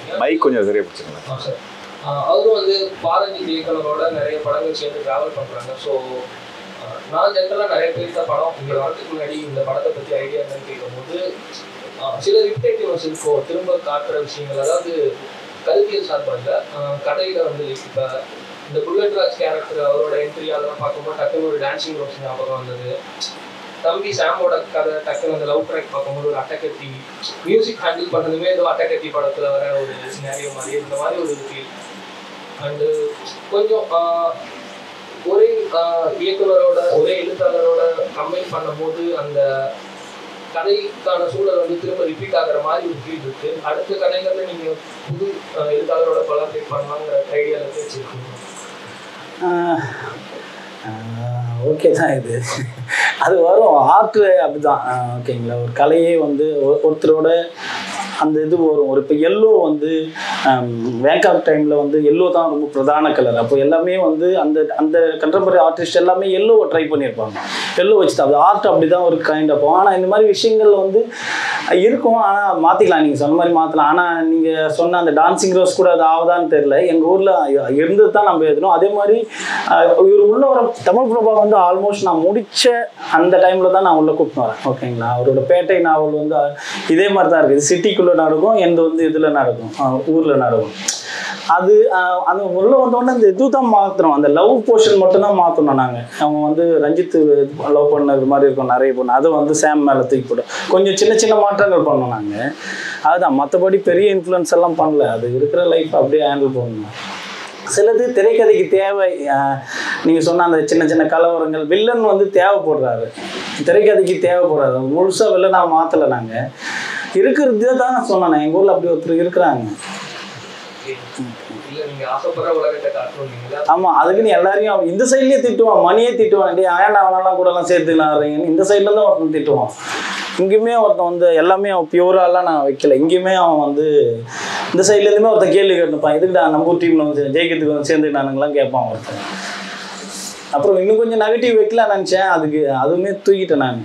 இந்த மைக் கொஞ்சம் சரியா ஆஹ் அவரும் வந்து பாரஞ்சி இயக்குனரோட நிறைய படங்கள் சேர்ந்து டிராவல் பண்றாங்க. ஸோ நான் ஜென்ரலாக நிறைய பேர் இந்த படம் இங்கே வரதுக்கு முன்னாடி இந்த படத்தை பற்றி ஐடியா என்னன்னு கேட்கும்போது சில ரிப்டேட்டிவ்ஸ் இருக்கும் திரும்ப காட்டுற விஷயங்கள் அதாவது கருத்தியல் சார்பாக கதையில் வந்து இப்போ இந்த புல்லட் ராஜ் கேரக்டர் அவரோட என்ட்ரி அதெல்லாம் பார்க்கும்போது டக்குனு ஒரு டான்சிங் ரோஸ் ஞாபகம் வந்தது. தம்பி சாமோட கதை டக்குனு அந்த லவ் ட்ராக் பார்க்கும்போது ஒரு அட்டகத்தி மியூசிக் ஹேண்டில் பண்ணதுமே ஏதோ அட்டகத்தி படத்தில் வர ஒரு சினாரியோ மாதிரி இந்த மாதிரி ஒரு ஃபீல் அண்டு கொஞ்சம் ஒரே இயக்குனரோட ஒரே எழுத்தாளரோட கம்பைன் பண்ணும்போது அந்த கதைக்கான சூழல் வந்து திரும்ப ரிப்பீட் ஆகுற மாதிரி ஒரு ஃபீல் இருக்கு. அடுத்த கதைகளில் நீங்கள் புது எழுத்தாளரோட கொலாபரேட் பண்ணலாங்கிற ஐடியாவில் வச்சுருக்கீங்க. ஓகே தான் இது அது வரும். ஆர்ட் அப்படிதான். ஓகேங்களா ஒரு கலையே வந்து ஒருத்தரோட அந்த இது வரும். ஒரு இப்போ எல்லோ வந்து வேங்காக் டைமில் வந்து எல்லோ தான் ரொம்ப பிரதான கலர் அப்போ எல்லாமே வந்து அந்த அந்த கண்டெம்பரரி ஆர்டிஸ்ட் எல்லாமே எல்லோவை ட்ரை பண்ணியிருப்பாங்க. எல்லோ வச்சு தான் அது ஆர்ட் அப்படி தான் ஒரு கைண்ட் ஆஃப் ஆனால் இந்த மாதிரி விஷயங்கள் வந்து இருக்கும். ஆனால் மாற்றிக்கலாம் நீங்கள் சொன்ன மாதிரி மாற்றலாம் ஆனால் நீங்கள் சொன்ன அந்த டான்சிங் ரோஸ் கூட அது ஆகுதான்னு தெரில எங்கள் ஊரில் இருந்தது தான் நம்ம எழுதணும். அதே மாதிரி இவர் உள்ள வர தமிழ் பிரபா வந்து ஆல்மோஸ்ட் நான் முடித்த அந்த டைமில் தான் நான் உள்ள கூப்பிட்டு வரேன் ஓகேங்களா அவரோட பேட்டை நாவல் வந்து இதே மாதிரி தான் இருக்குது சிட்டிக்குள்ளே நடக்கும் எந்த வந்து இதில் நடக்கும் ஊரில் நடக்கும். அது அந்த உள்ள வந்தோடனே இந்த இது தான் மாற்றுறோம் அந்த லவ் போர்ஷன் மட்டும் தான் மாற்றணும் நாங்கள் அவங்க வந்து ரஞ்சித் லவ் பண்ணது மாதிரி இருக்கும் நிறைய பொண்ணு. அதை வந்து சேம் மேலே தூக்கி போட்டோம் கொஞ்சம் சின்ன சின்ன மாற்றங்கள் பண்ணோம் நாங்கள் அதுதான் மற்றபடி பெரிய இன்ஃப்ளூயன்ஸ் எல்லாம் பண்ணல. அது இருக்கிற லைஃப் அப்படியே ஹேண்டில் பண்ணணும். சிலது திரைக்கதைக்கு தேவை நீங்கள் சொன்ன அந்த சின்ன சின்ன கலவரங்கள் வில்லன் வந்து தேவைப்படுறாரு. திரைக்கதைக்கு தேவைப்படுறாரு முழுசாக வில்லனாக மாற்றலை நாங்கள் இருக்கிறதே தான் சொன்னேன். எங்கள் ஊரில் அப்படி ஒருத்தர் இருக்கிறாங்க. ஆமா ஆமாம் அதுக்குன்னு எல்லாரையும் அவன் இந்த சைட்லேயே திட்டுவான் மணியே திட்டுவான். டே ஏன்டா கூட கூடலாம் சேர்த்துக்கலாம் இந்த சைடில் தான் ஒருத்தன் திட்டுவான். இங்கேயுமே ஒருத்தன் வந்து எல்லாமே அவன் பியூராலாம் நான் வைக்கல. இங்கேயுமே அவன் வந்து இந்த சைட்லேருந்துமே ஒருத்தன் கேள்வி கேட்டுப்பான். எதுக்குடா நம்ம டீம்ல டீமில் வந்து ஜெயிக்கிறதுக்கு வந்து சேர்ந்துக்கிட்டானுங்களாம் கேட்பான் ஒருத்தன். அப்புறம் இன்னும் கொஞ்சம் நெகட்டிவ் வைக்கலாம் நினச்சேன். அதுக்கு அதுவுமே தூக்கிட்டேன் நான்.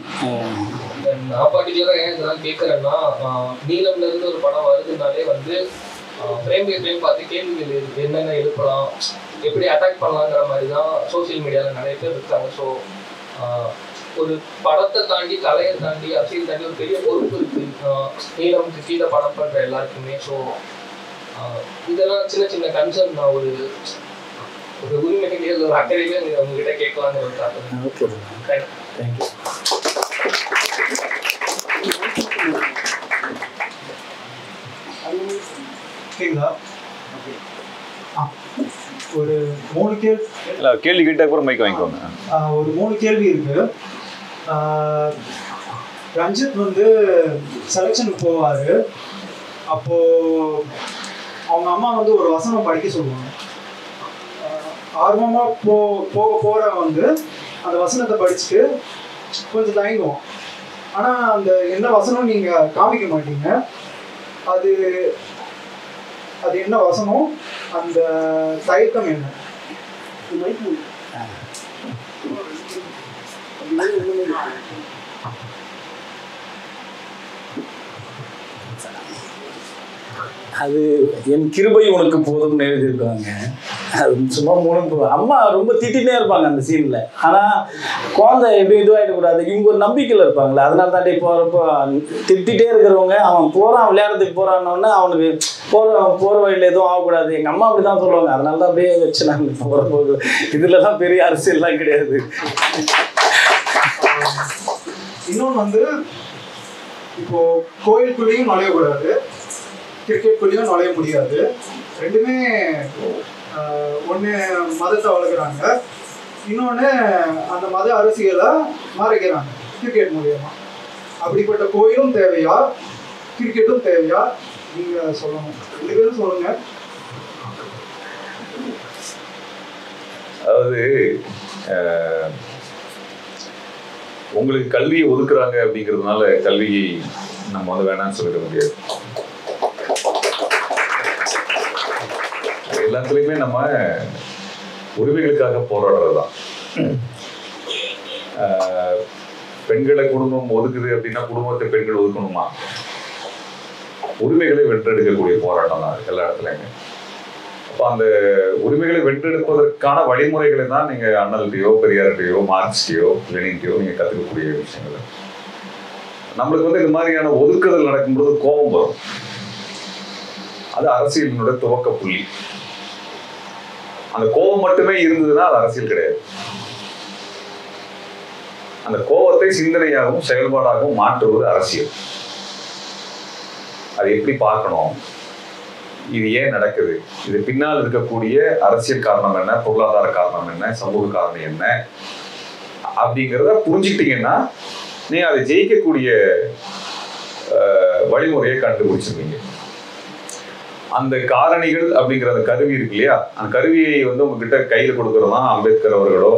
நான் பர்டிகுலராக ஏன் இதெல்லாம் கேட்குறேன்னா நீலம்ல இருந்து ஒரு படம் வருதுனாலே வந்து ஃப்ரேம் பை ஃப்ரேம் பார்த்து கேள்விகள் என்னென்ன எழுப்பலாம் எப்படி அட்டாக் பண்ணலாங்கிற மாதிரி தான் சோஷியல் மீடியாவில் நிறைய பேர் இருக்காங்க. ஸோ ஒரு படத்தை தாண்டி கலையை தாண்டி அரசியல் தாண்டி ஒரு பெரிய பொறுப்பு இருக்கு. ஆஹ் கீழே படம் பண்ற எல்லாருக்குமே. ஸோ இதெல்லாம் சின்ன சின்ன கன்சர்ன் நான் ஒரு ஒரு உரிமையிலேயே ஒரு அக்கறையிலே உங்ககிட்ட கேட்கலாங்கிற ஒரு தாக்கம். ஓகே தேங்க்யூ கேக்குதா? ஆ. ஒரு மூணு கேள்வி இல்ல கேள்வி கேட்ட அப்புறம் மைக் வாங்கிக்கோங்க. ஒரு மூணு கேள்வி இருக்கு. ரஞ்சித் வந்து செலெக்ஷனுக்கு போவாரு. அப்போ அவங்க அம்மா வந்து ஒரு வசனம் படிக்க சொல்லுவாங்க. ஆ, ஆர்வமா போ போக போற வந்து அந்த வசனத்தை படிச்சுட்டு கொஞ்சம் தயங்குவோம். ஆனா அந்த என்ன வசனம் நீங்க காமிக்க மாட்டீங்க. அது அது என்ன வசனம் அந்த தயக்கம் என்ன? அது என் கிருபை உனக்கு போதும்னு எழுதியிருக்காங்க அது சும்மா மூணு அம்மா ரொம்ப திட்டிகிட்டே இருப்பாங்க அந்த சீனில் ஆனால் குழந்தை எப்படி இதுவாகிடக்கூடாது இவங்க ஒரு நம்பிக்கையில் இருப்பாங்களே அதனால தாண்டி போகிறப்போ திட்டிகிட்டே இருக்கிறவங்க அவன் போகிறான் விளையாடுறதுக்கு போகிறான்னொன்னே அவனுக்கு போகிற போகிற வழியில் எதுவும் ஆகக்கூடாது. எங்கள் அம்மா அப்படி தான் சொல்லுவாங்க. அதனால தான் அப்படியே வச்சு நாங்கள் இதில் தான் பெரிய அரசியல்லாம் கிடையாது. இன்னொன்று வந்து இப்போ கோயிலுக்குள்ளேயும் நுழையக்கூடாது. கிரிக்கெட்குள்ளேயும் நுழைய முடியாது. ரெண்டுமே ஒன்று மதத்தை வளர்க்குறாங்க. இன்னொன்று அந்த மத அரசியலை மறைக்கிறாங்க கிரிக்கெட் மூலியமாக அப்படிப்பட்ட கோயிலும் தேவையா? கிரிக்கெட்டும் தேவையா? நீங்கள் சொல்லணும். ரெண்டு பேரும் சொல்லுங்கள் அதாவது உங்களுக்கு கல்வியை ஒதுக்குறாங்க அப்படிங்கிறதுனால கல்வியை நம்ம வந்து வேணாம்னு சொல்லிட முடியாது. எல்லாத்துலேயுமே நம்ம உரிமைகளுக்காக போராடுறது தான் பெண்களை குடும்பம் ஒதுக்குது அப்படின்னா குடும்பத்தை பெண்கள் ஒதுக்கணுமா? உரிமைகளை வென்றெடுக்கக்கூடிய போராட்டம் தான் எல்லா இடத்துலையுமே. அப்போ அந்த உரிமைகளை வென்றெடுப்பதற்கான வழிமுறைகளை தான் நீங்க அண்ணல்கிட்டயோ பெரியார்கிட்டயோ மார்க்ஸ்டையோ லெனின்கிட்டயோ நீங்க கத்துக்கக்கூடிய விஷயங்கள். நம்மளுக்கு வந்து இந்த மாதிரியான ஒதுக்குதல் நடக்கும்போது கோபம் வரும். அது அரசியலினுடைய துவக்க புள்ளி. அந்த கோபம் மட்டுமே இருந்ததுன்னா அது அரசியல் கிடையாது. அந்த கோபத்தை சிந்தனையாகவும் செயல்பாடாகவும் மாற்றுவது அரசியல். அது எப்படி பார்க்கணும்? இது ஏன் நடக்குது? இது பின்னால் இருக்கக்கூடிய அரசியல் காரணம் என்ன? பொருளாதார காரணம் என்ன? சமூக காரணம் என்ன? அப்படிங்கிறத புரிஞ்சுக்கிட்டீங்கன்னா நீங்க அதை ஜெயிக்கக்கூடிய வழிமுறையை கண்டுபிடிச்சிருவீங்க. அந்த காரணிகள் அப்படிங்கிற அந்த கருவி இருக்கு இல்லையா? அந்த கருவியை வந்து உங்ககிட்ட கையில் கொடுக்கறது தான் அம்பேத்கர் அவர்களோ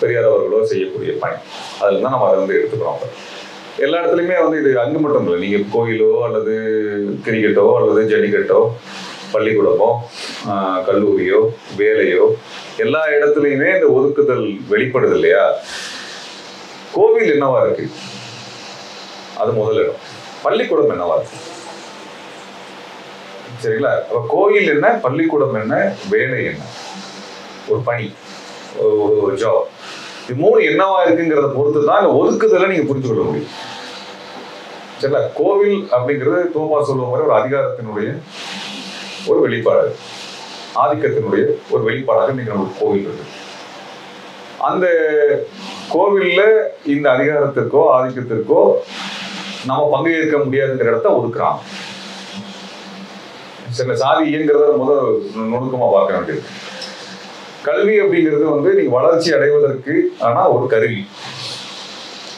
பெரியார் அவர்களோ செய்யக்கூடிய பணி. அதில் தான் நம்ம அதை வந்து எடுத்துக்கிறோம் எல்லா இடத்துலையுமே வந்து இது அங்கு மட்டும் இல்லை. நீங்கள் கோயிலோ அல்லது கிரிக்கெட்டோ அல்லது ஜல்லிக்கட்டோ பள்ளிக்கூடமோ கல்லூரியோ வேலையோ எல்லா இடத்துலையுமே இந்த ஒதுக்குதல் வெளிப்படுது இல்லையா? கோவில் என்னவா இருக்கு? அது முதலிடம் பள்ளிக்கூடம் என்னவா இருக்கு? சரிங்களா? அப்போ கோயில் என்ன? பள்ளிக்கூடம் என்ன? வேலை என்ன? ஒரு பணி ஒரு ஜாப் இது மூணு என்னவா இருக்குங்கிறத பொறுத்து தான் ஒதுக்குதலை நீங்க புரிஞ்சு கொள்ள முடியும். சரிங்களா? கோவில் அப்படிங்கிறது தோமா சொல்லுவ மாதிரி ஒரு அதிகாரத்தினுடைய ஒரு வெளிப்பாடு. ஆதிக்கத்தினுடைய ஒரு வெளிப்பாடாக இன்னைக்கு நமக்கு கோவில் இருக்கு. அந்த கோவில்ல இந்த அதிகாரத்திற்கோ ஆதிக்கத்திற்கோ நம்ம பங்கேற்க முடியாதுங்கிற இடத்த ஒதுக்குறாங்க. சில சாதி இயங்குறத முதல் நுணுக்கமா பார்க்க வேண்டியது. கல்வி அப்படிங்கிறது வந்து நீங்க வளர்ச்சி அடைவதற்கு ஆனா ஒரு கருவி.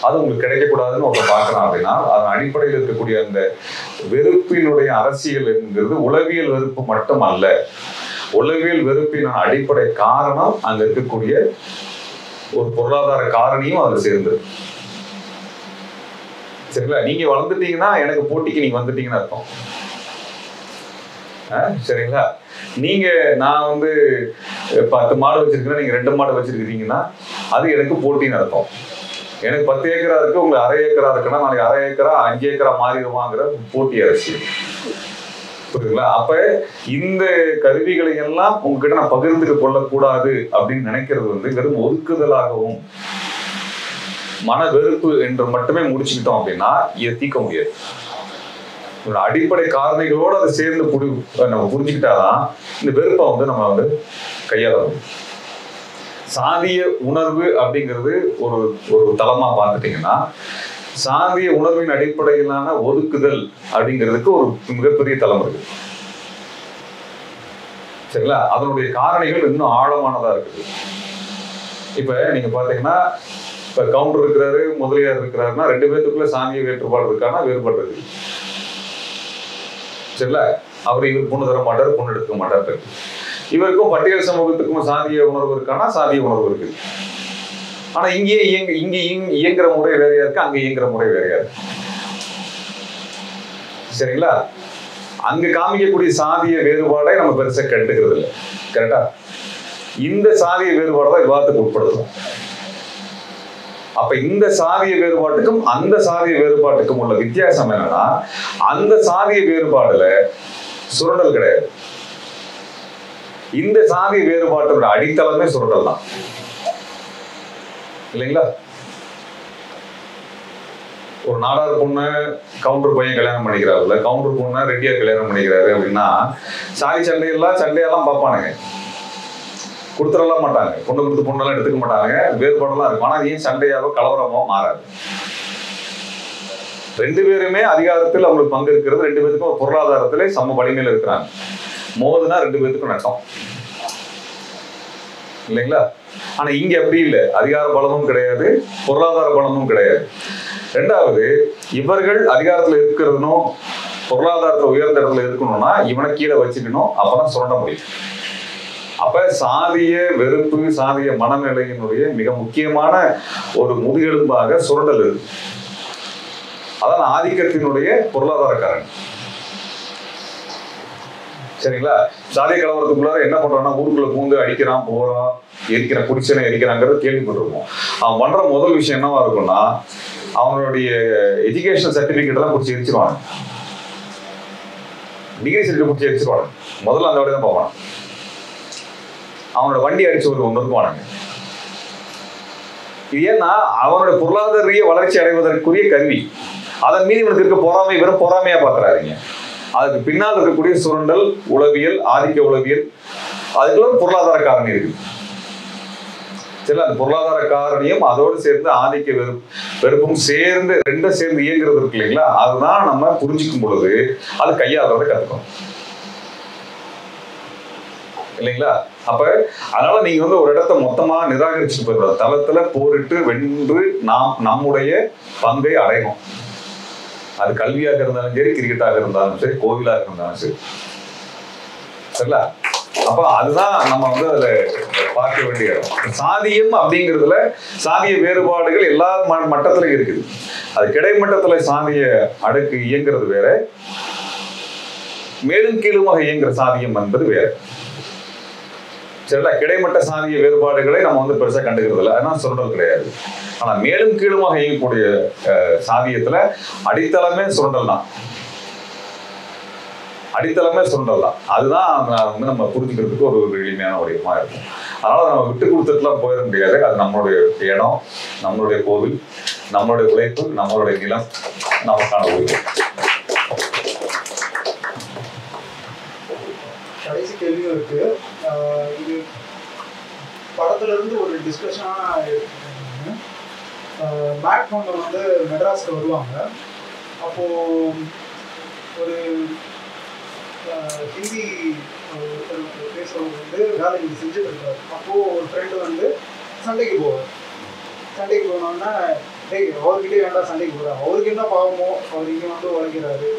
அது உங்களுக்கு கிடைக்கக்கூடாதுன்னு ஒருத்தர் பார்க்கலாம் அப்படின்னா அதன் அடிப்படையில் இருக்கக்கூடிய அந்த வெறுப்பினுடைய அரசியல் என்கிறது உளவியல் வெறுப்பு மட்டும் அல்ல உளவியல் வெறுப்பின் அடிப்படை காரணம் அங்க இருக்கக்கூடிய ஒரு பொருளாதார காரணியும் அதுல சேர்ந்தது சரிங்களா? நீங்க வளர்ந்துட்டீங்கன்னா எனக்கு போட்டிக்கு நீங்க வந்துட்டீங்கன்னு அர்த்தம். சரிங்களா? நீங்க நான் வந்து பத்து மாடு வச்சிருக்கேன் நீங்க ரெண்டு மாடு வச்சிருக்கீங்கன்னா அது எனக்கு போட்டின்னு அர்த்தம். எனக்கு பத்து ஏக்கரா இருக்கு உங்களுக்கு அரை ஏக்கரா இருக்குன்னா நாளைக்கு அரை ஏக்கரா அஞ்சு ஏக்கரா மாறிடுவாங்கிற போட்டி அரசியல் புரியுதுங்களா? அப்ப இந்த கருவிகளை எல்லாம் உங்ககிட்ட நான் பகிர்ந்துட்டு கொள்ளக்கூடாது அப்படின்னு நினைக்கிறது வந்து வெறும் ஒதுக்குதலாகவும் மன வெறுப்பு என்று மட்டுமே முடிச்சுக்கிட்டோம் அப்படின்னா இதை தீர்க்க முடியாது. அடிப்படை காரணிகளோட அதை சேர்ந்து புடி நம்ம புரிஞ்சுக்கிட்டாதான் இந்த வெறுப்பை வந்து நம்ம வந்து கையாள முடியும். சாதிய உணர்வு அப்படிங்கிறது ஒரு ஒரு தளமா பார்த்துட்டீங்கன்னா சாதிய உணர்வின் அடிப்படையிலான ஒதுக்குதல் அப்படிங்கிறதுக்கு ஒரு மிகப்பெரிய தளம் இருக்கு. சரிங்களா? அதனுடைய காரணிகள் இன்னும் ஆழமானதா இருக்குது. இப்ப நீங்க பாத்தீங்கன்னா இப்ப கவுண்டர் இருக்கிறாரு முதலியார் இருக்கிறாருன்னா ரெண்டு பேத்துக்குள்ள சாதிய வேறுபாடு இருக்கான்னா வேறுபாடு இருக்கு. சரில அவர் இவர் பொண்ணு தர மாட்டார் பொண்ணு எடுக்க மாட்டார். இவருக்கும் பட்டியல் சமூகத்துக்கும் சாதிய உணர்வு இருக்கானா சாதிய உணர்வு இருக்கு. ஆனா இங்கேயே இயங்க இங்க இயங்குற முறை வேறையா இருக்கு அங்க இயங்குற முறை வேறையா இருக்கு. சரிங்களா? அங்க காமிக்கக்கூடிய சாதிய வேறுபாடை நம்ம பெருசா கண்டுக்கிறது இல்லை கரெக்டா இந்த சாதிய வேறுபாடு தான் விவாதத்துக்கு உட்படுத்தும் அப்ப இந்த சாதிய வேறுபாட்டுக்கும் அந்த சாதிய வேறுபாட்டுக்கும் உள்ள வித்தியாசம் என்னன்னா அந்த சாதிய வேறுபாடுல சுரண்டல் கிடையாது. இந்த சாதிய வேறுபாட்டோட அடித்தளமே சுரண்டல் தான். இல்லைங்களா? ஒரு நாடார் பொண்ணு கவுண்டர் பையன் கல்யாணம் பண்ணிக்கிறாருல கவுண்டர் பொண்ணு ரெட்டியார் கல்யாணம் பண்ணிக்கிறாரு அப்படின்னா சாதி சண்டையெல்லாம் சண்டையெல்லாம் பார்ப்பானுங்க. கொடுத்துடலாம் மாட்டாங்க. பொண்ணு கொடுத்து பொண்ணெல்லாம் எடுத்துக்க மாட்டாங்க. வேறுபாடெல்லாம் இருக்கும். ஆனால் ஏன் சண்டையாவோ கலவரமோ மாறாது. ரெண்டு பேருமே அதிகாரத்தில் அவங்களுக்கு பங்கு இருக்கிறது. ரெண்டு பேருக்கும் பொருளாதாரத்திலே சம வலிமையில் இருக்கிறாங்க. மோதுனா ரெண்டு பேருக்கும் நட்டம் இல்லைங்களா? ஆனா இங்க அப்படி இல்லை. அதிகார பலமும் கிடையாது. பொருளாதார பலமும் கிடையாது. ரெண்டாவது இவர்கள் அதிகாரத்துல இருக்கிறதுனும் பொருளாதாரத்துல உயர்ந்த இடத்துல இருக்கணும்னா இவனை கீழே வச்சுக்கணும். அப்பதான் சுரண்ட முடியும். அப்ப சாதிய வெறுப்பு சாதிய மனநிலையினுடைய மிக முக்கியமான ஒரு முதுகெலும்பாக சுரண்டல் இருக்கு அதான் ஆதிக்கத்தினுடைய பொருளாதார காரணம் சரிங்களா? சாதிய கலவரத்துக்குள்ளார என்ன பண்றான்னா ஊருக்குள்ள பூந்து அடிக்கிறான் போறான் எரிக்கிறான் குடிச்சனை எரிக்கிறாங்கிறத கேள்விப்பட்டிருப்போம். அவன் பண்ற முதல் விஷயம் என்னவா இருக்கும்னா அவனுடைய எஜுகேஷன் சர்டிபிகேட் எல்லாம் பிடிச்சி எரிச்சிருவாங்க டிகிரி சர்டிஃபிகேட் பிடிச்சி எரிச்சிருவாங்க முதல்ல அந்த வழியை தான் பார்ப்பான். அவனோட வண்டி அடிச்சு ஒரு ஒன்று இது ஏன்னா அவனோட பொருளாதார ரீதியா வளர்ச்சி அடைவதற்குரிய கருவி அதன் மீது இவனுக்கு இருக்க பொறாமை வெறும் பொறாமையா பாக்குறாருங்க அதுக்கு பின்னால் இருக்கக்கூடிய சுரண்டல் உளவியல் ஆதிக்க உளவியல் அதுக்குள்ள பொருளாதார காரணி இருக்கு. சரி அந்த பொருளாதார காரணியும் அதோடு சேர்ந்து ஆதிக்க வெறுப்பு வெறுப்பும் சேர்ந்து ரெண்டும் சேர்ந்து இயங்குறது இருக்கு இல்லைங்களா? அதுதான் நம்ம புரிஞ்சுக்கும் பொழுது அது கையாளுறதை கத்துக்கணும் இல்லைங்களா? அப்ப அதனால நீங்க வந்து ஒரு இடத்த மொத்தமா நிராகரிச்சுட்டு போயிடக்கூடாது. தளத்துல போரிட்டு வென்று நாம் நம்முடைய பங்கை அடையணும். அது கல்வியாக இருந்தாலும் சரி கிரிக்கெட்டாக இருந்தாலும் சரி கோவிலாக இருந்தாலும் சரி. சரிங்களா? அப்ப அதுதான் நம்ம வந்து அதுல பார்க்க வேண்டிய இடம். சாதியம் அப்படிங்கிறதுல சாதிய வேறுபாடுகள் எல்லா ம- மட்டத்திலும் இருக்குது. அது கிடைமட்டத்துல சாதிய அடுக்கு இயங்குறது வேற மேலும் கீழுமாக இயங்குற சாதியம் என்பது வேற. சரிங்களா கிடைமட்ட சாதிய வேறுபாடுகளை நம்ம வந்து பெருசா கண்டுக்கிறது இல்லை. அதனால் சுரண்டல் கிடையாது. ஆனா மேலும் கீழுமாக இயங்கக்கூடிய அஹ், அடித்தளமே சுரண்டல் தான். அடித்தளமே சுரண்டல் தான். அதுதான் வந்து நம்ம புரிஞ்சுக்கிறதுக்கு ஒரு ஒரு எளிமையான ஒரு இடமா இருக்கும். அதனால நம்ம விட்டு கொடுத்துட்டுலாம் போயிட முடியாது. அது நம்மளுடைய இடம் நம்மளுடைய கோவில் நம்மளுடைய உழைப்பு நம்மளுடைய நிலம் நமக்கான உரிமை கேள்வியும் இருக்கு. இது படத்துல இருந்து ஒரு டிஸ்கஷனா மேக் ஃபவுண்டர் வந்து மெட்ராஸ்க்கு வருவாங்க. அப்போ ஒரு ஹிந்தி ஒருத்தர் பேசுறவங்க வந்து வேலை இங்கே செஞ்சுட்டு இருக்காரு. அப்போ ஒரு ஃப்ரெண்டு வந்து சண்டைக்கு போவார். சண்டைக்கு போனோன்னா டேய் அவர்கிட்டே வேண்டாம் சண்டைக்கு போகிறார் அவருக்கு என்ன பாவமோ அவர் இங்கே வந்து உழைக்கிறாரு.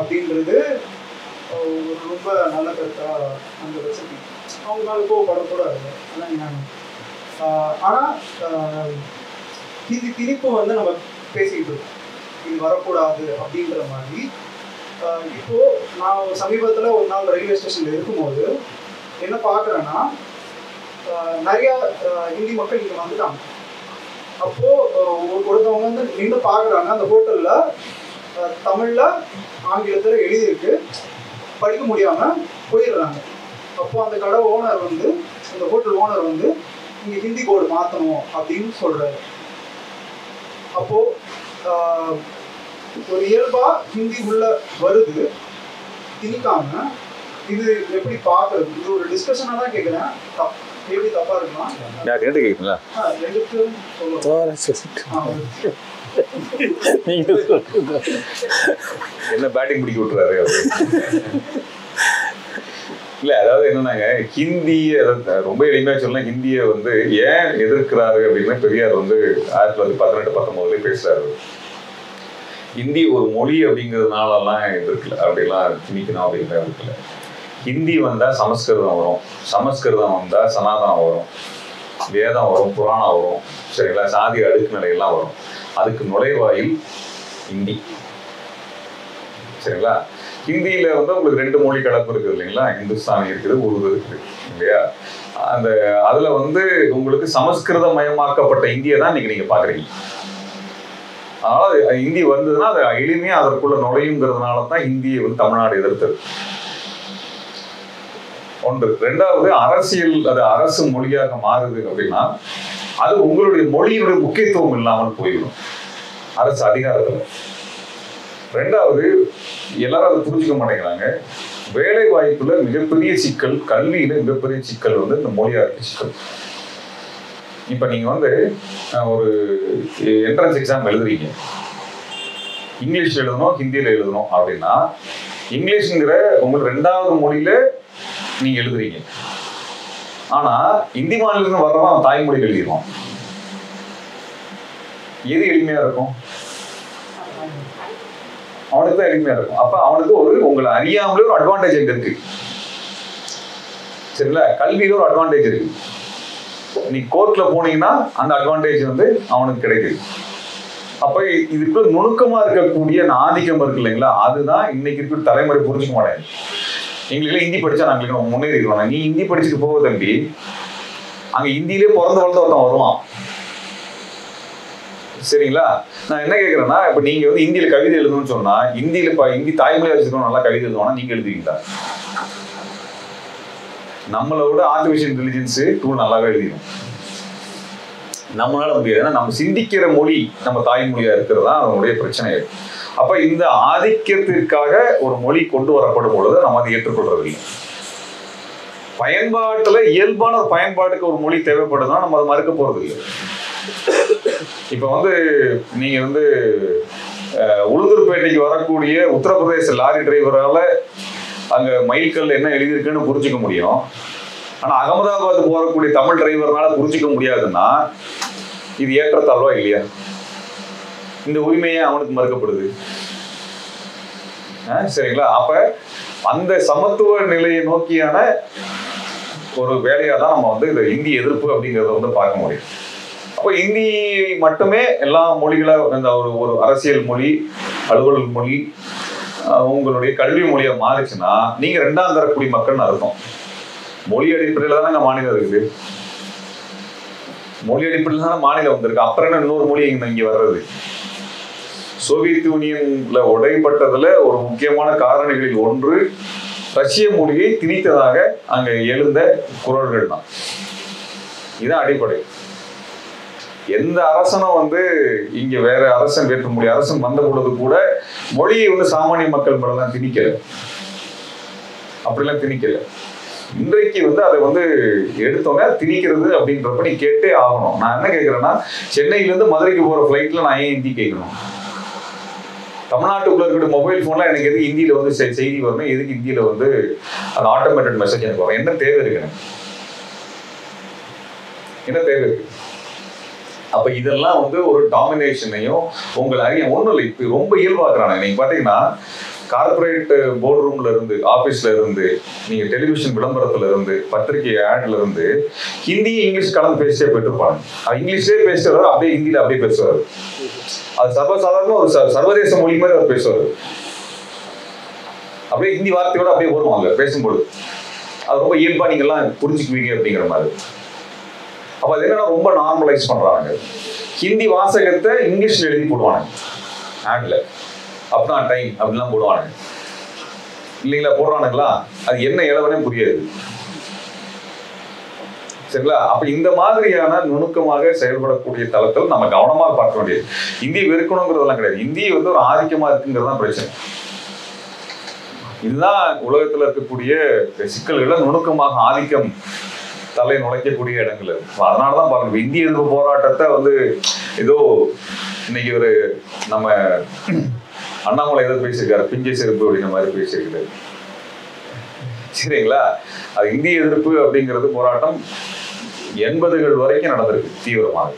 அப்படின்றது ரொம்ப நல்ல கருத்தா அந்த ரெசிபி அவங்க மேலே கோவப்படக்கூடாது அதான் ஞானம் ஆனால் இது திணிப்பு வந்து நம்ம பேசிக்கிட்டு இருக்கோம். இது வரக்கூடாது அப்படின்ற மாதிரி. இப்போ நான் சமீபத்தில் ஒரு நாள் ரயில்வே ஸ்டேஷனில் இருக்கும்போது என்ன பார்க்குறேன்னா நிறையா ஹிந்தி மக்கள் இங்கே வந்துட்டாங்க. அப்போ ஒரு- ஒருத்தவங்க வந்து நின்று பார்க்குறாங்க அந்த ஹோட்டலில் தமிழில் ஆங்கிலத்தில் எழுதியிருக்கு. படிக்க முடியாம போயிடுறாங்க. அப்போ அந்த கடை ஓனர் வந்து அந்த ஹோட்டல் ஓனர் வந்து இங்க ஹிந்தி போர்டு மாத்தணும் அப்படின்னு சொல்றாரு. அப்போ ஆஹ், ஒரு இயல்பா ஹிந்தி உள்ள வருது. திணிக்காம இது எப்படி பார்க்கறது இது ஒரு டிஸ்கஷனாக தான் கேட்குறேன் தப் எப்படி தப்பா இருக்கலாம் யார் கேட்டு கேட்குங்களா ஆ, ரெண்டுக்கும் சொல்லலாம் நீங்க என்ன பேட்டிங் பிடிக்க விட்டுறாரு இல்லை இல்ல அதாவது என்னன்னாங்க ஹிந்திய ரொம்ப எளிமையாக சொல்லலாம் ஹிந்தியை வந்து ஏன் எதிர்க்கிறாரு அப்படின்னா பெரியார் வந்து ஆயிரத்தி தொள்ளாயிரத்தி பதினெட்டு பத்தொன்பதுல பேசுறாரு. ஹிந்தி ஒரு மொழி அப்படிங்கிறதுனாலலாம் எதிர்க்கல அப்படிலாம் திணிக்கணும் அப்படிங்கிற இருக்குல்ல ஹிந்தி வந்தா சமஸ்கிருதம் வரும். சமஸ்கிருதம் வந்தா சனாதனம் வரும். வேதம் வரும் புராணம் வரும். சரிங்களா சாதி அடுக்கு நிலையெல்லாம் வரும். அதுக்கு நுழைவாயில் ஹிந்தி. சரிங்களா? ஹிந்தியில வந்து உங்களுக்கு ரெண்டு மொழி கலப்பு இருக்குது இல்லைங்களா? இந்துஸ்தானி இருக்குது உருது இருக்குது இல்லையா? அந்த அதுல வந்து உங்களுக்கு சமஸ்கிருத மயமாக்கப்பட்ட இந்தியை தான் இன்னைக்கு நீங்க பாக்குறீங்க அதனால ஹிந்தி வந்ததுன்னா அது எளிமையா அதற்குள்ள நுழையுங்கிறதுனால தான் ஹிந்தியை வந்து தமிழ்நாடு எதிர்த்தது. ஒன்று. ரெண்டாவது அரசியல் அது அரசு மொழியாக மாறுது அப்படின்னா அது உங்களுடைய மொழியினுடைய முக்கியத்துவம் இல்லாமல் போயிடும் அரசு அதிகாரத்தில். ரெண்டாவது எல்லாரும் அதை புரிஞ்சுக்க மாட்டேங்கிறாங்க. வேலை வாய்ப்புல மிகப்பெரிய சிக்கல் கல்வியில மிகப்பெரிய சிக்கல் வந்து இந்த மொழியாக்கு சிக்கல். இப்ப நீங்க வந்து ஒரு என்ட்ரன்ஸ் எக்ஸாம் எழுதுறீங்க. இங்கிலீஷ் எழுதணும் ஹிந்தியில எழுதணும் அப்படின்னா இங்கிலீஷ்ங்கிற உங்களுக்கு ரெண்டாவது மொழியில நீங்க எழுதுறீங்க. ஆனா இந்தி மாநிலத்துல வர்றவன் தாய்மொழி எழுதிடுவான். எது எளிமையா இருக்கும்? அவனுக்கு தான் எளிமையா இருக்கும். அப்ப அவனுக்கு ஒரு உங்களை அறியாமலே ஒரு அட்வான்டேஜ் எங்க இருக்கு? சரிங்களா? கல்வியில ஒரு அட்வான்டேஜ் இருக்கு. நீ கோர்ட்ல போனீங்கன்னா அந்த அட்வான்டேஜ் வந்து அவனுக்கு கிடைக்குது. அப்ப இதுக்குள்ள நுணுக்கமா இருக்கக்கூடிய அந்த ஆதிக்கம் இருக்கு இல்லைங்களா? அதுதான் இன்னைக்கு இருக்கிற தலைமுறை புரிஞ்சுக்க மாட்டேன் எங்களுக்கு ஹிந்தி படிச்சா நாங்களுக்கு முன்னேறி நீ ஹிந்தி படிச்சுட்டு போக தம்பி. அங்க ஹிந்தியிலே பிறந்து வளர்ந்த ஒருத்தன் வருவான். சரிங்களா? நான் என்ன கேட்குறேன்னா இப்ப நீங்க வந்து இந்தியில் கவிதை எழுதணும்னு சொன்னா இந்தியில் இப்ப இந்தி தாய்மொழியாக வச்சுக்கணும் நல்லா கவிதை எழுதுவானா நீங்க எழுதுவீங்களா? நம்மளை விட ஆர்டிஃபிஷியல் இன்டெலிஜென்ஸ் டூல் நல்லாவே எழுதிடும் நம்மளால முடியாது. ஏன்னா நம்ம சிந்திக்கிற மொழி நம்ம தாய்மொழியா இருக்கிறது தான் அதனுடைய பிரச்சனை அப்ப இந்த ஆதிக்கத்திற்காக ஒரு மொழி கொண்டு வரப்படும் பொழுது நம்ம அதை ஏற்றுக்கொள்றதில்லை. பயன்பாட்டுல இயல்பான ஒரு பயன்பாட்டுக்கு ஒரு மொழி தேவைப்படுதுன்னா நம்ம அதை மறுக்க போறது இல்லை இப்போ வந்து நீங்க வந்து உளுந்தூர்பேட்டைக்கு வரக்கூடிய உத்தரப்பிரதேச லாரி டிரைவரால அங்க மைல்கல் என்ன எழுதியிருக்குன்னு புரிஞ்சுக்க முடியும். ஆனா அகமதாபாத் போகக்கூடிய தமிழ் டிரைவர்னால புரிஞ்சுக்க முடியாதுன்னா இது ஏற்றத்தாழ்வா இல்லையா? இந்த உரிமையே அவனுக்கு மறுக்கப்படுது. ஆ, சரிங்களா? அப்ப அந்த சமத்துவ நிலையை நோக்கியான ஒரு வேலையா தான் நம்ம வந்து இந்த இந்திய எதிர்ப்பு அப்படிங்கிறத வந்து பார்க்க முடியும். அப்போ இந்தி மட்டுமே எல்லா மொழிகளா இந்த ஒரு ஒரு அரசியல் மொழி அலுவலர் மொழி உங்களுடைய கல்வி மொழியா மாறுச்சுன்னா நீங்க ரெண்டாம் தர குடிமக்கள்னு அர்த்தம். மொழி அடிப்படையில் தானே மாநிலம் இருக்குது. மொழி அடிப்படையில் தானே மாநிலம் வந்திருக்கு. அப்புறம் என்ன இன்னொரு மொழி இங்க இங்க வர்றது? சோவியத் யூனியன்ல உடைப்பட்டதுல ஒரு முக்கியமான காரணிகளில் ஒன்று ரஷ்ய மொழியை திணித்ததாக அங்க எழுந்த குரல்கள் தான் இதுதான் அடிப்படை. எந்த அரசனும் வந்து இங்க வேற அரசன் வேற்ற மொழி அரசன் வந்த பொழுது கூட மொழியை வந்து சாமானிய மக்கள் மேலாம் திணிக்கல. அப்படிலாம் திணிக்கல. இன்றைக்கு வந்து அதை வந்து எடுத்தோன்னே திணிக்கிறது அப்படின்றப்ப நீ கேட்டே ஆகணும். நான் என்ன கேட்கிறேன்னா சென்னையில இருந்து மதுரைக்கு போற ஃபிளைட்ல நான் ஏன் ஹிந்தி கேட்கணும் தமிழ்நாட்டுக்குள்ள இருக்கிற மொபைல் ஃபோன்லாம் எனக்கு எதுக்கு ஹிந்தியில வந்து செ- செய்தி வரணும்? எதுக்கு ஹிந்தியில வந்து அந்த ஆட்டோமேட்டட் மெசேஜ் எனக்கு வரும் என்ன தேவை இருக்கு என்ன தேவை இருக்கு? அப்போ இதெல்லாம் வந்து ஒரு டாமினேஷனையும் உங்களை அறிய ஒன்றும் இல்லை இப்போ ரொம்ப இயல்பாக்குறாங்க நீங்கள் பார்த்தீங்கன்னா கார்பரேட் போர்டு ரூம்ல இருந்து ஆபீஸ்ல இருந்து நீங்க டெலிவிஷன் விளம்பரத்துல இருந்து பத்திரிகை ஆட்ல இருந்து ஹிந்தியும் இங்கிலீஷ் கலந்து பேசிட்டே போயிட்டு இருப்பாங்க அது அப்படியே ஹிந்தியில அப்படியே பேசுவாரு. அது சர்வசாதாரண ஒரு சர்வதேச மொழி மாதிரி அவர் பேசுவார். அப்படியே ஹிந்தி வார்த்தையோட அப்படியே வருவாங்க பேசும்பொழுது. அது ரொம்ப இயல்பா நீங்க எல்லாம் புரிஞ்சுக்குவீங்க அப்படிங்கிற மாதிரி. அப்போ அது என்னன்னா ரொம்ப நார்மலைஸ் பண்றாங்க. ஹிந்தி வாசகத்தை இங்கிலீஷ்ல எழுதி போடுவாங்க ஆட்ல அப்னா டைம் அப்படிலாம் போடுவாங்க இல்லைங்களா போடுறானுங்களா? அது என்ன இளவனே புரியாது. சரிங்களா? அப்ப இந்த மாதிரியான நுணுக்கமாக செயல்படக்கூடிய தளத்தில் நம்ம கவனமா பார்க்க வேண்டியது. இந்தியை வெறுக்கணுங்கிறதெல்லாம் கிடையாது. இந்திய வந்து ஒரு ஆதிக்கமா இருக்குங்கிறது தான் பிரச்சனை. இதுதான் உலகத்துல இருக்கக்கூடிய சிக்கல்களை நுணுக்கமாக ஆதிக்கம் தலை நுழைக்கக்கூடிய இடங்கள் இருக்கும் அதனாலதான் பார்க்கணும் இந்திய எதிர்ப்பு போராட்டத்தை வந்து ஏதோ இன்னைக்கு ஒரு நம்ம அண்ணாமலை ஏதோ பேசியிருக்காரு பிஞ்சை செருப்பு அப்படிங்கிற மாதிரி பேசியிருக்காரு சரிங்களா? அது இந்திய எதிர்ப்பு அப்படிங்கிறது போராட்டம் எண்பதுகள் வரைக்கும் நடந்திருக்கு தீவிரமாக.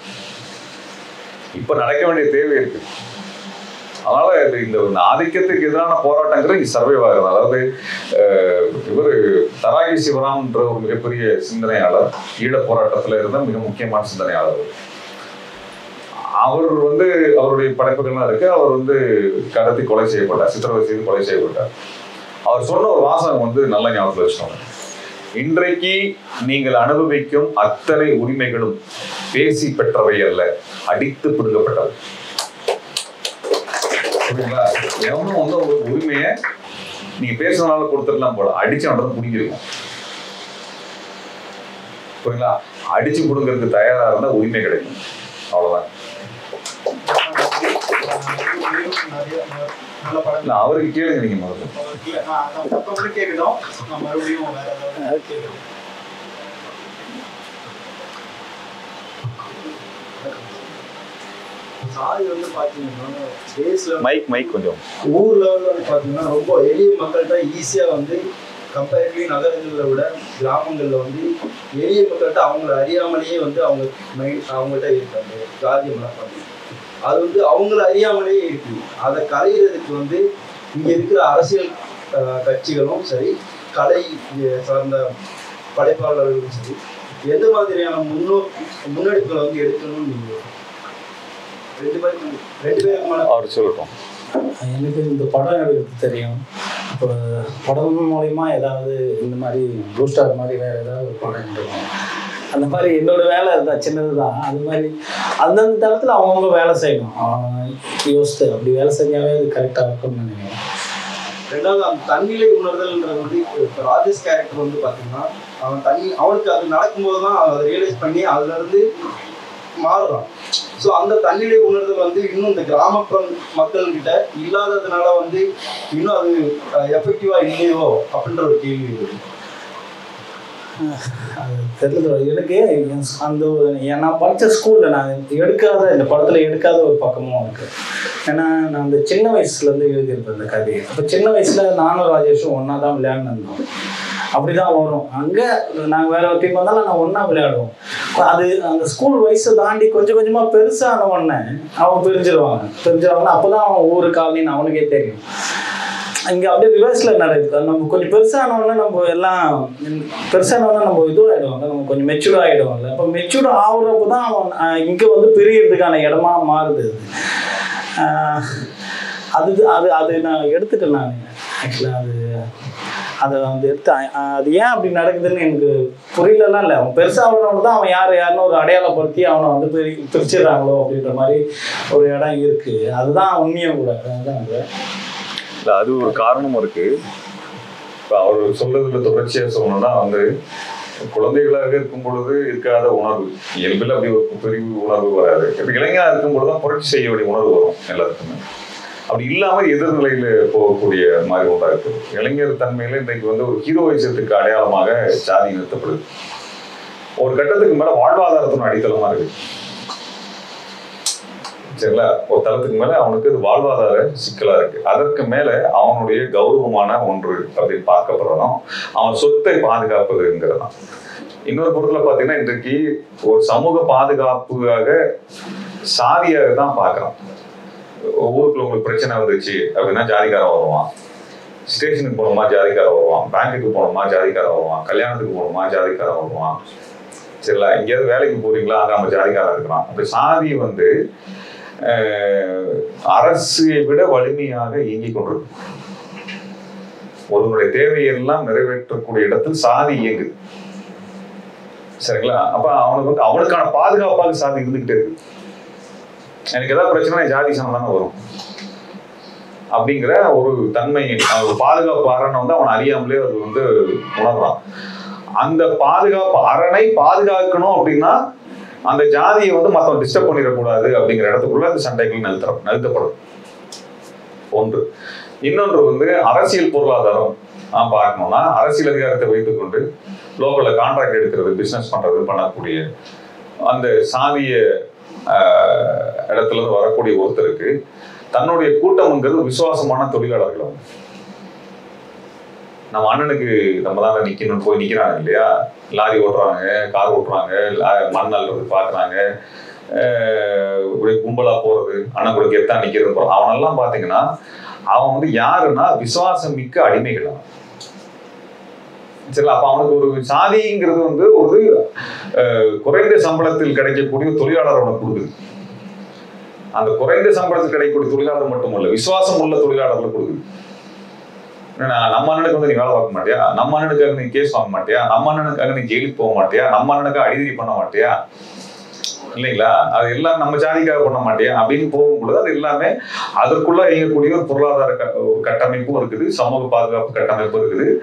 இப்ப நடக்க வேண்டிய தேவை இருக்கு. அதனால இது இந்த ஆதிக்கத்துக்கு எதிரான போராட்டங்கிறது இங்க சர்வே ஆகுது. அதாவது இவர் தராகி சிவராம்ன்ற ஒரு மிகப்பெரிய சிந்தனையாளர் ஈழ போராட்டத்தில் இருந்த மிக முக்கியமான சிந்தனையாளர். அவர். அவர் வந்து அவருடைய படைப்புகள்லாம் இருக்கு. அவர் வந்து கடத்தி கொலை செய்யப்பட்டார் சித்திரவதை செய்து கொலை செய்யப்பட்டார். அவர் சொன்ன ஒரு வாசகம் வந்து நல்ல ஞாபகத்தில் வச்சுக்கோங்க. இன்றைக்கு நீங்கள் அனுபவிக்கும் அத்தனை உரிமைகளும் பேசி பெற்றவை அல்ல அடித்து பிடுங்கப்பட்டவை. எவனும் வந்து ஒரு உரிமையை நீங்க பேசுறதுனால கொடுத்துடலாம் போல. அடிச்சு நடந்து பிடிங்கிருக்கும். புரியுங்களா அடிச்சு பிடுங்கிறதுக்கு தயாரா இருந்தா உரிமை கிடைக்கும். அவ்வளவுதான். இல்ல அவருக்கு கேளுங்க நீங்க மறுபடியும் சாதி வந்து பாத்தீங்கன்னா பேஸ்ல மைக் மைக் கொஞ்சம். ஊர் லெவலில் வந்து பார்த்தீங்கன்னா ரொம்ப எளிய மக்கள்கிட்ட ஈஸியாக வந்து கம்பேரிட்டிவ்லி நகரங்களில் விட கிராமங்களில் வந்து எளிய மக்கள்கிட்ட அவங்கள அறியாமலேயே வந்து அவங்க மைண்ட் அவங்கள்ட்ட இருக்கு அந்த ஜாதிய மனப்பான்மை. அது வந்து அவங்கள அறியாமலேயே இருக்கு. அதை களையிறதுக்கு வந்து இங்கே இருக்கிற அரசியல் கட்சிகளும் சரி கலை சார்ந்த படைப்பாளர்களும் சரி எந்த மாதிரியான முன்னோ முன்னெடுப்புகளை வந்து எடுக்கணும்னு நீங்கள் ரெண்டு பேருக்கும் ரெண்டு பேருக்குமான அவர் சொல்லட்டும். எனக்கு இந்த படம் எடுக்கிறது தெரியும்? இப்போ படம் மூலிமா ஏதாவது இந்த மாதிரி ப்ளூ ஸ்டார் மாதிரி வேறு ஏதாவது ஒரு படம் எடுக்கணும் அந்த மாதிரி என்னோட வேலை தான் சின்னது தான் அது மாதிரி அந்தந்த தளத்தில் அவங்கவுங்க வேலை செய்யணும். அவன் யோசித்து அப்படி வேலை செஞ்சாவே அது கரெக்டாக இருக்கும்னு நினைக்கிறேன். ரெண்டாவது அந்த தன்னிலை உணர்தல்ன்றது வந்து இப்போ ராஜேஷ் கேரக்டர் வந்து பார்த்தீங்கன்னா அவன் தண்ணி அவனுக்கு அது நடக்கும்போது தான் அவன் அதை ரியலைஸ் பண்ணி அதுல இருந்து மாறுறான். ஸோ அந்த தன்னிலை உணர்தல் வந்து இன்னும் இந்த கிராமப்புற மக்கள்கிட்ட இல்லாததுனால வந்து இன்னும் அது எஃபெக்டிவா இல்லையோ அப்படின்ற ஒரு கேள்வி இருக்கு அது தெரியல எனக்கு என் அந்த நான் படித்த ஸ்கூலில் நான் எடுக்காத இந்த படத்தில் எடுக்காத ஒரு பக்கமும் இருக்கு. ஏன்னா நான் அந்த சின்ன வயசுலேருந்து எழுதியிருப்பேன் இந்த கதையை. அப்போ சின்ன வயசில் நானும் ராஜேஷும் ஒன்றா தான் விளையாண்டுருந்தோம் அப்படி தான் வரும். அங்கே நாங்கள் வேற ஒரு டீம் வந்தாலும் நாங்கள் ஒன்றா விளையாடுவோம். அது அந்த ஸ்கூல் வயசை தாண்டி கொஞ்சம் கொஞ்சமாக பெருசான உடனே அவன் பிரிஞ்சிருவாங்க. பிரிஞ்சிருவாங்கன்னா அப்போ தான் அவன் ஊர் காலனின்னு அவனுக்கே தெரியும். இங்கே அப்படியே ரிவர்ஸில் நடக்குது. நம்ம கொஞ்சம் பெருசான உடனே நம்ம எல்லாம் பெருசான உடனே நம்ம இதுவாகிடுவாங்க நம்ம கொஞ்சம் மெச்சூர்ட் ஆகிடுவாங்கல்ல அப்போ மெச்சூர்ட் ஆகுறப்போ தான் அவன் இங்கே வந்து பிரியறதுக்கான இடமா மாறுது அது. அது அது அது நான் எடுத்துட்டேன் நான். ஆக்சுவலாக அது அதை வந்து எடுத்து அது ஏன் அப்படி நடக்குதுன்னு எனக்கு புரியலலாம் இல்லை. அவன் பெருசாக தான் அவன் யார் யாருன்னு ஒரு அடையாளப்படுத்தி அவனை வந்து பிரி பிரிச்சிடுறாங்களோ அப்படின்ற மாதிரி ஒரு இடம் இருக்குது அதுதான் உண்மையும் கூட. அதுதான் அது அது ஒரு காரணமும் இருக்கு. இப்போ அவர் சொல்றதுல தொடர்ச்சியாக சொல்லணும்னா வந்து குழந்தைகளாக இருக்கும் பொழுது இருக்காத உணர்வு. இயல்பில் அப்படி ஒரு பெரிய உணர்வு வராது. இப்போ இளைஞராக இருக்கும் பொழுது தான் புரட்சி செய்ய வேண்டிய உணர்வு வரும் எல்லாத்துக்குமே. அப்படி இல்லாம எதிர்நிலையில போகக்கூடிய மாதிரி ஒன்றா இருக்கு. இளைஞர் தன்மையில இன்றைக்கு வந்து ஒரு ஹீரோயிசத்துக்கு அடையாளமாக ஜாதி நிறுத்தப்படுது. ஒரு கட்டத்துக்கு மேல வாழ்வாதாரத்தின் அடித்தளமா இருக்கு. சரிங்களா? ஒரு தளத்துக்கு மேல அவனுக்கு இது வாழ்வாதார சிக்கலா இருக்கு. அதற்கு மேல அவனுடைய கௌரவமான ஒன்று அப்படின்னு பார்க்கப்படுறதும் அவன் சொத்தை பாதுகாப்பதுங்கிறது தான் இன்னொரு பொருட்களை பார்த்தீங்கன்னா இன்றைக்கு ஒரு சமூக பாதுகாப்புக்காக சாதியாக தான் பார்க்குறான். ஊருக்குள்ள உங்களுக்கு பிரச்சனை வந்துச்சு அப்படின்னா ஜாதிக்காரன் வருவான். ஸ்டேஷனுக்கு போகணுமா ஜாதிக்காரன் வருவான். பேங்க்குக்கு போகணுமா ஜாதிக்காரன் வருவான். கல்யாணத்துக்கு போகணுமா ஜாதிக்காரன் வருவான். சரிங்களா? எங்கேயாவது வேலைக்கு போறீங்களா அங்கே நம்ம ஜாதிக்காரன் இருக்கிறான் அப்போ சாதி வந்து அஹ், அரசை விட வலிமையாக இயங்கிக் கொண்டிருக்கும். ஒருவனுடைய தேவையெல்லாம் நிறைவேற்றக்கூடிய இடத்தில் சாதி இயங்குது. சரிங்களா? அப்ப அவனுக்கு வந்து அவனுக்கான பாதுகாப்பாக சாதி இருந்துகிட்டே இருக்கு. எனக்கு ஏதாவது பிரச்சனை ஜாதி சம்பந்தம் வரும். அப்படிங்கிற ஒரு தன்மை ஒரு பாதுகாப்பு அரணை வந்து அவன் அறியாமலே அது வந்து உணர்றான். அந்த பாதுகாப்பு அரணை பாதுகாக்கணும் அப்படின்னா அந்த ஜாதியை வந்து மற்றவன் டிஸ்டர்ப் பண்ணிடக்கூடாது அப்படிங்கிற இடத்துக்குள்ள அந்த சண்டைகள் நிறுத்தம் நிறுத்தப்படும். ஒன்று. இன்னொன்று வந்து அரசியல் பொருளாதாரம். நான் பார்க்கணும்னா அரசியல் அதிகாரத்தை வைத்துக்கொண்டு லோக்கல்ல கான்ட்ராக்ட் எடுக்கிறது பிசினஸ் பண்றது பண்ணக்கூடிய அந்த சாதிய ஆஹ், இடத்துல இருந்து வரக்கூடிய ஒருத்தருக்கு தன்னுடைய கூட்டம்ங்கிறது விசுவாசமான தொழிலாளர்கள் நம்ம அண்ணனுக்கு நம்ம தான் நிக்கணும்னு போய் நிக்கிறாங்க இல்லையா? லாரி ஓட்டுறாங்க கார் ஓட்டுறாங்க லா- மண் அள்ளுறது பாக்குறாங்க. இப்படி கும்பலா போறது அண்ணன் கூட கெத்தா நிக்கிறது அவனெல்லாம் பாத்தீங்கன்னா அவன் வந்து யாருன்னா விசுவாசம் மிக்க அடிமைகள் அவன். சரிங்களா அப்ப அவனுக்கு ஒரு சாதிங்கிறது வந்து ஒரு அஹ், குறைந்த சம்பளத்தில் கிடைக்கக்கூடிய தொழிலாளர் அவனுக்கு கொடுக்குது. அந்த குறைந்த சம்பளத்தில் கிடைக்கக்கூடிய தொழிலாளர் மட்டுமல்ல விசுவாசம் உள்ள தொழிலாளர்கள் கொடுக்குது. நம்ம அண்ணனுக்கு வந்து நீ வேலை பார்க்க மாட்டியா? நம்ம அண்ணனுக்காக நீ கேஸ் வாங்க மாட்டியா? நம்ம அண்ணனுக்காக நீ ஜெயிலுக்கு போக மாட்டியா? நம்ம அண்ணனுக்காக அடிதடி பண்ண மாட்டியா? இல்லைங்களா? அது எல்லாம் நம்ம ஜாதிக்காக பண்ண மாட்டியா? அப்படின்னு போகும்பொழுது அது எல்லாமே அதற்குள்ள இயங்கக்கூடிய ஒரு பொருளாதார கட்டமைப்பும் இருக்குது சமூக பாதுகாப்பு கட்டமைப்பும் இருக்குது.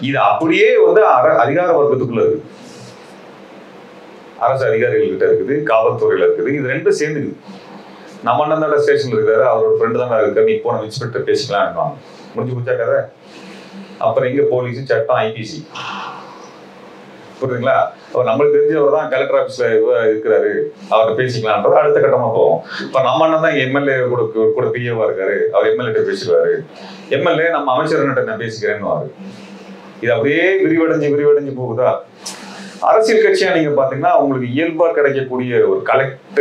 இது அப்படியே வந்து அர- அதிகார வர்க்கத்துக்குள்ள இருக்கு. அரசு அதிகாரிகள் கிட்ட இருக்குது காவல்துறையில இருக்குது. இது ரெண்டும் சேர்ந்துக்குது. நம்ம அண்ணன் தான் ஸ்டேஷன்ல இருக்காரு அவரோட ஃப்ரெண்டு தானே இருக்காரு. நீ போன இன்ஸ்பெக்டர் பேசிக்கலாம் முடிஞ்சு போச்சா கதை? அப்புறம் இங்க போலீஸ் சட்டம் ஐபிசி புரியுதுங்களா? அவர் நம்மளுக்கு தெரிஞ்சவர் தான் கலெக்டர் ஆஃபீஸ்ல இருக்கிறாரு. அவர்கிட்ட பேசிக்கலான்றது அடுத்த கட்டமா போவோம். இப்ப நம்ம அண்ணன் தான் எம்எல்ஏ கூட கூட பிஏவா இருக்காரு. அவர் எம்எல்ஏ பேசிடுவாரு. எம்எல்ஏ நம்ம அமைச்சர்கிட்ட நான் பேசிக்கிறேன்னு இது அப்படியே விரிவடைஞ்சு விரிவடைஞ்சு போகுதா? அரசியல் கட்சியா நீங்க பாத்தீங்கன்னா உங்களுக்கு இயல்பா கிடைக்கக்கூடிய ஒரு கலெக்ட்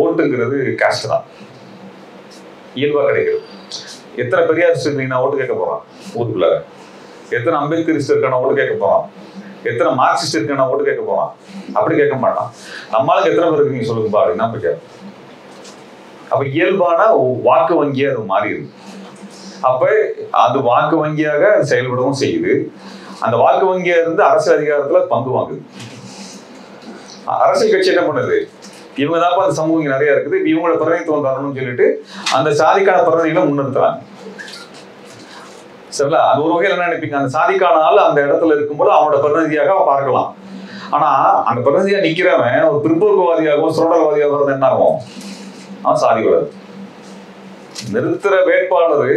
ஓட்டுங்கிறது காஸ்ட் தான். இயல்பா கிடைக்கிறது. எத்தனை பெரியார் ஓட்டு கேட்க போறான் ஊருக்குள்ள எத்தனை அம்பேத்கரிஸ்ட் இருக்கான ஓட்டு கேட்க போறான். எத்தனை மார்க்சிஸ்ட் இருக்கான ஓட்டு கேட்க போறான். அப்படி கேட்க மாட்டான். நம்மளுக்கு எத்தனை பேர் இருக்கீங்க சொல்லுங்க பாரு என்ன போய் அப்ப இயல்பான வாக்கு வங்கியா அது மாறிடுது அப்ப அது வாக்கு வங்கியாக செயல்படவும் செய்யுது. அந்த வாக்கு வங்கியா இருந்து அரசு அதிகாரத்துல பங்கு வாங்குது. அரசியல் கட்சி என்ன பண்ணுது? இவங்க தான் அந்த சமூகம் நிறைய இருக்குது. இவங்களோட பிரதிநிதித்துவம் தரணும்னு சொல்லிட்டு அந்த சாதிக்கான பிரதிநிதிகளை முன்னிறுத்துறாங்க. சரிங்களா? அது ஒரு வகையில் என்ன நினைப்பீங்க? அந்த சாதிக்கான ஆள் அந்த இடத்துல இருக்கும்போது அவனோட பிரதிநிதியாக அவன் பார்க்கலாம். ஆனா அந்த பிரதிநிதியா நிக்கிறவன் ஒரு பிற்போக்குவாதியாகவும் சுரண்டல்வாதியாகவும் இருந்தா என்ன ஆகும்? அவன் சாதி வளரு. நிறுத்துற வேட்பாளர்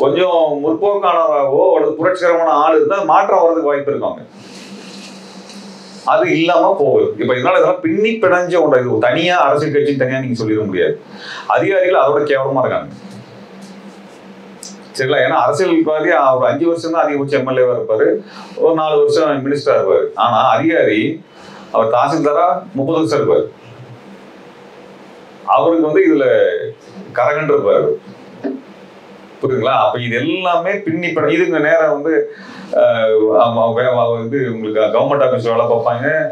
கொஞ்சம் முற்போக்கானவராகவோ அல்லது புரட்சிகரமான ஆள் இருந்தால் மாற்றம் வர்றதுக்கு வாய்ப்பு இருக்காங்க அது இல்லாம போகுது. இப்ப இதனால இதெல்லாம் பின்னி பிணைஞ்ச ஒன்றை இது தனியா அரசியல் கட்சி தனியா நீங்க சொல்லிட முடியாது. அதிகாரிகள் அதோட கேவலமா இருக்காங்க. சரிங்களா? ஏன்னா அரசியல்வாதி ஒரு அஞ்சு வருஷம் தான் அதிகபட்ச எம்எல்ஏவா இருப்பாரு. ஒரு நாலு வருஷம் மினிஸ்டரா இருப்பாரு. ஆனா அதிகாரி அவர் தாசில்தாரா? முப்பது வருஷம் இருப்பாரு. அவருக்கு வந்து இதுல கரகன்று இருப்பாரு. புரியுதுங்களா? அப்ப இது எல்லாமே பின்னி பிணை- இதுங்க நேரம் வந்து ஆஹ், உங்களுக்கு கவர்மெண்ட் ஆஃபீஸ் வேலை பார்ப்பாங்க.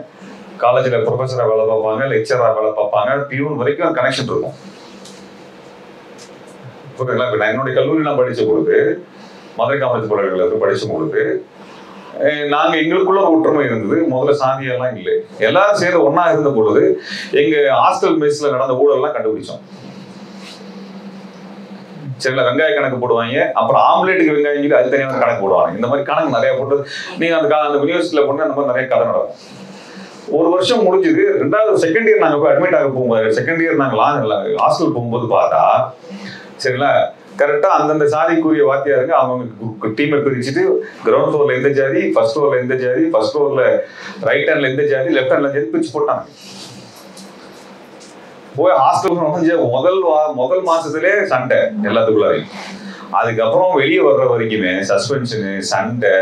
காலேஜில் ப்ரொஃபஸராக வேலை பார்ப்பாங்க லெக்சராக வேலை பார்ப்பாங்க. பியூன் வரைக்கும் கனெக்ஷன் இருக்கும். புரியுதுங்களா இப்போ நான் என்னுடைய கல்லூரி நான் படிச்ச பொழுது மதுரை காமராஜ் பல்கலைக்கழகத்தில் படித்த படிச்ச பொழுது நாங்கள் நாங்க எங்களுக்குள்ள ஒரு ஒற்றுமை இருந்தது. முதல்ல சாதியெல்லாம் இல்லை. எல்லாரும் சேர்ந்து ஒன்னா இருந்த பொழுது எங்க ஹாஸ்டல் மெஸ்ல நடந்த ஊழல்லாம் கண்டுபிடிச்சோம். சரிங்களா? வெங்காய கணக்கு போடுவாங்க அப்புறம் ஆம்லேட்டுக்கு வெங்காயம் சொல்லி அது தனியாக கணக்கு போடுவாங்க. இந்த மாதிரி கணக்கு நிறைய போட்டு நீங்க அந்த கா- அந்த யூனிவர்சிட்டியில போனா இந்த மாதிரி நிறைய கதை நடக்கும். ஒரு வருஷம் முடிஞ்சது. ரெண்டாவது செகண்ட் இயர் நாங்க போய் அட்மிட் ஆக போகும்போது செகண்ட் இயர் நாங்க ஹாஸ்டல் போகும்போது பார்த்தா சரிங்களா? கரெக்டா அந்தந்த சாதிக்குரிய வாத்தியாருங்க அவங்க டீமை பிரிச்சுட்டு கிரவுண்ட் ஃப்ளோரில் எந்த ஜாதி ஃபர்ஸ்ட் ஃப்ளோரில் எந்த ஜாதி ஃபர்ஸ்ட் ஃப்ளோர்ல ரைட் ஹேண்ட்ல எந்த ஜாதி லெஃப்ட் ஹேண்ட்ல ஜாதி பிரிச்சு போட்டாங்க. போய் ஹாஸ்டல் நுழைஞ்ச முதல் வா- முதல் மாசத்திலே சண்டை எல்லாத்துக்குள்ளாரையும். அதுக்கப்புறம் வெளியே வர்ற வரைக்குமே சஸ்பென்ஷனு சண்டை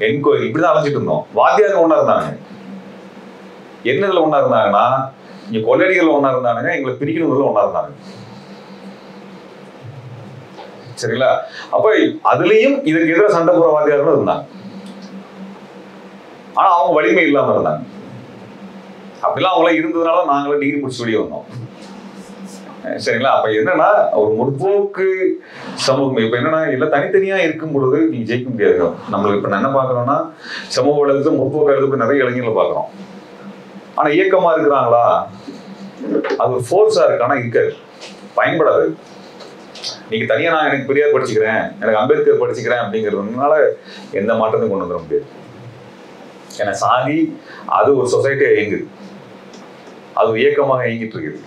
என்கொயரி இப்படிதான் அலைஞ்சிட்டு இருந்தோம். வாத்தியாருங்க ஒண்ணா இருந்தாங்க என்னதுல ஒன்றா இருந்தாங்கன்னா இங்க கொள்ளடிகள் ஒன்றா இருந்தானுங்க எங்களை பிரிக்கணுங்கிறதுல ஒன்றா இருந்தாங்க சரிங்களா? அப்ப அதுலயும் இதுக்கு எதிராக சண்டை போற இருந்தாங்க. ஆனா அவங்க வலிமை இல்லாம இருந்தாங்க. அப்படிலாம் அவங்கள இருந்ததுனால நாங்களும் டிகிரி முடிச்சு வெளியே வந்தோம். சரிங்களா? அப்ப என்னன்னா ஒரு முற்போக்கு சமூகம். இப்ப என்னன்னா எல்லாம் தனித்தனியா இருக்கும் பொழுது நீங்க ஜெயிக்க முடியாது. நம்மளுக்கு இப்ப நான் என்ன பாக்குறோம்னா சமூக வளர்த்து முற்போக்கு எழுதுக்கு நிறைய இளைஞர்களை பாக்குறோம் ஆனா இயக்கமா இருக்கிறாங்களா? அது ஒரு ஃபோர்ஸா இருக்கு. ஆனா இருக்காது. பயன்படாது. நீங்க தனியா நான் எனக்கு பெரியார் படிச்சுக்கிறேன் எனக்கு அம்பேத்கர் படிச்சுக்கிறேன் அப்படிங்கிறதுனால எந்த மாற்றத்தையும் கொண்டு வந்துட முடியாது. ஏன்னா சாதி அது ஒரு சொசைட்டியா இயங்குது. அது ஒரு இயக்கமாக இயங்கிட்டு இருக்குது.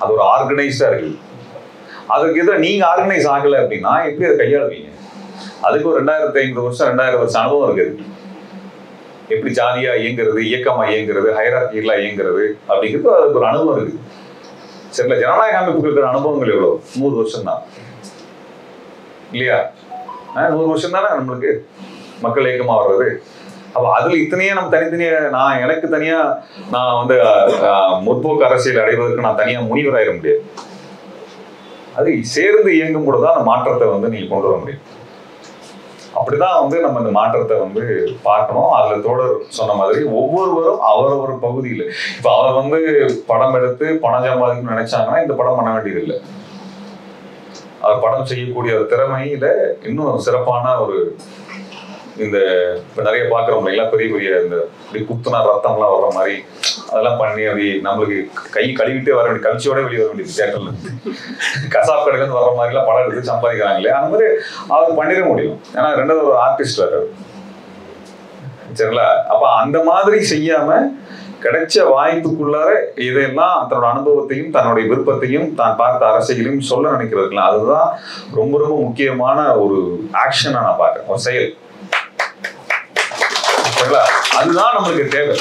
அது ஒரு ஆர்கனைஸ்டா இருக்குது. அதுக்கு எதிராக நீங்க ஆர்கனைஸ் ஆகலை அப்படின்னா எப்படி அதை கையாளுவீங்க? அதுக்கு ஒரு ரெண்டாயிரத்தி ஐநூறு வருஷம் ரெண்டாயிரம் வருஷம் அனுபவம் இருக்குது. எப்படி ஜாதியா இயங்குறது இயக்கமா இயங்குறது ஹைராக்கிகளா இயங்குறது அப்படிங்கிறது அதுக்கு ஒரு அனுபவம் இருக்குது. சரிங்களா ஜனநாயக அமைப்புக்கு இருக்கிற அனுபவங்கள் எவ்வளவு நூறு வருஷம் தான் இல்லையா ஆஹ் நூறு வருஷம் தானே நம்மளுக்கு மக்கள் இயக்கமா வர்றது அப்ப அதுல இத்தனையே நம்ம தனித்தனியா நான் எனக்கு தனியா நான் வந்து முற்போக்கு அரசியல் அடைவதற்கு நான் தனியா முனிவராயிட முடியாது அது சேர்ந்து இயங்கும் தான் அந்த மாற்றத்தை வந்து நீங்க கொண்டு வர முடியும் அப்படிதான் வந்து நம்ம இந்த மாற்றத்தை வந்து பார்க்கணும். அதுல தோழர் சொன்ன மாதிரி ஒவ்வொருவரும் அவரவர் பகுதியில். இப்ப அவர் வந்து படம் எடுத்து பணம் சம்பாதிக்கணும்னு நினைச்சாங்கன்னா இந்த படம் பண்ண வேண்டியது இல்லை அவர் படம் செய்யக்கூடிய ஒரு திறமையில இன்னும் சிறப்பான ஒரு இந்த நிறைய பாக்குறோம் இல்லைங்களா? பெரிய பெரிய இந்த இப்படி குத்துனா ரத்தம்லாம் வர்ற மாதிரி அதெல்லாம் பண்ணி அப்படி நம்மளுக்கு கை கழுவிட்டே வர வேண்டிய கழிச்சோட வெளியே வர வேண்டியது தேட்டர்ல கசாப் கடையில இருந்து வர மாதிரி எல்லாம் படம் எடுத்து சம்பாதிக்கிறாங்களே அந்த மாதிரி அவர் பண்ணிட முடியும். ஏன்னா ரெண்டாவது ஒரு ஆர்டிஸ்ட் வேற சரிங்களா? அப்ப அந்த மாதிரி செய்யாம கிடைச்ச வாய்ப்புக்குள்ளார இதையெல்லாம் தன்னோட அனுபவத்தையும் தன்னுடைய விருப்பத்தையும் தான் பார்த்த அரசியலையும் சொல்ல நினைக்கிறதுக்கலாம் அதுதான் ரொம்ப ரொம்ப முக்கியமான ஒரு ஆக்ஷனை நான் பார்க்குறேன். ஒரு செயல். சரிங்களா? அதுதான் நம்மளுக்கு தேவை.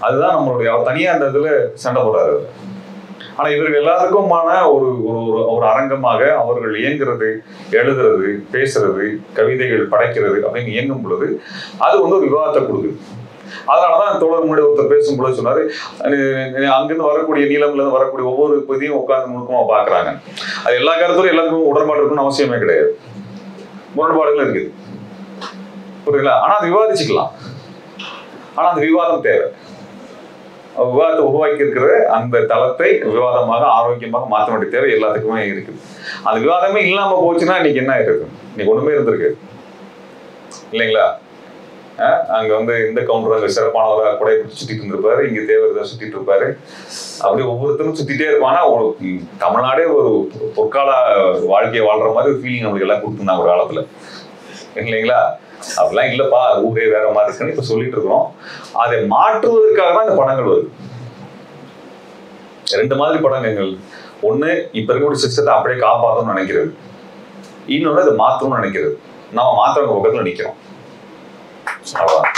அதுதான் நம்மளுடைய அவர் தனியா அந்த இதுல சண்டை போடுறாரு. ஆனா இவர்கள் எல்லாருக்குமான ஒரு ஒரு ஒரு- ஒரு அரங்கமாக அவர்கள் இயங்குறது எழுதுறது பேசுறது கவிதைகள் படைக்கிறது அப்படின்னு இயங்கும் பொழுது அது வந்து ஒரு விவாதத்தை கொடுக்குது. அதனாலதான் தோழர் முன்னாடி ஒருத்தர் பேசும்பொழுது சொன்னாரு அஹ் அங்கிருந்து வரக்கூடிய நீளம்ல இருந்து வரக்கூடிய ஒவ்வொரு பகுதியும் உட்கார்ந்து முழுக்கமா பாக்குறாங்க அது எல்லா கருத்தும் எல்லாருக்கும் உடன்பாடு இருக்கணும்னு அவசியமே கிடையாது. முரண்பாடுகள் இருக்குது. புரியுங்களா ஆனா அது விவாதிச்சுக்கலாம். ஆனா அந்த விவாதம் தேவை. விவாதத்தை உருவாக்கி இருக்கிற அந்த தளத்தை விவாதமாக ஆரோக்கியமாக மாற்ற வேண்டிய தேவை எல்லாத்துக்குமே இருக்குது. அந்த விவாதமே இல்லாம போச்சுன்னா இன்னைக்கு என்ன ஆயிருக்கு? இன்னைக்கு ஒண்ணுமே இருந்திருக்கு. இல்லைங்களா? அங்க வந்து இந்த கவுண்டர் அங்க சிறப்பானவரா கூட சுத்திட்டு இருந்திருப்பாரு இங்க தேவர் சுத்திட்டு இருப்பாரு. அப்படியே ஒவ்வொருத்தரும் சுத்திட்டே இருப்பானா ஒரு தமிழ்நாடே ஒரு பொற்கால வாழ்க்கையை வாழ்ற மாதிரி ஃபீலிங் நம்மளுக்கு எல்லாம் கொடுத்துருந்தாங்க ஒரு காலத்துல. இல்லைங்களா? அப்படிலாம் இல்லப்பா ஊரே வேற மாதிரி இருக்குன்னு இப்ப சொல்லிட்டு இருக்கிறோம். அதை மாற்றுவதற்காக தான் இந்த படங்கள் வருது. ரெண்டு மாதிரி படங்கள் ஒண்ணு இப்ப இருக்கக்கூடிய சிஸ்டத்தை அப்படியே காப்பாற்றணும்னு நினைக்கிறது. இன்னொன்னு அதை மாற்றணும்னு நினைக்கிறது. நாம மாற்றவங்க பக்கத்துல நிற்கிறோம் அவ்வளோதான்